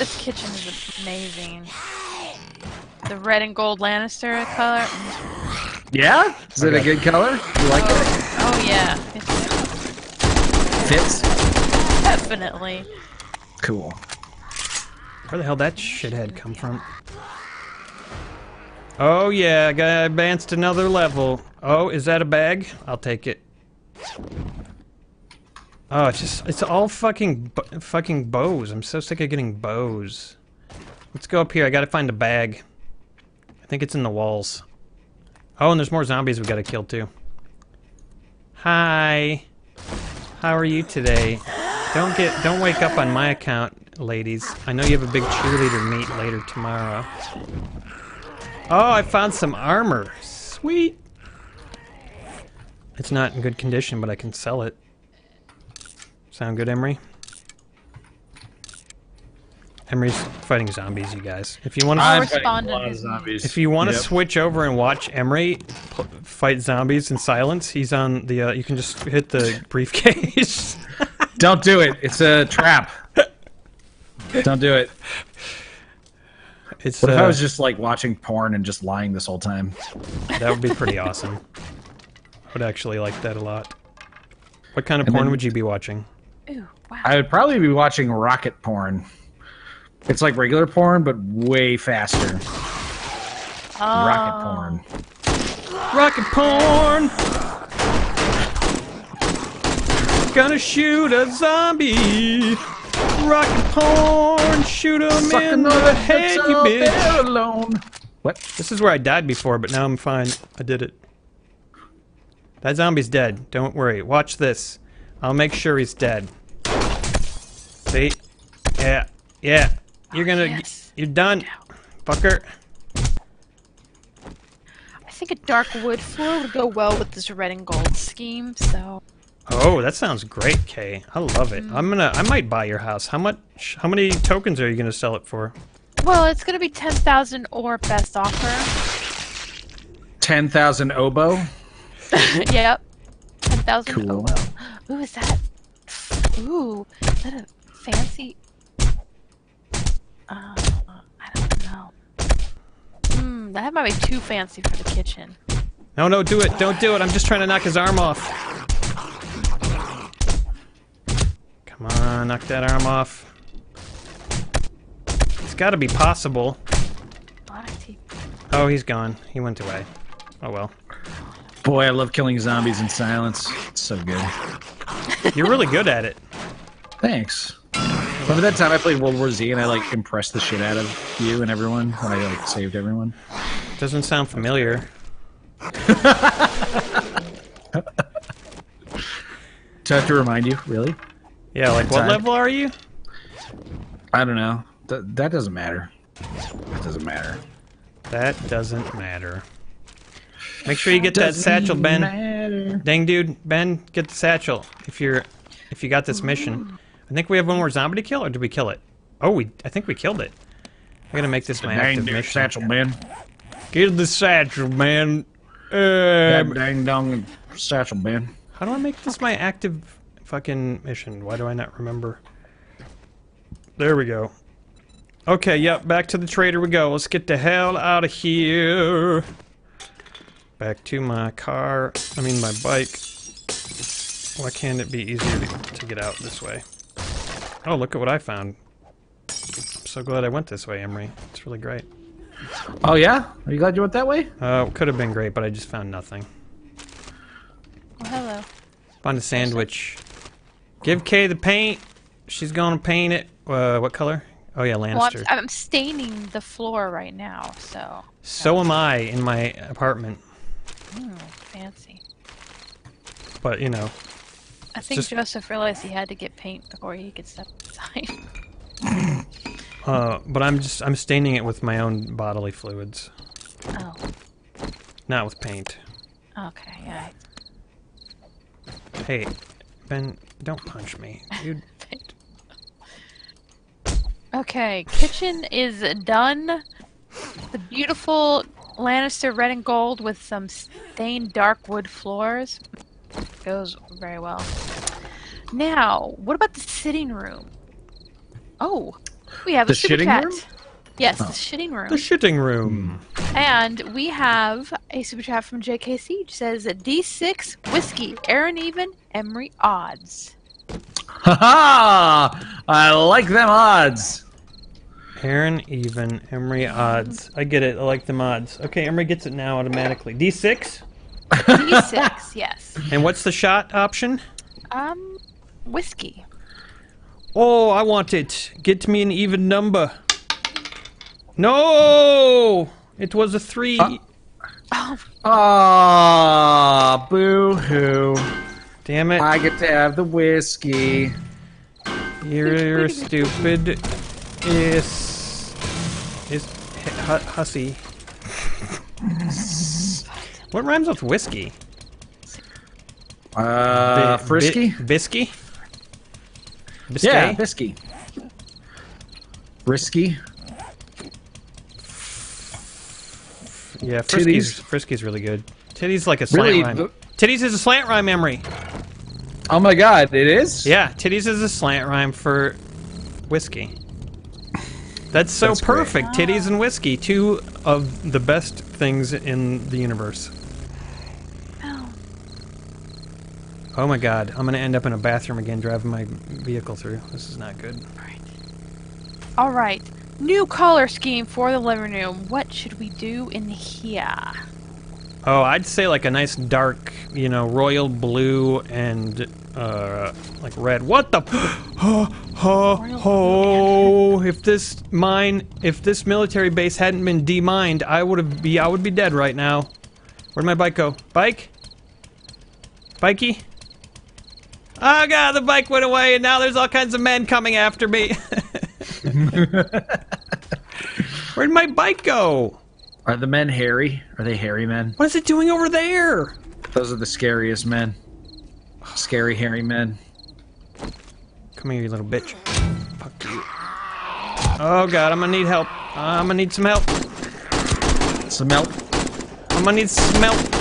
Man, this this kitchen is amazing. The red and gold Lannister color. Yeah? Is it a good color? You like it? Oh yeah, it's Fits? definitely. Cool. Where the hell that shithead come from? Oh yeah, I got advanced another level. Oh, is that a bag? I'll take it. Oh, it's just it's all fucking fucking bows. I'm so sick of getting bows. Let's go up here. I gotta find a bag. I think it's in the walls. Oh, and there's more zombies we gotta kill too. Hi. How are you today? Don't get don't wake up on my account, ladies. I know you have a big cheerleader meet later tomorrow. Oh, I found some armor. Sweet. It's not in good condition, but I can sell it. Sound good, Emre? Emre's fighting zombies, you guys. If you want to, I'll I'm a lot of zombies. if you want to Yep. switch over and watch Emre fight zombies in silence, he's on the. Uh, you can just hit the briefcase. Don't do it. It's a trap. Don't do it. it's What if uh, I was just like watching porn and just lying this whole time? that would be pretty awesome. I would actually like that a lot. What kind of And porn then- would you be watching? Ooh, wow. I would probably be watching rocket porn. It's like regular porn, but way faster. Rocket Oh. porn. Rocket porn. Gonna shoot a zombie. Rocket porn. Shoot him in the head, you bitch. alone. What? This is where I died before, but now I'm fine. I did it. That zombie's dead. Don't worry. Watch this. I'll make sure he's dead. See? Yeah. Yeah. You're gonna. Oh, yes. You're done, fucker. I think a dark wood floor would go well with this red and gold scheme. So Oh, that sounds great, Kay. I love it. Mm. I'm gonna. I might buy your house. How much? How many tokens are you gonna sell it for? well, it's gonna be ten thousand or best offer. 10,000 oboe? yep. Ten thousand. Cool. Oh well. Ooh, is that? Ooh, is that a fancy? Uh, I don't know. Hmm, that might be too fancy for the kitchen. No, no, do it. Don't do it. I'm just trying to knock his arm off. Come on, knock that arm off. It's got to be possible. Why is he- Oh, he's gone. He went away. Oh well. Boy, I love killing zombies in silence. It's so good. You're really good at it. Thanks. Remember that time I played World War Z and I like impressed the shit out of you and everyone when I like saved everyone? Doesn't sound familiar. Do I have to remind you? Really? Yeah, like what Time. level are you? I don't know. Th- that doesn't matter. That doesn't matter. That doesn't matter. Make sure you get that satchel, Ben. Matter. Dang, dude, Ben, get the satchel. If you're if you got this mission. I think we have one more zombie to kill, or did we kill it? Oh, we. I think we killed it. I gotta make this my Dang active there, mission. satchel man. Get the satchel, man. God Um, dang dong satchel man. how do I make this my active fucking mission? Why do I not remember? There we go. Okay, yep, back to the trader we go. Let's get the hell out of here. Back to my car. I mean, my bike. Why can't it be easier to, to get out this way? Oh, look at what I found. I'm so glad I went this way, Emre. It's really great. Oh yeah? Are you glad you went that way? Uh, could have been great, but I just found nothing. Oh, hello. Found a sandwich. Give Kay the paint. She's gonna paint it. Uh, what color? Oh yeah, Well, I'm, Lannister. I'm staining the floor right now, so so am I in my apartment. ooh, fancy. But you know, I think just- Joseph realized he had to get paint before he could step inside. uh, but I'm just I'm staining it with my own bodily fluids, oh, not with paint. okay, yeah. Hey, Ben, don't punch me, dude. Okay, kitchen is done. The beautiful Lannister red and gold with some stained dark wood floors goes very well. Now, what about the sitting room? Oh, we have The a super chat. room? Oh. Yes, the oh. shitting room. The shitting room. Hmm. And we have a super chat from JK Siege says D6 whiskey, Aaron even, Emre odds. Ha ha! I like them odds. Aaron even Emre odds. I get it. I like them odds. Okay, Emre gets it now automatically. D6. D6, yes. And what's the shot option? Um, whiskey. Oh, I want it. Get me an even number. No! It was a three. Oh, Ah, boo hoo. Damn it. I get to have the whiskey. You're stupid. Is. Is. Hussy. what rhymes with whiskey? Uh, frisky? bi- bisky? yeah, Biscay? bisky. Risky. Yeah, Frisky's, Titties. Frisky's really good. Titties like a slant Really, rhyme. Titties is a slant rhyme memory. Oh my god, it is? Yeah, titties is a slant rhyme for whiskey. That's so That's great. perfect. Titties and whiskey, two of the best things in the universe. oh. Oh my god, I'm gonna end up in a bathroom again driving my vehicle through. This is not good. Alright. Alright. New color scheme for the living room. What should we do in here? Oh, I'd say like a nice dark, you know, royal blue and uh like red. What the ho ho ho if this mine if this military base hadn't been demined, I would have be I would be dead right now. Where'd my bike go? Bike? Bikey? Oh god, the bike went away and now there's all kinds of men coming after me. Where'd my bike go? Are the men hairy? Are they hairy men? What is it doing over there? Those are the scariest men. Scary hairy men. Come here, you little bitch. Fuck you. Oh god, I'm gonna need help. I'm gonna need some help. Some help. I'm gonna need some help.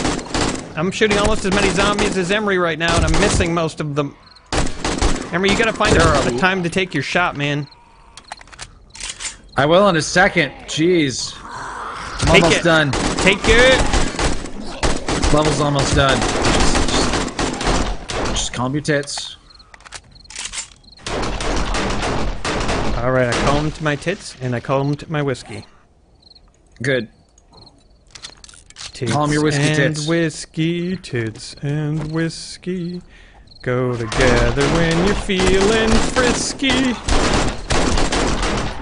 I'm shooting almost as many zombies as Emre right now, and I'm missing most of them. Emre, you gotta find a, a time to take your shot, man. I will in a second. Jeez. I'm Take almost it. done. Take it. Level's almost done. Just, just calm your tits. All right, I combed my tits and I combed my whiskey. Good. Tits Calm your whiskey and tits. whiskey, tits and whiskey go together when you're feeling frisky.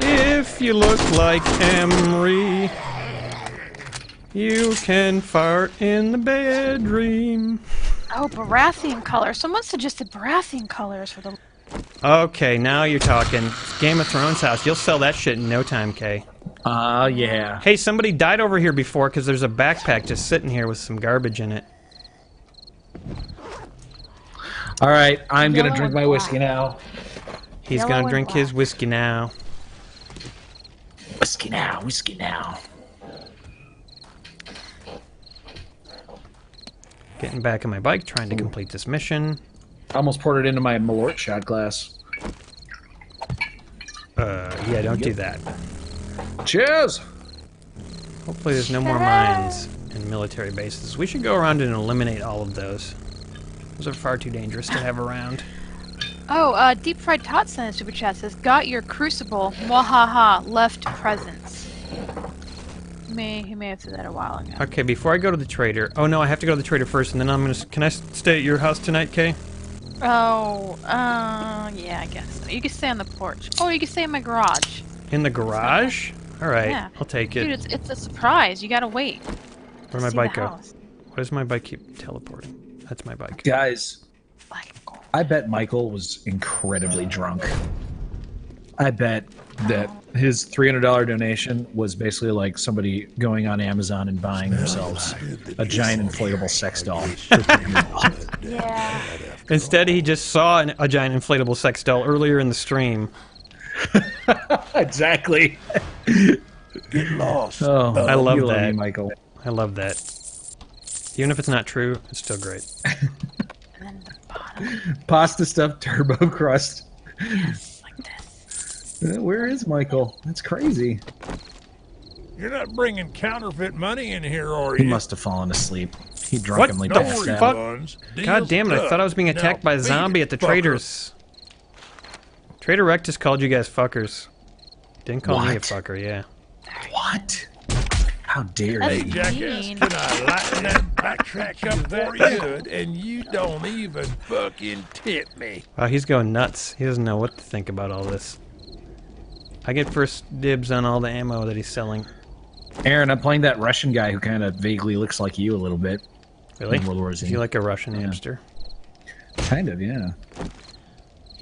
If you look like Emre, you can fart in the bedroom. Oh, Baratheon color. Someone suggested Baratheon colors for the. Okay, now you're talking. Game of Thrones house. You'll sell that shit in no time, Kay. Oh, yeah. Hey, somebody died over here before because there's a backpack just sitting here with some garbage in it. All right, I'm gonna drink my whiskey now. He's Yellow gonna and drink his whiskey now. Whiskey now, whiskey now. Getting back on my bike, trying to complete this mission. Almost poured it into my Malort shot glass. Uh, yeah, don't do that. Cheers. Hopefully there's no more mines in military bases. We should go around and eliminate all of those. Those are far too dangerous to have around. Oh, uh, Deep Fried Tots in the super chat says, "Got your crucible, mwahaha, left presents." He may he may have said that a while ago. Okay, before I go to the trader. Oh no, I have to go to the trader first, and then I'm gonna. Can I stay at your house tonight, Kay? Oh, uh, yeah, I guess so. You can stay on the porch. Oh, you can stay in my garage. In the garage? All right, Yeah. I'll take it. Dude, it's it's a surprise. You gotta wait. Where'd my bike go? house. Why does my bike keep teleporting? That's my bike. Guys, Like, oh, I bet Michael was incredibly drunk. I bet that his $300 donation was basically like somebody going on Amazon and buying themselves a giant inflatable sex doll. yeah. Instead, he just saw an, a giant inflatable sex doll earlier in the stream. exactly. Get lost. Oh, I love we love that. you, Michael. I love that. Even if it's not true, it's still great. And then the bottom, Pasta stuffed turbo crust. yes, like this. Uh, Where is Michael? That's crazy. You're not bringing counterfeit money in here, are you? He you? must have fallen asleep. He drunkenly the passed out. fuck? God damn it, I thought I was being attacked Now by a zombie it, at the fucker. traders. Trader Rectus called you guys fuckers. Didn't call me a fucker, yeah. What? How dare That's Hey, you? jackass, mean. can I lighten that backtrack up for you good, and you don't even fucking tip me? Wow, he's going nuts. He doesn't know what to think about all this. I get first dibs on all the ammo that he's selling. Aaron, I'm playing that Russian guy who kind of vaguely looks like you a little bit. Really? In World War Z. Is he like a Russian hamster? Kind of, yeah.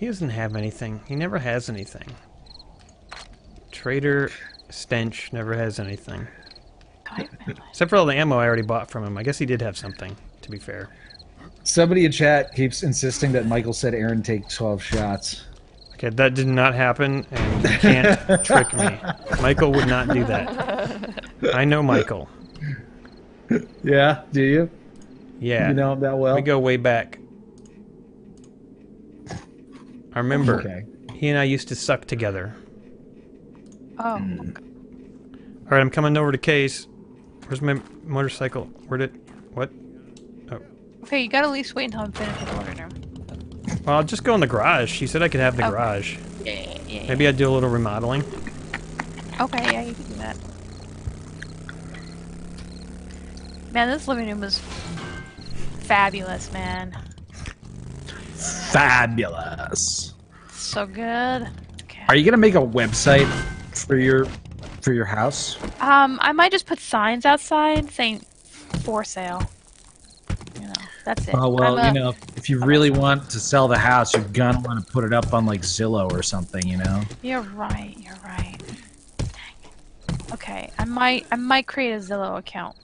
He doesn't have anything. He never has anything. Trader Stench never has anything. Except for all the ammo I already bought from him. I guess he did have something, to be fair. Somebody in chat keeps insisting that Michael said Aaron take 12 shots. Okay, that did not happen, and you can't trick me. Michael would not do that. I know Michael. Yeah, do you? Yeah. You know him that well? We go way back. I remember Okay. he and I used to suck together. Oh, hmm. All right, I'm coming over to Kay's. Where's my motorcycle? Where did it what? Oh. okay. You gotta at least wait until I'm finished with the order. Well, I'll just go in the garage. She said I could have the Okay. garage. Yeah, yeah, yeah. Maybe I'd do a little remodeling. Okay, yeah, you can do that. Man, this living room was fabulous, man. Fabulous. So good. Okay. Are you gonna make a website for your for your house? Um, I might just put signs outside saying for sale. You know, that's it. Oh well, a- you know, if you really want to sell the house, you're gonna want to put it up on like Zillow or something, you know. You're right. You're right. Dang. Okay, I might I might create a Zillow account.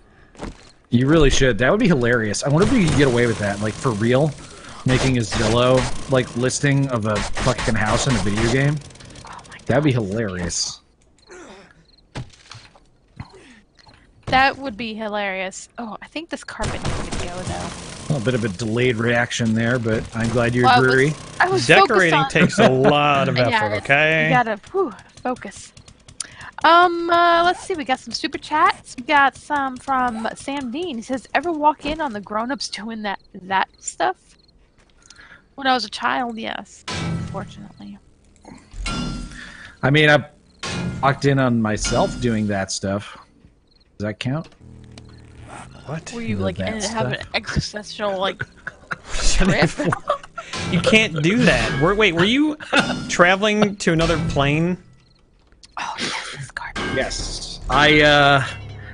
You really should. That would be hilarious. I wonder if you could get away with that, like for real, making a Zillow like listing of a fucking house in a video game. Oh That'd be hilarious. That would be hilarious. Oh, I think this carpet needs to go though. a bit of a delayed reaction there, but I'm glad you Well, I was- agree. I was Decorating on- takes a lot of effort, it's- okay? You gotta whew, focus. Um, uh, let's see. We got some super chats. We got some from Sam Dean. He says, "Ever walk in on the grown-ups doing that that stuff?" When I was a child, yes. Unfortunately. I mean, I walked in on myself doing that stuff. Does that count? What? Were you The like that in, have an existential like trip? you can't do that. Were, wait, were you traveling to another plane? oh yes, this. Yes. I uh,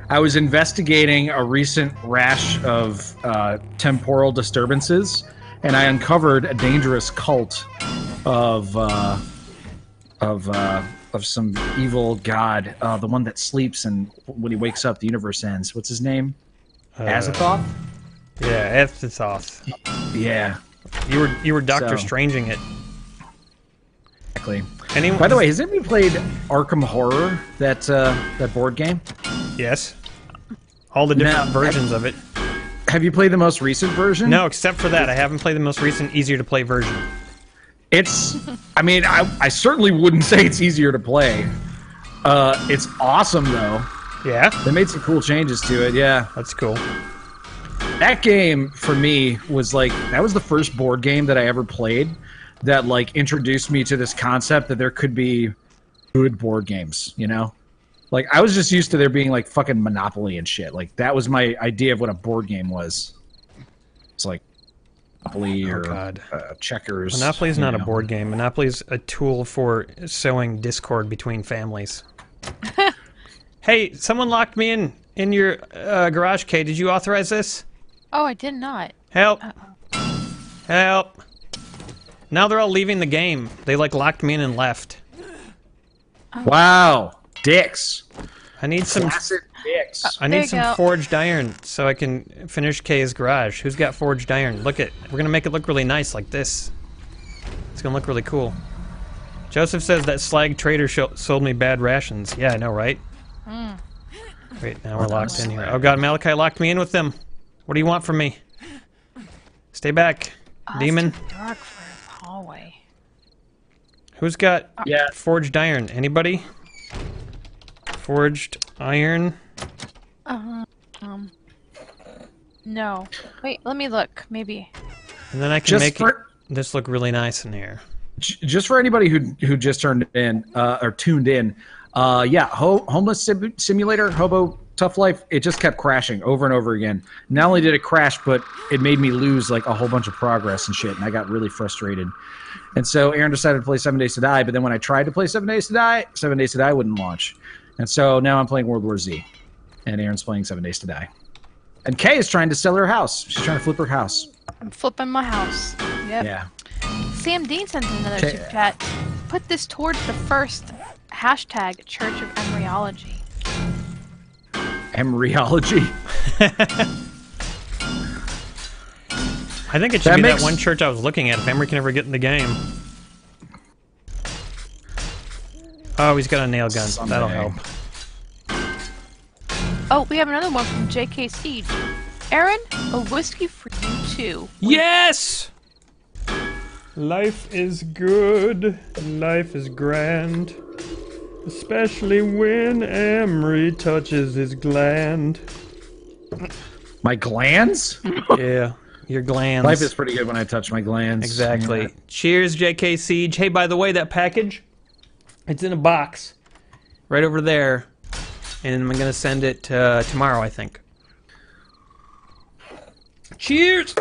I was investigating a recent rash of uh, temporal disturbances, and I uncovered a dangerous cult of uh, of uh, of some evil god, uh, the one that sleeps and when he wakes up, the universe ends. What's his name? Uh, Azathoth. Yeah, Azathoth. Yeah. You were you were Doctor So- Stranging it. Exactly. Anyone? By the way, has anybody played Arkham Horror? That uh, that board game? yes. All the different Now- versions of it. Have you played the most recent version? No, except for that, I haven't played the most recent, easier to play version. It's. I mean, I I certainly wouldn't say it's easier to play. Uh, it's awesome though. Yeah, They made some cool changes to it. Yeah. that's cool. that game for me was like that was the first board game that I ever played that like introduced me to this concept that there could be good board games, you know? Like I was just used to there being like fucking Monopoly and shit. Like that was my idea of what a board game was. It's like Monopoly or God. uh, checkers. Monopoly is you not a board game. Monopoly is a tool for sowing discord between families. hey, someone locked me in in your uh, garage, Kay. Did you authorize this? Oh, I did not. Help! Help! Now they're all leaving the game. They like locked me in and left. Wow, dicks. I need some. Classic dicks. Uh, I There need you some go. forged iron so I can finish Kay's garage. Who's got forged iron? Look at. We're gonna make it look really nice like this. It's gonna look really cool. Joseph says that slag trader sh- sold me bad rations. Yeah, I know, right? Hmm. Wait, now we're locked in here. Oh god, Malachi locked me in with them. What do you want from me? Stay back, Oh, it's demon. too dark for a hallway. Who's got Yeah. forged iron? Anybody? Forged iron. Uh, um, No. Wait, let me look. Maybe. And then I can Just make for this look really nice in here. just for anybody who who just turned in uh, or tuned in, uh, yeah, ho- homeless sim- simulator, hobo tough life. It just kept crashing over and over again. Not only did it crash, but it made me lose like a whole bunch of progress and shit, and I got really frustrated. And so Aaron decided to play Seven Days to Die, but then when I tried to play Seven Days to Die, Seven Days to Die wouldn't launch, and so now I'm playing World War Z, and Aaron's playing Seven Days to Die, and Kay is trying to sell her house. She's trying to flip her house. I'm flipping my house. Yep. Yeah. Sam Dean sent another Okay. super chat. Put this towards the first hashtag Church of Embryology. Embryology. I think it should That be makes- that one church I was looking at if Emre can ever get in the game. Oh, he's got a nail gun. That'll help. Oh, we have another one from J.K. Siege. Aaron, a whiskey for you too. Yes! Life is good. Life is grand. Especially when Emre touches his gland. My glands? yeah, your glands. Life is pretty good when I touch my glands. Exactly. Yeah. Cheers, JK Siege. Hey, by the way, that package, it's in a box right over there. And I'm going to send it uh, tomorrow, I think. Cheers!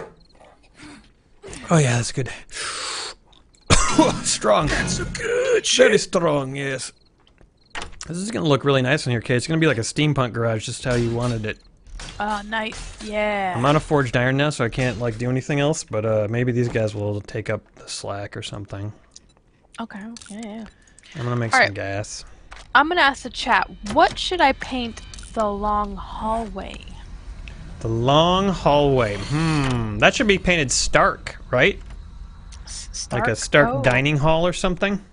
Oh, yeah, that's good. strong. That's so good Very strong, yes. This is going to look really nice on your case. It's going to be like a steampunk garage, just how you wanted it. Oh, nice. Yeah. I'm out of forged iron now, so I can't like do anything else. But uh, maybe these guys will take up the slack or something. Okay. Yeah, yeah. I'm gonna make All some right. gas. I'm gonna ask the chat. What should I paint the long hallway? The long hallway. Hmm, that should be painted stark, right? S- Like a Stark? stark Oh. dining hall or something.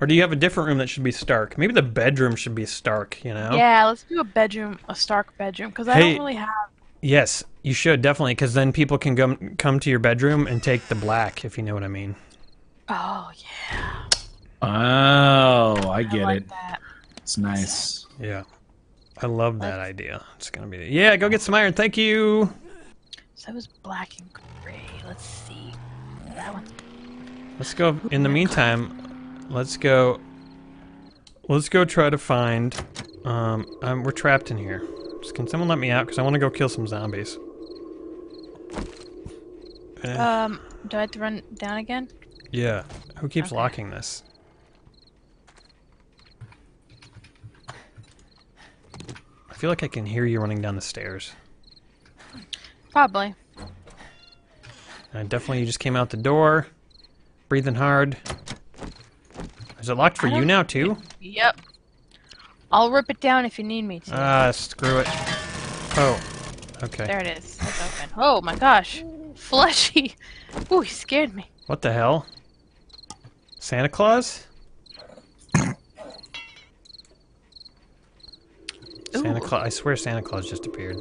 Or do you have a different room that should be stark? Maybe the bedroom should be stark. You know? Yeah, let's do a bedroom, a Stark bedroom, because I Hey. don't really have. Yes, you should definitely, because then people can come come to your bedroom and take the black, if you know what I mean. Oh yeah, Oh, I I get like it. that. It's nice. Yeah, I love that idea. It's gonna be. Yeah, go get some iron. Thank you. So it was black and gray. Let's see. That one. Let's go. In the meantime, let's go. Let's go try to find. Um, um we're trapped in here. Just, can someone let me out? Because I want to go kill some zombies. Eh, Um, do I have to run down again? yeah. Who keeps okay. locking this? Feel like I can hear you running down the stairs. Probably. And definitely, you just came out the door, breathing hard. Is it locked for you now too? Yep. I'll rip it down if you need me to. Ah, screw it. Oh, okay. there it is. It's open. Oh my gosh. fleshy. Ooh, he scared me. What the hell? Santa Claus? Santa Claus. I swear Santa Claus just appeared.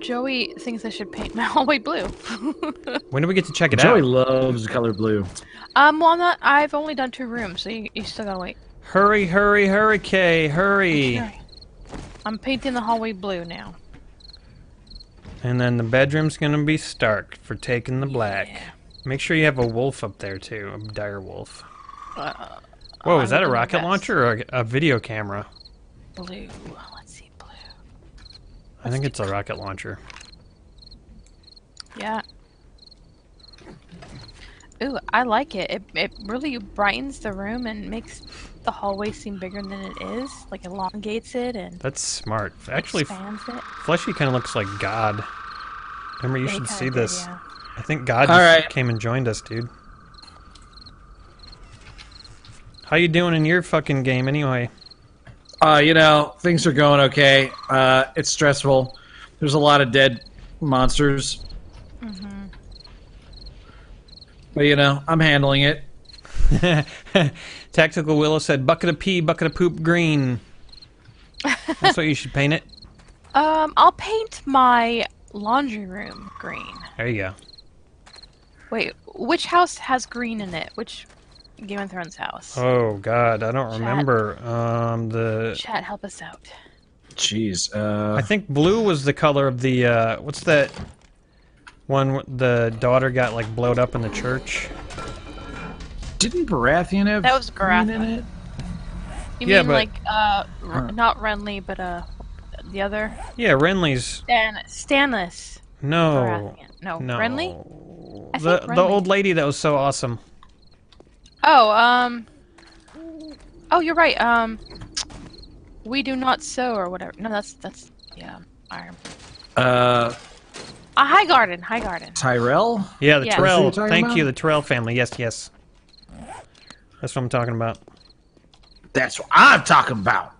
Joey thinks I should paint my hallway blue. When do we get to check it Joey out? Joey loves the color blue. um, well, I'm not. I've only done two rooms, so you, you still gotta wait. Hurry, hurry, hurry, Kay, hurry. Okay. I'm painting the hallway blue now. And then the bedroom's gonna be Stark for taking the black. Yeah. Make sure you have a wolf up there too, a dire wolf. Uh, Whoa, I'm is that a rocket best. launcher or a, a video camera? Blue. Let's see, blue. I think it's a rocket launcher. Yeah. Ooh, I like it. It it really brightens the room and makes the hallway seem bigger than it is. Like elongates it and That's smart. Actually, it. Fleshy kind of looks like God. Remember, you They should see did, this. yeah. I think God All just right. came and joined us, dude. How you doing in your fucking game anyway? Uh, you know, things are going okay. Uh, it's stressful. There's a lot of dead monsters. Mhm. But you know, I'm handling it. Tactical Willow said, "Bucket of pee, bucket of poop, green." That's what you should paint it. Um, I'll paint my laundry room green. There you go. Wait, which house has green in it? Which Game of Thrones house? Oh God, I don't Chat. remember. Um, the Chat, help us out. Jeez. Uh, I think blue was the color of the uh, what's that one? The daughter got like blowed up in the church. didn't Baratheon have That was green in Baratheon. it? You Yeah, mean but- like uh, Huh. not Renly, but uh, the other Yeah, Renly's Stan Stannis. no, Baratheon. No, no. Renly. The think the old lady that was so awesome. Oh, um. Oh, you're right. Um, we do not sow or whatever. No, that's that's yeah. Iron. Uh, A Highgarden. High garden. Tyrell. Yeah, the Yeah. Tyrell. That's what you're Thank you, the Tyrell family. Yes, yes. That's what I'm talking about. That's what I'm talking about.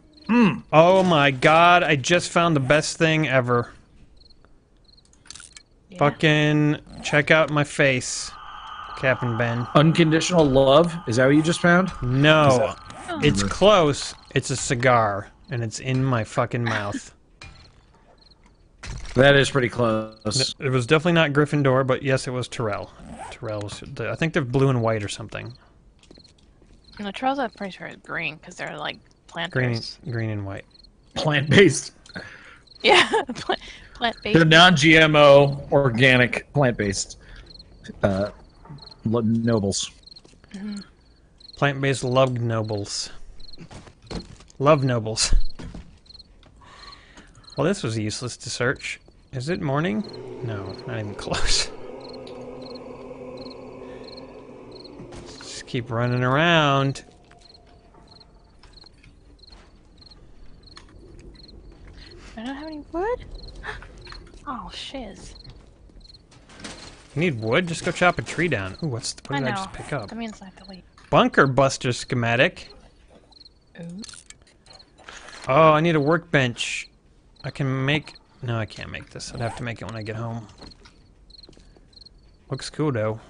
Oh my god, I just found the best thing ever. Yeah. Fucking check out my face, Captain Ben. Unconditional love. Is that what you just found? No, Oh. it's close. It's a cigar, and it's in my fucking mouth. That is pretty close. It was definitely not Gryffindor, but yes, it was Tyrell. Tyrell was. The, I think they're blue and white or something. And the trails I'm pretty sure is green because they're like plant. Green, green and white. Plant based. Yeah, plant plant They're non-GMO, organic, plant-based uh, lo- nobles. Plant-based love nobles. Love nobles. Well, this was useless to search. Is it morning? No, not even close. Just keep running around. I don't have any wood. Oh shiz. You need wood? Just go chop a tree down. Ooh, what's what I did I, know. just pick up? That means I have to wait. Bunker buster schematic. Ooh. Oh, I need a workbench. I can make. No, I can't make this. I'd have to make it when I get home. Looks cool though.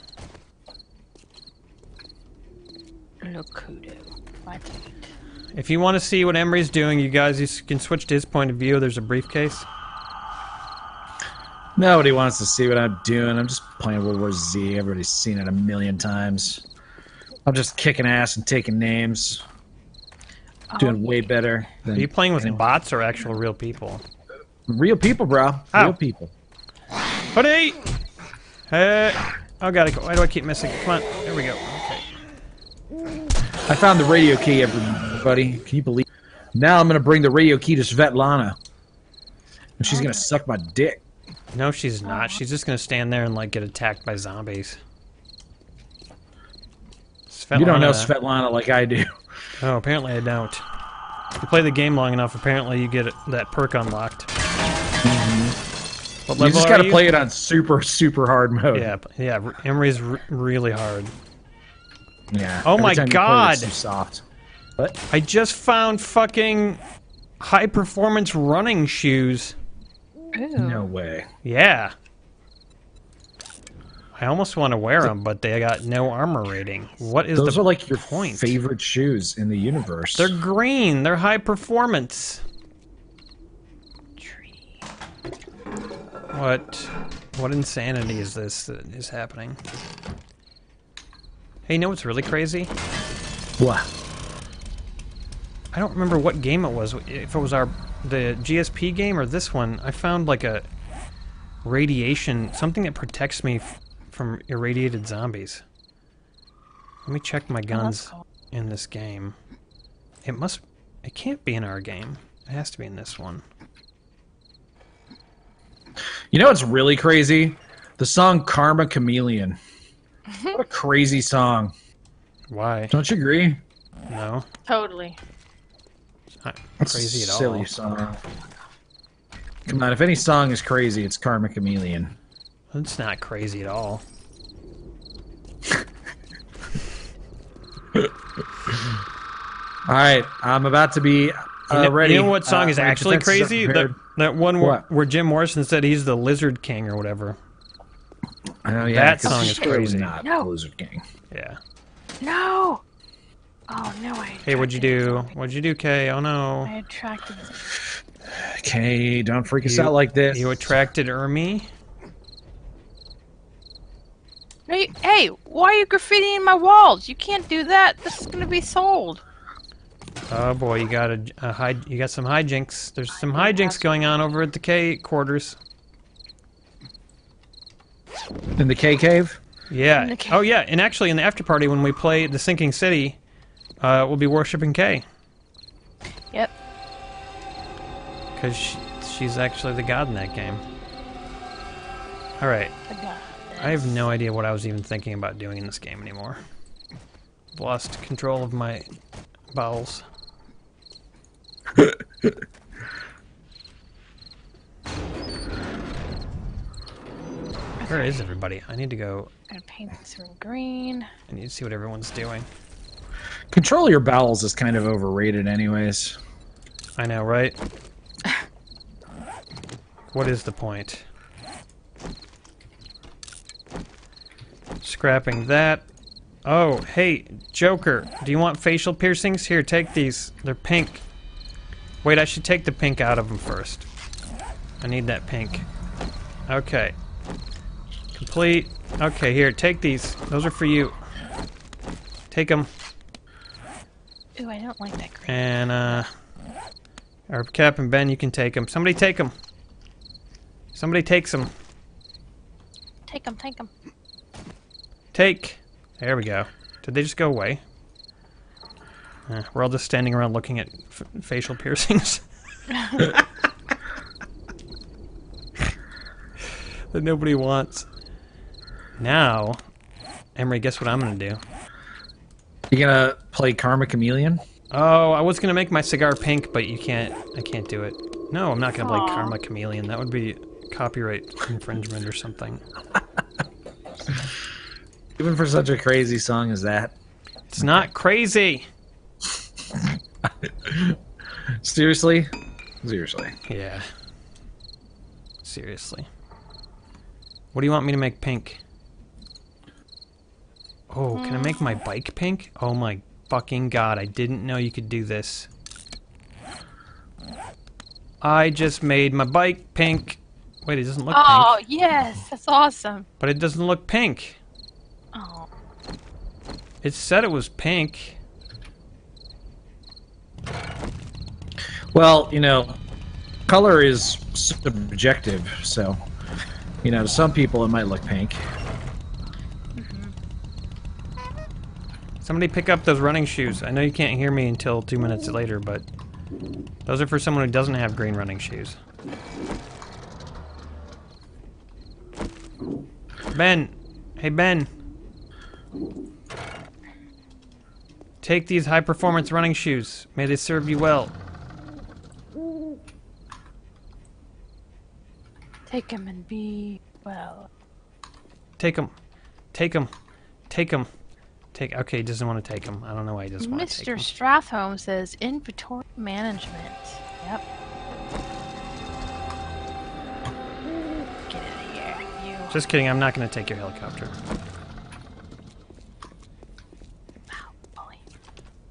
Locudo. What? If you want to see what Emre's doing, you guys you can switch to his point of view. There's a briefcase. Nobody wants to see what I'm doing. I'm just playing World War Z. Everybody's seen it a million times. I'm just kicking ass and taking names. Uh-huh. Doing Oh, way better than Are you playing with anyone. bots or actual real people? real people, bro. Ow. Real people. Buddy! Hey! Oh god, I- why do I keep missing? Come on, there we go. Okay. I found the radio key, everybody. Can you believe? Now I'm gonna bring the radio key to Svetlana, and she's gonna suck my dick. No, she's not. She's just gonna stand there and like get attacked by zombies. You don't know Svetlana- Svetlana like I do. Oh, apparently I don't. If you play the game long enough, apparently you get that perk unlocked. What You just gotta you? play it on super, super hard mode. Yeah, yeah. Emre's r- really hard. Yeah. Oh my play God. too soft. What? I just found fucking high performance running shoes. Ooh. No way. Yeah. I almost want to wear them, but they got no armor rating. What is Those the are like your point? favorite shoes in the universe. They're green. They're high performance. Tree. What? What insanity is this that is happening? Hey, you know what's really crazy? what? I don't remember what game it was. If it was our the GSP game or this one, I found like a radiation something that protects me f- from irradiated zombies. Let me check my Oh, guns cool. in this game. It must. It can't be in our game. It has to be in this one. You know what's really crazy? The song Karma Chameleon. what a crazy song. Why? Don't you agree? No. Totally. It's not That's crazy a at all. silly song. Come on, if any song is crazy, it's Karma Chameleon. It's not crazy at all. All right, I'm about to be uh, You know, ready. you know what song Uh, is actually crazy? That, that one where, where Jim Morrison said he's the Lizard King or whatever. I know, yeah, that 'cause song is crazy. Not No. Lizard King. Yeah. No. Oh no! I. Hey, what'd you do? zombie. What'd you do, Kay? Oh no. I attracted. Okay, don't freak us You- out like this. You attracted Emre? Hey, hey, why are you graffitiing my walls? You can't do that. This is gonna be sold. Oh boy, you got a, a high, you got some hijinks. There's some hijinks going on over at the K quarters. in the K cave. Yeah. In the K. Oh yeah, and actually in the after party when we play the Sinking City, uh, we'll be worshiping Kay Yep. because she, she's actually the god in that game. All right. I have no idea what I was even thinking about doing in this game anymore. I've lost control of my bowels. Where is everybody? I need to go. I'm gonna paint this room green. I need to see what everyone's doing. Control your bowels is kind of overrated, anyways. I know, right? what is the point? Scrapping that. Oh, hey, Joker, do you want facial piercings? Here, take these. They're pink. Wait, I should take the pink out of them first. I need that pink. Okay. Complete. Okay, here, take these. Those are for you. Take them. Ooh, I don't like that green. And, uh, or Captain Ben, you can take them. Somebody take them. Somebody takes them. Take them, take them. Take. There we go. Did they just go away? Uh, we're all just standing around looking at f- facial piercings. that nobody wants. Now, Emre, guess what I'm gonna do? You gonna play Karma Chameleon? Oh, I was gonna make my cigar pink, but you can't. I can't do it. No, I'm not gonna play Karma Chameleon. That would be copyright infringement or something. Even for such a crazy song as that. It's not crazy. Seriously? Seriously. Yeah. Seriously. What do you want me to make pink? Oh, can I make my mm-hmm. bike pink? Oh my fucking god, I didn't know you could do this. I just made my bike pink. Wait, it doesn't look Oh pink. yes, that's awesome. But it doesn't look pink. Oh, It said it was pink. Well, you know, color is subjective, so you know, to some people it might look pink. Somebody pick up those running shoes. I know you can't hear me until two minutes later, but those are for someone who doesn't have green running shoes. Ben! Hey, Ben! Take these high performance running shoes. May they serve you well. take them and be well. Take them. Take them. Take them. Take. Okay, he doesn't want to take them. I don't know why he doesn't want to take Mr. Strathholm says inventory management. Yep. Get out of here, you. Just kidding. I'm not going to take your helicopter.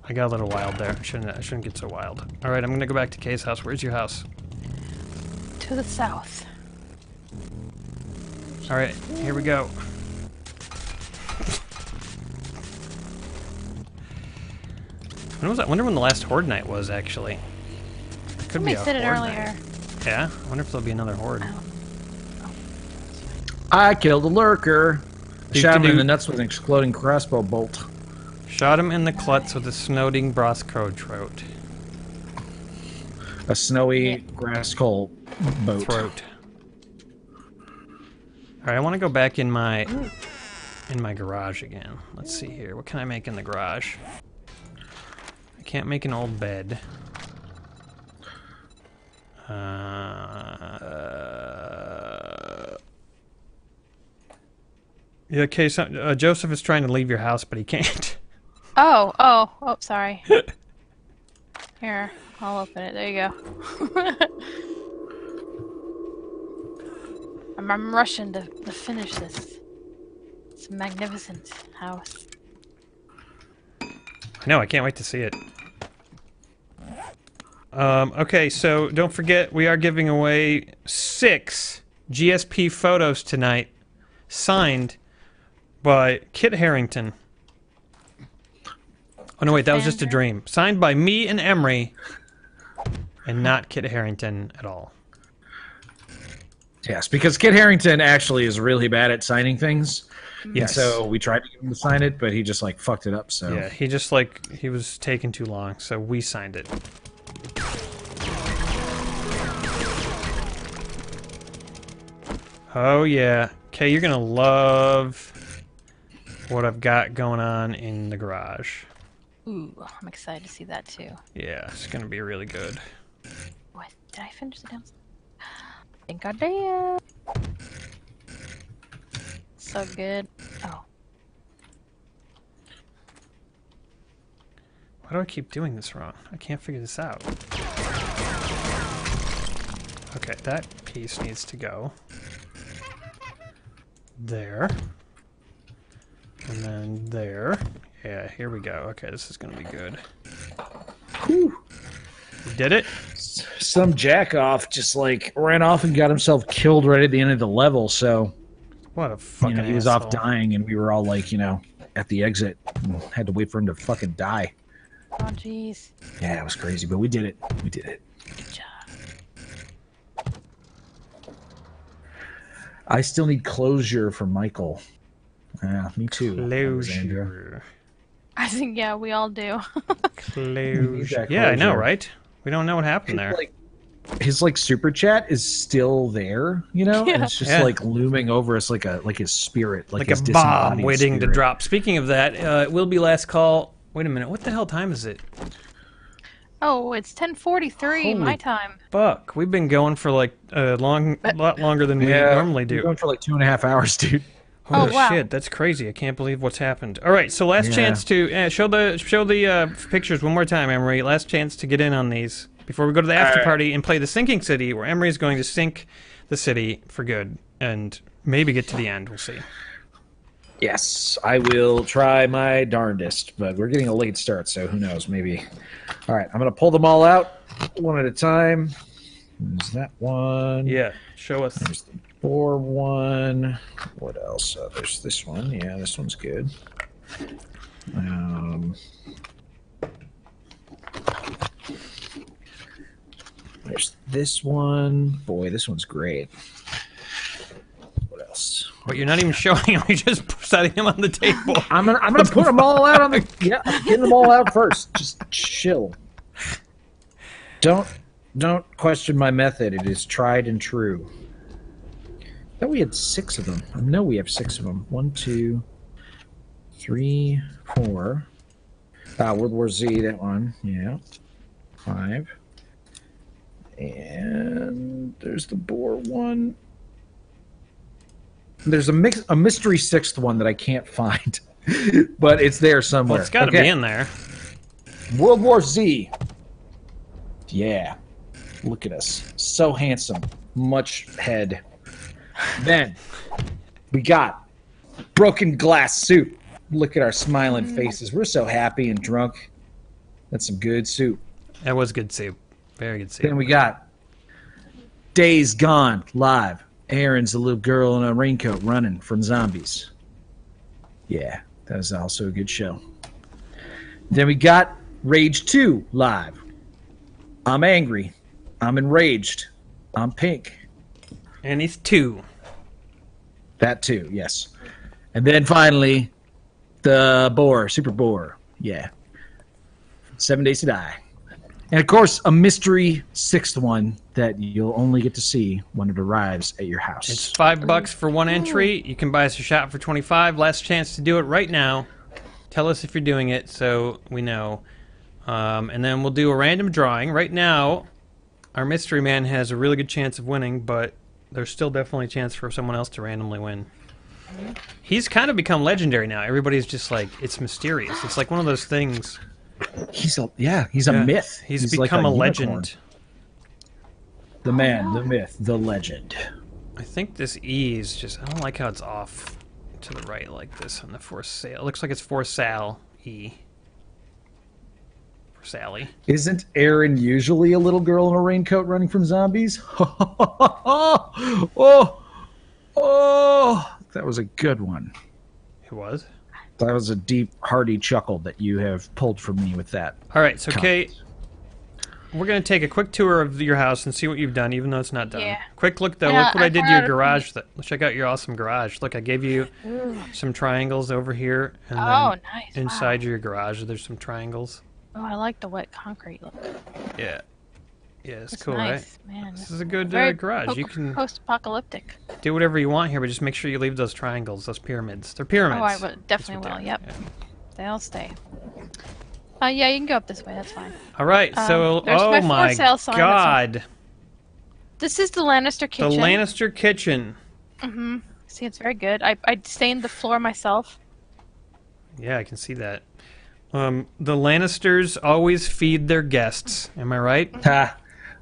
I got a little wild there. I shouldn't. I shouldn't get so wild. All right, I'm gonna go back to Kay's house. Where's your house? To the south. All right, here we go. When was that? I wonder when the last horde night was actually. It could Somebody be a said it horde earlier. night. Yeah. I wonder if there'll be another horde. Oh. I killed a lurker. Do- Shot him in the nuts with an exploding crossbow bolt. Shot him in the klutz with a snowding brothcrow throat. A snowy Yeah. grass coal boat. Throat. All right, I want to go back in my in my garage again. Let's see here. What can I make in the garage? Can't make an old bed. Uh, yeah, okay, so uh, Joseph is trying to leave your house, but he can't. Oh, oh, oh, sorry. Here, I'll open it. There you go. I'm, I'm rushing to, to finish this. It's a magnificent house. I know, I can't wait to see it. Um, okay, so don't forget, we are giving away six GSP photos tonight, signed by Kit Harington. Oh, no, wait, that was just a dream. Signed by me and Emre, and not Kit Harington at all. Yes, because Kit Harington actually is really bad at signing things. Mm. Yes. And so we tried to get him to sign it, but he just like fucked it up. So Yeah, he just like, he was taking too long, so we signed it. Oh yeah. Okay, you're gonna love what I've got going on in the garage. Ooh, I'm excited to see that too. Yeah, it's gonna be really good. What? Did I finish the downstairs? Think I did. So good. Oh, Why do I keep doing this wrong? I can't figure this out. Okay, that piece needs to go. There. And then there. Yeah, here we go. Okay, this is gonna be good. Whew. We did it? some jack off just like ran off and got himself killed right at the end of the level. So What a you know he was off dying, and we were all like, you know, at the exit, and had to wait for him to fucking die. oh, jeez. Yeah, it was crazy, but we did it. We did it. Good job. I still need closure for Michael. Yeah, me too. Closure. I think yeah, we all do. Closure. Yeah, I know, right? We don't know what happened there. Like, his like super chat is still there, you know, and it's just Yeah. like looming over us like a like his spirit, like, like his a bomb disembodied waiting to drop. Speaking of that, uh, it will be last call. Wait a minute. What the hell time is it? oh, it's 10:43 my time. Fuck. We've been going for like a long, lot longer than we Yeah, normally we're do. going for like two and a half hours, dude. Holy Oh, wow. shit, that's crazy! I can't believe what's happened. All right, so last Yeah. chance to uh, show the show the uh, pictures one more time, Emre. Last chance to get in on these before we go to the after right. party and play the sinking city, where Emre is going to sink the city for good and maybe get to the end. We'll see. Yes, I will try my darndest, but we're getting a late start, so who knows? Maybe. All right, I'm gonna pull them all out one at a time. There's that one. Yeah, show us. There's the boar one. What else? Uh, there's this one. Yeah, this one's good. Um, there's this one. Boy, this one's great. What else? But you're not even showing him. You're just setting him on the table. I'm gonna I'm gonna put them all out on the yeah. I'm getting them all out first. Just chill. Don't don't question my method. It is tried and true. I thought we had six of them. I know we have six of them. One, two, three, four. Ah, World War Z. That one. Yeah. Five. And there's the boar one. There's a mix, a mystery sixth one that I can't find, but it's there somewhere. Well, it's got to Okay. be in there. World War Z. Yeah. Look at us. So handsome. Much head. Then We got broken glass soup. Look at our smiling mm. faces. We're so happy and drunk. That's some good soup. That was good soup. Very good. Then we got Days Gone live. Aaron's a little girl in a raincoat running from zombies. Yeah, that was also a good show. Then we got Rage 2 live. I'm angry. I'm enraged. I'm pink. And he's two. That too, yes. And then finally, the boar, super boar. Yeah. Seven Days to Die. And of course, a mystery sixth one that you'll only get to see when it arrives at your house. It's five bucks for one entry. You can buy us a shot for 25. Last chance to do it right now. Tell us if you're doing it so we know. Um, and then we'll do a random drawing. Right now, our mystery man has a really good chance of winning, but there's still definitely a chance for someone else to randomly win. He's kind of become legendary now. Everybody's just like, it's mysterious. It's like one of those things. He's a yeah, he's a Yeah. myth. He's, like become a, unicorn. legend. The man, the myth, the legend. I think this E is just. I don't like how it's off to the right like this on the for sale. It looks like it's for sale E. For Sally. Isn't Aaron usually a little girl in a raincoat running from zombies? Oh, oh, oh, that was a good one. It was. That was a deep, hearty chuckle that you have pulled from me with that. All right, so Kate, we're gonna take a quick tour of your house and see what you've done, even though it's not done. Yeah. Quick look though. Yeah, look what I, I did to your a garage. Th- check out your awesome garage. Look, I gave you mm. some triangles over here, and Oh, then nice. inside your garage, there's some triangles. Oh, I like the wet concrete look. Yeah. Yeah, it's It's cool, right? man. This is a good uh, Very garage. You can post-apocalyptic. do whatever you want here, but just make sure you leave those triangles, those pyramids. They're pyramids. Oh, I will, definitely will. Yep, yeah. they'll stay. Uh, yeah, you can go up this way. That's fine. All right, so Um, there's oh my for my sale god, This is the Lannister kitchen. the. Lannister kitchen. Mhm. See, it's very good. I I stained the floor myself. Yeah, I can see that. Um, the Lannisters always feed their guests. Am I right? Ha.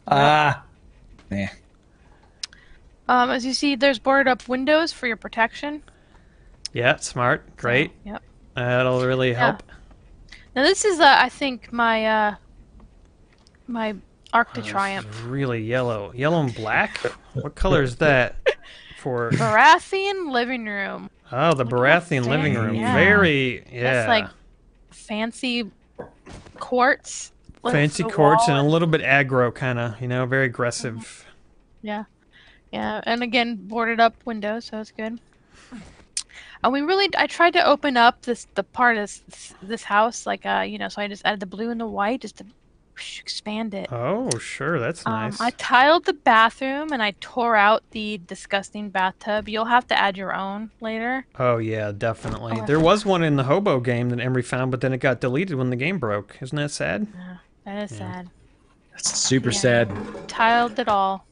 Ah. Nah. Um, as you see, there's boarded up windows for your protection. Yeah, smart, great. Yep. That'll really help. Now this is, uh, I think, my uh, my Arc de Oh, this Triumph. is really yellow, yellow and black. What color is that? For Baratheon living room. oh, the Baratheon living room. yeah. Very yeah. That's like fancy quartz. Fancy quartz and a little bit aggro, kind of. You know, very aggressive. Yeah, yeah, and again boarded up windows, so it's good. And we really, I tried to open up this the part of this, this house, like uh, you know, so I just added the blue and the white just to expand it. Oh, sure, that's Um, nice. I tiled the bathroom and I tore out the disgusting bathtub. You'll have to add your own later. Oh yeah, definitely. Oh, there was one in the hobo game that Emre found, but then it got deleted when the game broke. Isn't that sad? That is sad. That's super Yeah. sad. Tiled it all.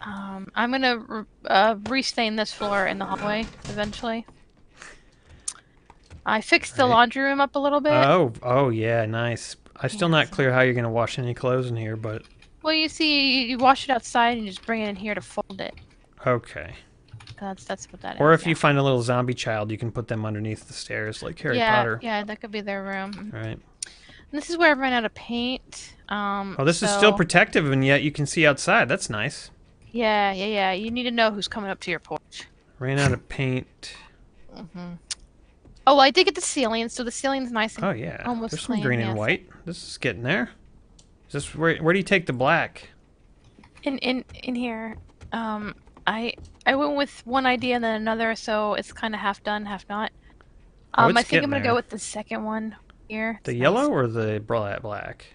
Um, I'm gonna re- uh, restain this floor in the hallway eventually. I fixed the laundry room up a little bit. Oh, oh yeah, nice. I'm still not clear how you're gonna wash any clothes in here, but well, you see, you wash it outside and you just bring it in here to fold it. okay. That's that's what that is. Or if yeah. you find a little zombie child, you can put them underneath the stairs like Harry yeah, Potter. yeah, that could be their room. Right. And this is where I ran out of paint. Um, Oh, this is still protective, and yet you can see outside. That's nice. Yeah, yeah, yeah. You need to know who's coming up to your porch. Ran out of paint. Oh, I did get the ceiling, so the ceiling's nice and Oh yeah, Almost there's some clean, green and yes. white. This is getting there. Is this where? Where do you take the black? in in in here. Um, I I went with one idea and then another, so it's kind of half done, half not. Oh, Um, it's I think I'm gonna there. go with the second one here. The It's yellow nice. or the bla- black?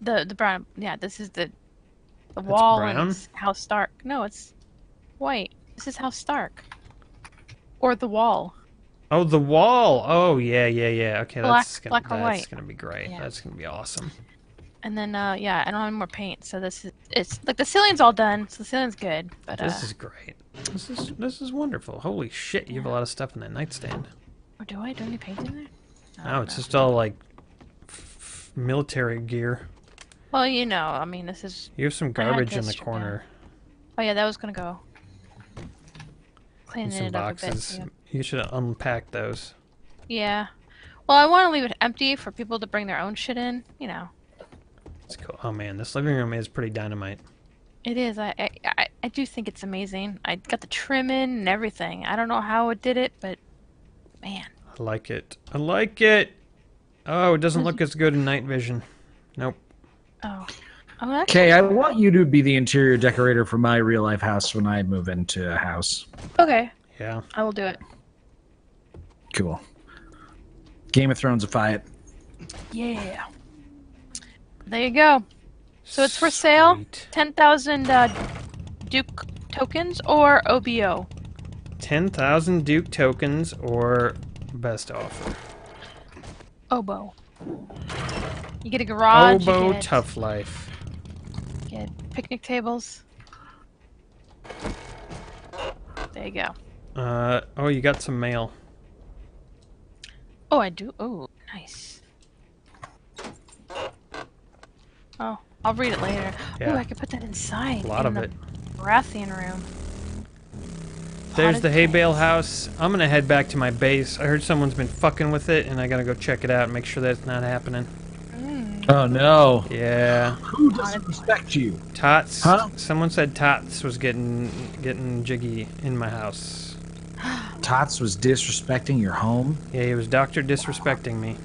the the brown. Yeah, this is the the wall brown? House Stark. No, it's white. This is House Stark. Or the wall. Oh, the wall. Oh yeah, yeah, yeah. Okay, Black- that's gonna that's gonna be great. Yeah. That's gonna be awesome. And then uh yeah, I don't have any more paint, so this is it's like the ceiling's all done, so the ceiling's good. But uh This is great. This is this is wonderful. Holy shit, you have a lot of stuff in that nightstand. or do I do I any paint in there? No, oh, it's just all like f- military gear. Well, you know, I mean, this is. You have some garbage in the strip down. corner. Oh yeah, that was gonna go. cleaning some it up a boxes. bit. You should unpack those. Yeah. yeah. Well, I want to leave it empty for people to bring their own shit in. You know, It's cool. Oh man, this living room is pretty dynamite. it is. I I, I, I do think it's amazing. I got the trim in and everything. I don't know how it did it, but man. I like it. I like it. Oh, it doesn't look as good in night vision. Nope. Oh. Okay, I want you to be the interior decorator for my real life house when I move into a house. okay. Yeah. I will do it. Cool. Game of Thrones Thronesify it. Yeah. There you go. So it's for sale. Sweet. Ten thousand uh, Duke tokens or OBO. 10,000 Duke tokens or best offer. Oboe. You get a garage. Oboe get, Tough Life. get picnic tables. There you go. Uh, oh, you got some mail. Oh, I do. Oh, nice. Oh, I'll read it later. Yeah. Oh, I could put that inside. A lot in of the it. Baratheon room. There's the hay bale house. I'm gonna head back to my base. I heard someone's been fucking with it, and I gotta go check it out and make sure that's not happening. Oh no. Yeah, Who doesn't respect you? Tots. Huh? Someone said Tots was getting getting jiggy in my house. Tots was disrespecting your home. Yeah, he was doctor disrespecting me.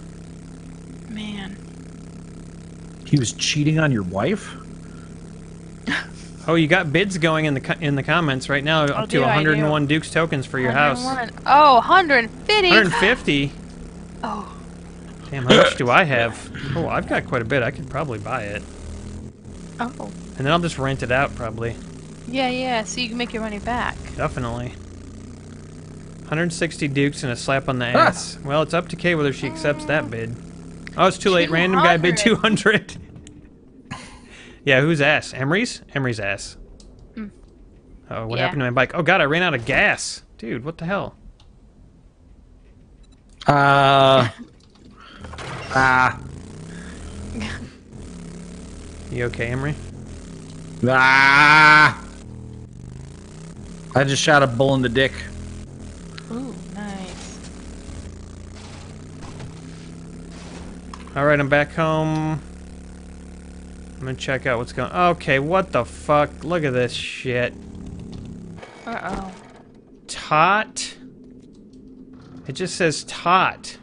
Man. He was cheating on your wife. Oh, you got bids going in the in the comments right now, up to do, I 101 Dukes tokens for your house. Oh, 150. 150. Oh, Damn, how much do I have? Oh, I've got quite a bit. I could probably buy it, oh. and then I'll just rent it out. Probably, Yeah, yeah. So you can make your money back. definitely. 160 Dukes and a slap on the Ah. ass. Well, it's up to Kay whether she accepts that bid. Oh, it's too late. Random guy bid 200. yeah, whose ass? Emre's? Emre's ass. Oh, what Yeah. happened to my bike? Oh god, I ran out of gas. Dude, what the hell? Uh. Ah. You okay, Emre? Ah. I just shot a bull in the dick. Ooh, nice. All right, I'm back home. I'm gonna check out what's going. Okay, what the fuck? Look at this shit. Uh oh. Tot. It just says tot.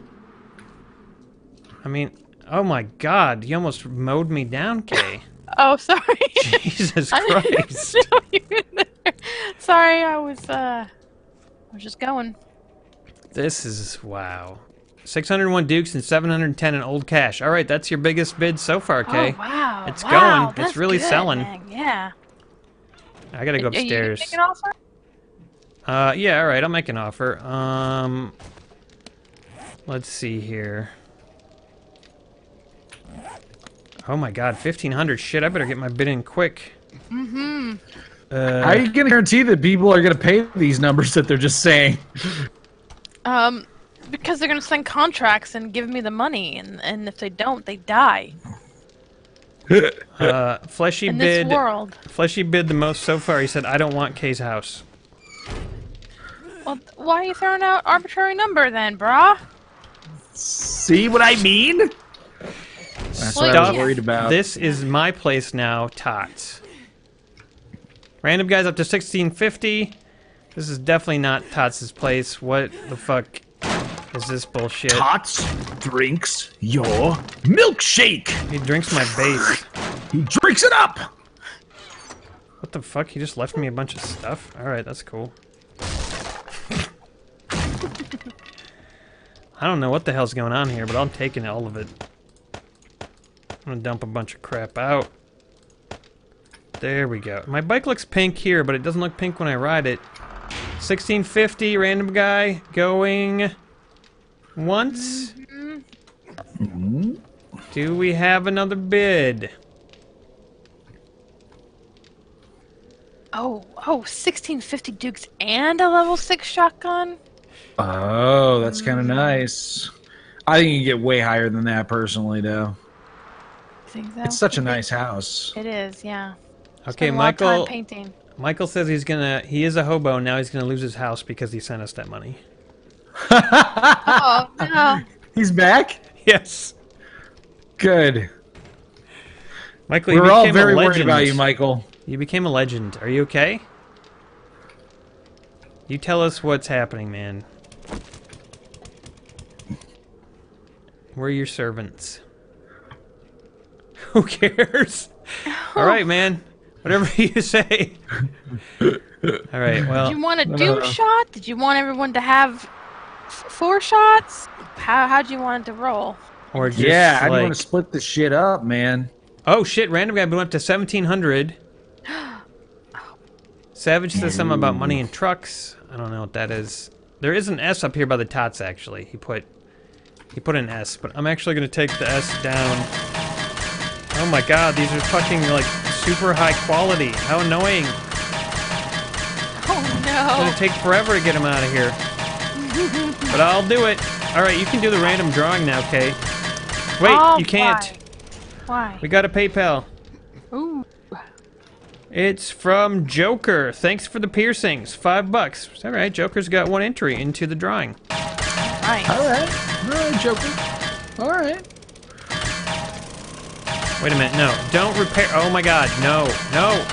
I mean, oh my god, you almost mowed me down, Kay. Oh, sorry. Jesus I didn't Christ. know you were there. Sorry, I was uh, I was just going. This is wow. 601 Dukes and 710 in old cash. All right, that's your biggest bid so far, Kay. Oh wow. It's wow, going. It's really good, selling. man. Yeah. I gotta go upstairs. Are you gonna upstairs. make an offer? Uh, yeah, all right, I'll make an offer. Um, let's see here. Oh my god, 1500. Shit, I better get my bid in quick. Mm-hmm. Uh, How are you gonna guarantee that people are gonna pay these numbers that they're just saying? Um, because they're gonna sign contracts and give me the money, and and if they don't, they die uh, Fleshy in this bid. world. Fleshy bid the most so far. He said, I don't want Kay's house. Well, why are you throwing out arbitrary number then, brah? See what I mean? That's what I was worried about. This is my place now, Tots. Random guys up to 1650. This is definitely not Tots' place. What the fuck is this bullshit? Tots drinks your milkshake. He drinks my base. He drinks it up. What the fuck? He just left me a bunch of stuff? Alright, that's cool. I don't know what the hell's going on here, but I'm taking all of it. I'm gonna dump a bunch of crap out. There we go. My bike looks pink here, but it doesn't look pink when I ride it. 1650, random guy, going once. Do we have another bid? Oh, oh, 1650 Dukes and a level 6 shotgun? Oh, that's kind of mm. nice. I think you can get way higher than that personally, though. Think so? It's such a nice house. It is, yeah. Okay, Spent a lot of time Michael. painting. Michael says he's gonna. He is a hobo now. He's gonna lose his house because he sent us that money. Oh no. He's back. Yes, Good. Michael. you We're all became a very worried about you, Michael. You became a legend. Are you okay? You tell us what's happening, man. We're your servants. Who cares? All right, man. Whatever you say. All right. Well, Did Well, you want a doom shot? Did you want everyone to have f- four shots? How how'd you want it to roll? or just yeah, I like, want to split the shit up, man. oh shit! Random guy went up to seventeen hundred. Savage says something about money and trucks. I don't know what that is. There is an S up here by the tots. Actually, he put he put an S, but I'm actually gonna take the S down. Oh my god, these are fucking like super high quality. How annoying! Oh It's no. gonna take forever to get him out of here. But I'll do it. All right, you can do the random drawing now, Kay. Wait, Oh, you can't. Why? We got a PayPal. Why? Ooh. It's from Joker. Thanks for the piercings. Five bucks. All right, Joker's got one entry into the drawing. Right. All right, all right, Joker. All right. Wait a minute. No, don't repair. Oh my God. No, no.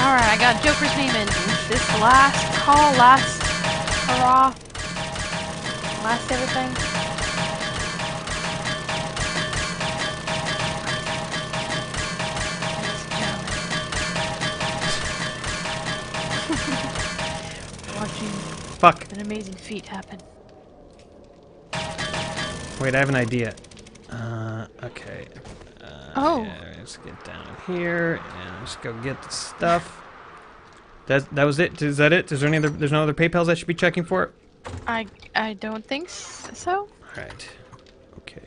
All right, I got Joker's name in. This last call, last hurrah, last everything? Watching Fuck. an amazing feat happen. Wait, I have an idea. Uh, okay. Uh, Oh. yeah, let's get down here and let's go get the stuff. That that was it. Is that it? Is there any other? There's no other PayPal's I should be checking for. I I don't think so. All right. Okay.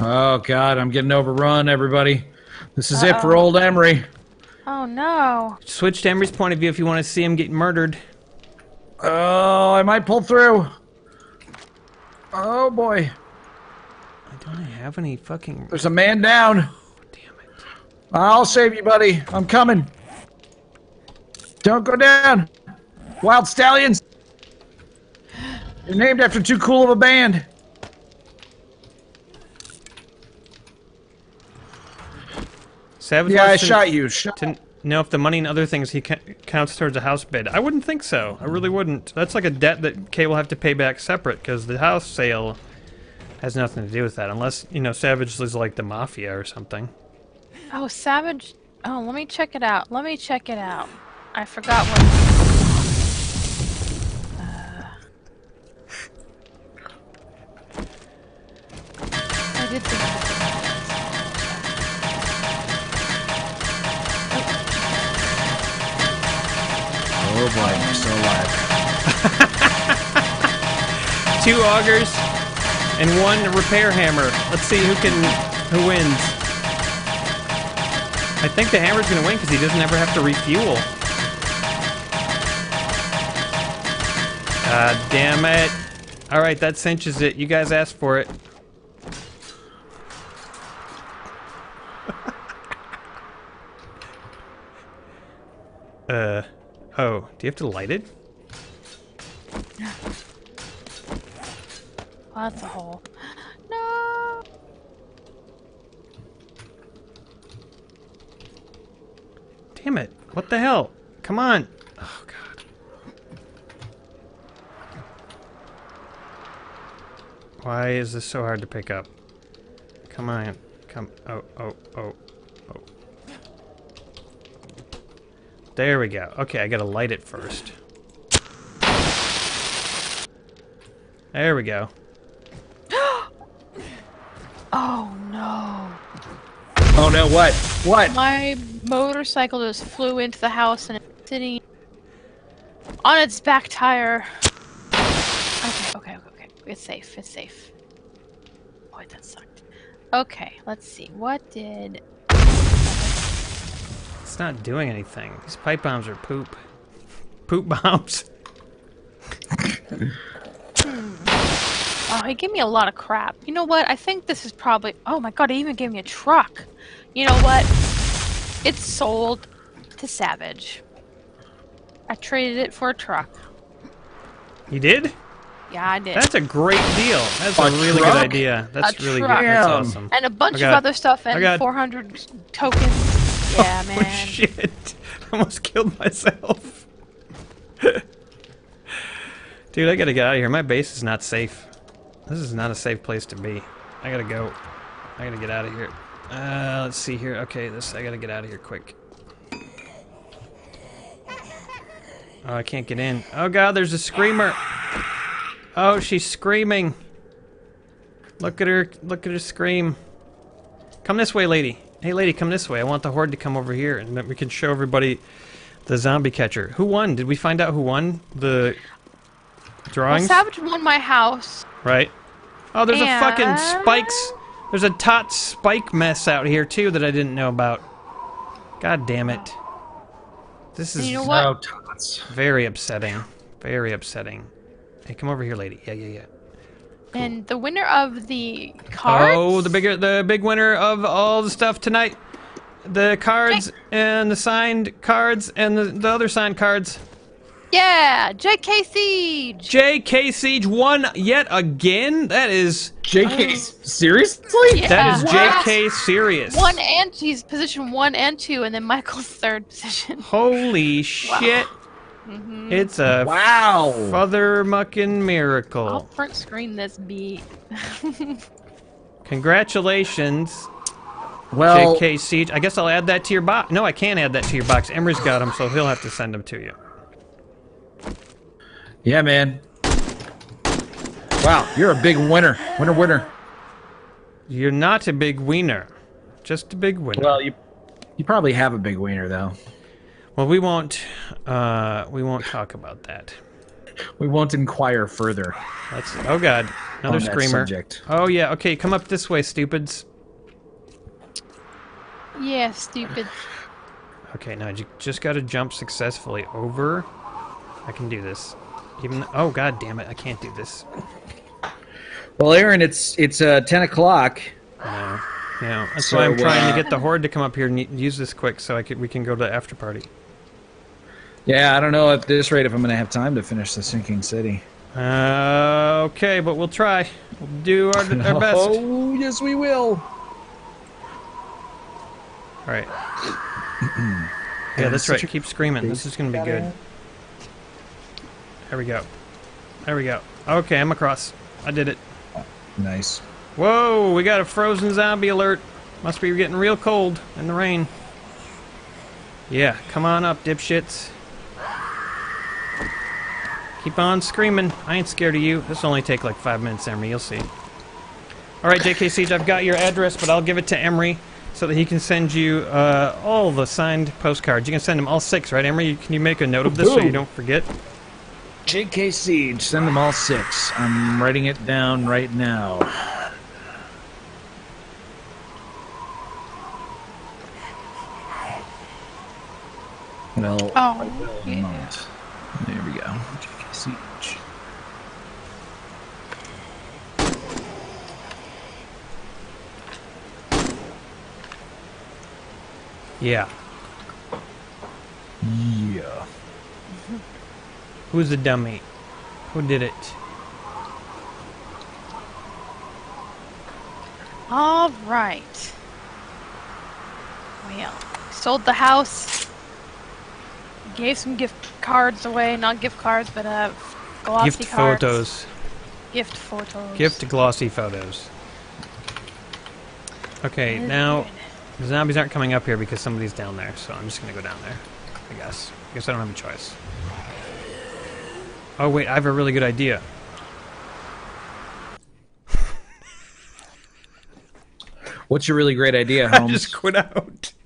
Oh God, I'm getting overrun, everybody. This is it for old Emre. Oh no. Switch to Emre's point of view if you want to see him get murdered. Oh, I might pull through. Oh boy, I don't have any fucking. there's a man down. I'll save you, buddy. I'm coming. Don't go down. Wild Stallions. You're named after too cool of a band. Savage Yeah, I to- shot you. Shot. to know if the money and other things he counts towards a house bid. I wouldn't think so. I really wouldn't. That's like a debt that Kay will have to pay back separate because the house sale has nothing to do with that, unless you know Savage is like the mafia or something. Oh, Savage. Oh, let me check it out. Let me check it out. I forgot what. Uh, I did think. Oh boy, I'm still alive. Two augers and one repair hammer. Let's see who can who wins. I think the hammer's gonna win because he doesn't ever have to refuel. God damn it. All right, that cinches it. You guys asked for it. uh, oh, do you have to light it? Oh, that's a hole. No. Damn it. What the hell? Come on. Oh, God. Why is this so hard to pick up? Come on. Come. Oh, oh, oh, oh. There we go. Okay, I gotta light it first. There we go. Oh no. Oh no, what? What? My motorcycle just flew into the house and it's sitting on its back tire. Okay, okay, okay, okay. It's safe. It's safe. Boy, that sucked. Okay, let's see. What did? It's not doing anything. These pipe bombs are poop. Poop bombs. Oh, he gave me a lot of crap. You know what? I think this is probably. Oh my god, he even gave me a truck. You know what? It's sold to Savage. I traded it for a truck. You did? Yeah, I did. That's a great deal. That's a, A really truck? good idea. That's A really truck. good. That's Damn. awesome. and a bunch got- of other stuff and got- 400 tokens. Yeah, Oh man. shit! I almost killed myself. Dude, I gotta get out of here. My base is not safe. This is not a safe place to be. I gotta go. I gotta get out of here. Uh, let's see here. Okay, this I gotta get out of here quick. Oh, I can't get in. Oh god, there's a screamer. Oh, she's screaming. Look at her. Look at her scream. Come this way, lady. Hey, lady, come this way. I want the horde to come over here, and then we can show everybody the zombie catcher. Who won? Did we find out who won the Well, drawings? Savage won my house. right. Oh, there's a fucking spikes. There's a tot spike mess out here too that I didn't know about. God damn it. This is You know what? Very upsetting. Very upsetting. Hey, come over here, lady. Yeah, yeah, yeah. And the winner of the cards. Oh, the bigger, the big winner of all the stuff tonight. The cards and the signed cards and the, the other signed cards. Yeah, J.K. Siege. J.K. Siege won yet again. That is JK, um, seriously? Yeah. that is What? J.K. serious. One and he's position one and two, and then Michael's third position. Holy shit! Mm-hmm. It's a Wow. father mucking miracle. I'll miracle. print screen this beat. Congratulations, Well, J.K. Siege. I guess I'll add that to your box. No, I can't add that to your box. Emre's got them, so he'll have to send them to you. Yeah, man. Wow, you're a big winner. Winner, winner. You're not a big wiener, just a big winner. Well, you you probably have a big wiener though. Well, we won't. Uh, we won't talk about that. We won't inquire further Let's. Oh God, another screamer. subject. Oh yeah. Okay, come up this way, stupids. Yeah, stupid. Okay, now you just got to jump successfully over. I can do this. Even. Oh God damn it! I can't do this. Well, Aaron, it's it's uh, ten o'clock. No. No. That's So, why I'm trying uh, to get the horde to come up here and use this quick, so I could we can go to the after party. Yeah, I don't know at this rate if I'm going to have time to finish the sinking city. Uh, okay, but we'll try. We'll do our, our best. Oh, yes, we will. All right. yeah, that's right. Keep screaming. This is gonna be good. There we go. There we go. Okay, I'm across. I did it. Nice. Whoa, we got a frozen zombie alert. Must be getting real cold in the rain. Yeah, come on up, dipshits. Keep on screaming. I ain't scared of you. This will only take like five minutes, Emre. You'll see. All right, JK Siege, I've got your address, but I'll give it to Emre so that he can send you uh, all the signed postcards. You can send him all six, right, Emre? Can you make a note of this so you don't forget? JK Siege, send them all six. I'm writing it down right now. Well, Oh, in a yeah. moment. There we go. JK Siege. Yeah. Yeah. Who's the dummy? Who did it? All right. Well, sold the house. Gave some gift cards away, not gift cards, but uh, glossy Gift cards. photos. Gift photos. Gift glossy photos. Okay, is now the zombies aren't coming up here because somebody's down there, so I'm just gonna go down there. I guess. I guess I don't have a choice. Oh wait, I have a really good idea. What's your really great idea, I Holmes? just quit out.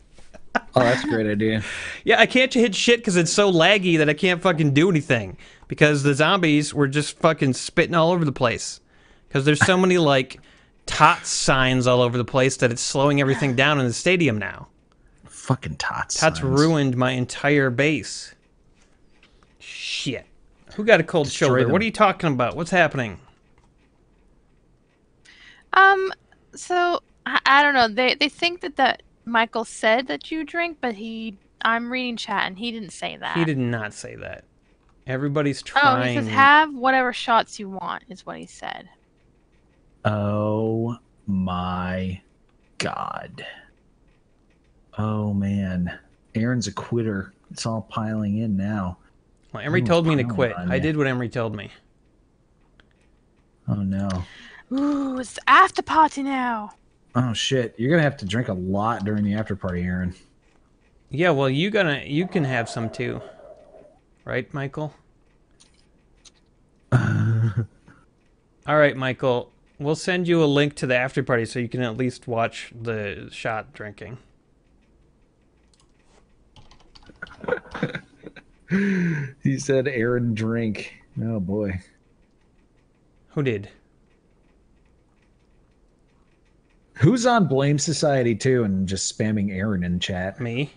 Oh, that's a great idea. Yeah, I can't hit shit because it's so laggy that I can't fucking do anything. Because the zombies were just fucking spitting all over the place. Because there's so many like tot signs all over the place that it's slowing everything down in the stadium now. Fucking tots. That's signs. ruined my entire base. Shit. Who got a cold Destroy shoulder? them. What are you talking about? What's happening? Um, so I, I don't know. They they think that that Michael said that you drink, but he. I'm reading chat and he didn't say that. He did not say that. Everybody's trying. Oh, trying. he says have whatever shots you want, is what he said. Oh my god. Oh man. Aaron's a quitter. It's all piling in now. Well, Emre told me to quit. I did what Emre told me. Oh no. Ooh, it's the after party now. Oh shit. You're gonna have to drink a lot during the after party, Aaron. Yeah, well, you gonna you can have some too, right, Michael? All right, Michael. We'll send you a link to the after party so you can at least watch the shot drinking. He said Aaron drink. Oh boy. Who did? Who's on Blame Society too and just spamming Aaron in chat? Me.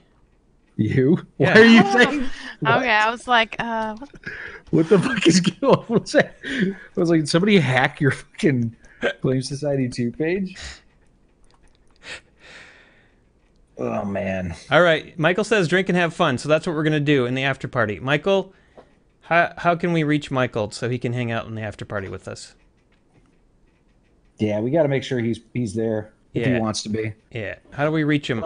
You? Yeah. Why are you saying? What? Okay, I was like, uh, what What the fuck is going on? I was like, somebody hack your fucking Blame Society 2 page? Oh man. All right. Michael says drink and have fun, so that's what we're gonna do in the after party. Michael, how how can we reach Michael so he can hang out in the after party with us? Yeah, we got to make sure he's he's there if Yeah. he wants to be. Yeah. How do we reach him?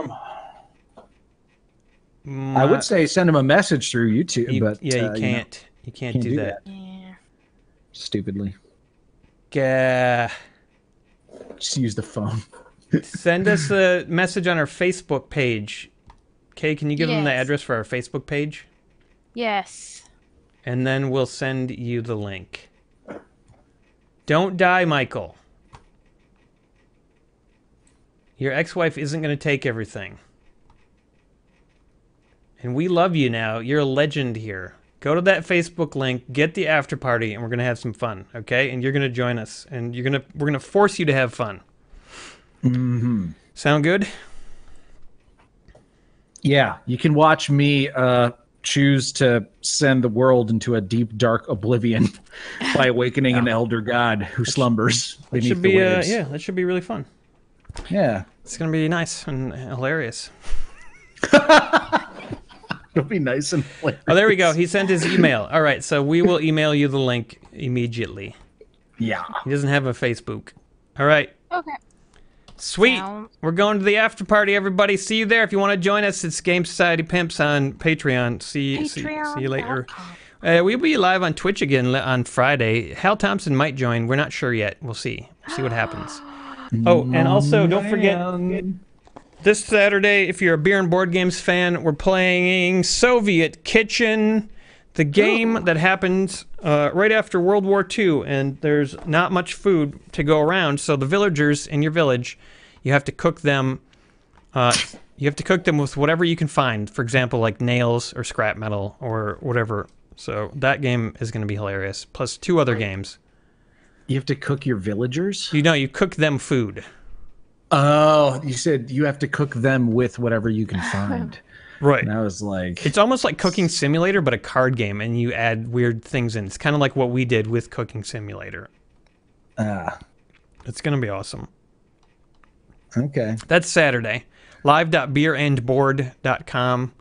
I would say send him a message through YouTube, You- but yeah, you uh, can't. You can't, can't do, do that. yeah. stupidly. Gah. Just use the phone. Send us a message on our Facebook page. Kay, can you give them the address for our Facebook page? Yes. And then we'll send you the link. Don't die, Michael. Your ex wife isn't going to take everything. And we love you now. You're a legend here. Go to that Facebook link, get the after party, and we're going to have some fun, okay? And you're going to join us. And you're going to we're going to force you to have fun. Mm-hmm. Sound good? Yeah, you can watch me uh, choose to send the world into a deep, dark oblivion by awakening an elder god who slumbers That beneath should the be uh, waves. yeah, that should be really fun. yeah. It's going to be nice and hilarious. It'll be nice and. Oh, there we go. He sent his email. All right, so we will email you the link immediately. Yeah. He doesn't have a Facebook. All right, Okay. Sweet. Sound- We're going to the after party, everybody. See you there. If you want to join us, it's Game Society Pimps on Patreon. See, see, see you later. Uh, we'll be live on Twitch again on Friday. Hal Thompson might join. We're not sure yet. We'll see. See what happens. Oh, and also don't forget this Saturday, if you're a beer and board games fan, we're playing Soviet Kitchen, the game that happens uh, right after World War II, and there's not much food to go around. So the villagers in your village, you have to cook them. Uh, you have to cook them with whatever you can find. For example, like nails or scrap metal or whatever. So that game is going to be hilarious. Plus two other games. You have to cook your villagers? You know, you cook them food. Oh, you said you have to cook them with whatever you can find. Right. And I was like, It's almost like Cooking Simulator, but a card game, and you add weird things in. It's kind of like what we did with Cooking Simulator. ah, It's going to be awesome. okay. That's Saturday. Live.beerandboard.com.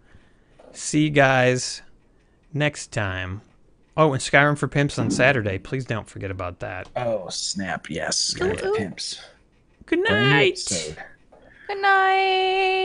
See you guys next time. Oh, and Skyrim for Pimps on Saturday. Please don't forget about that. Oh, snap. Yes. Ooh, ooh. Pimps. Good night. Good night.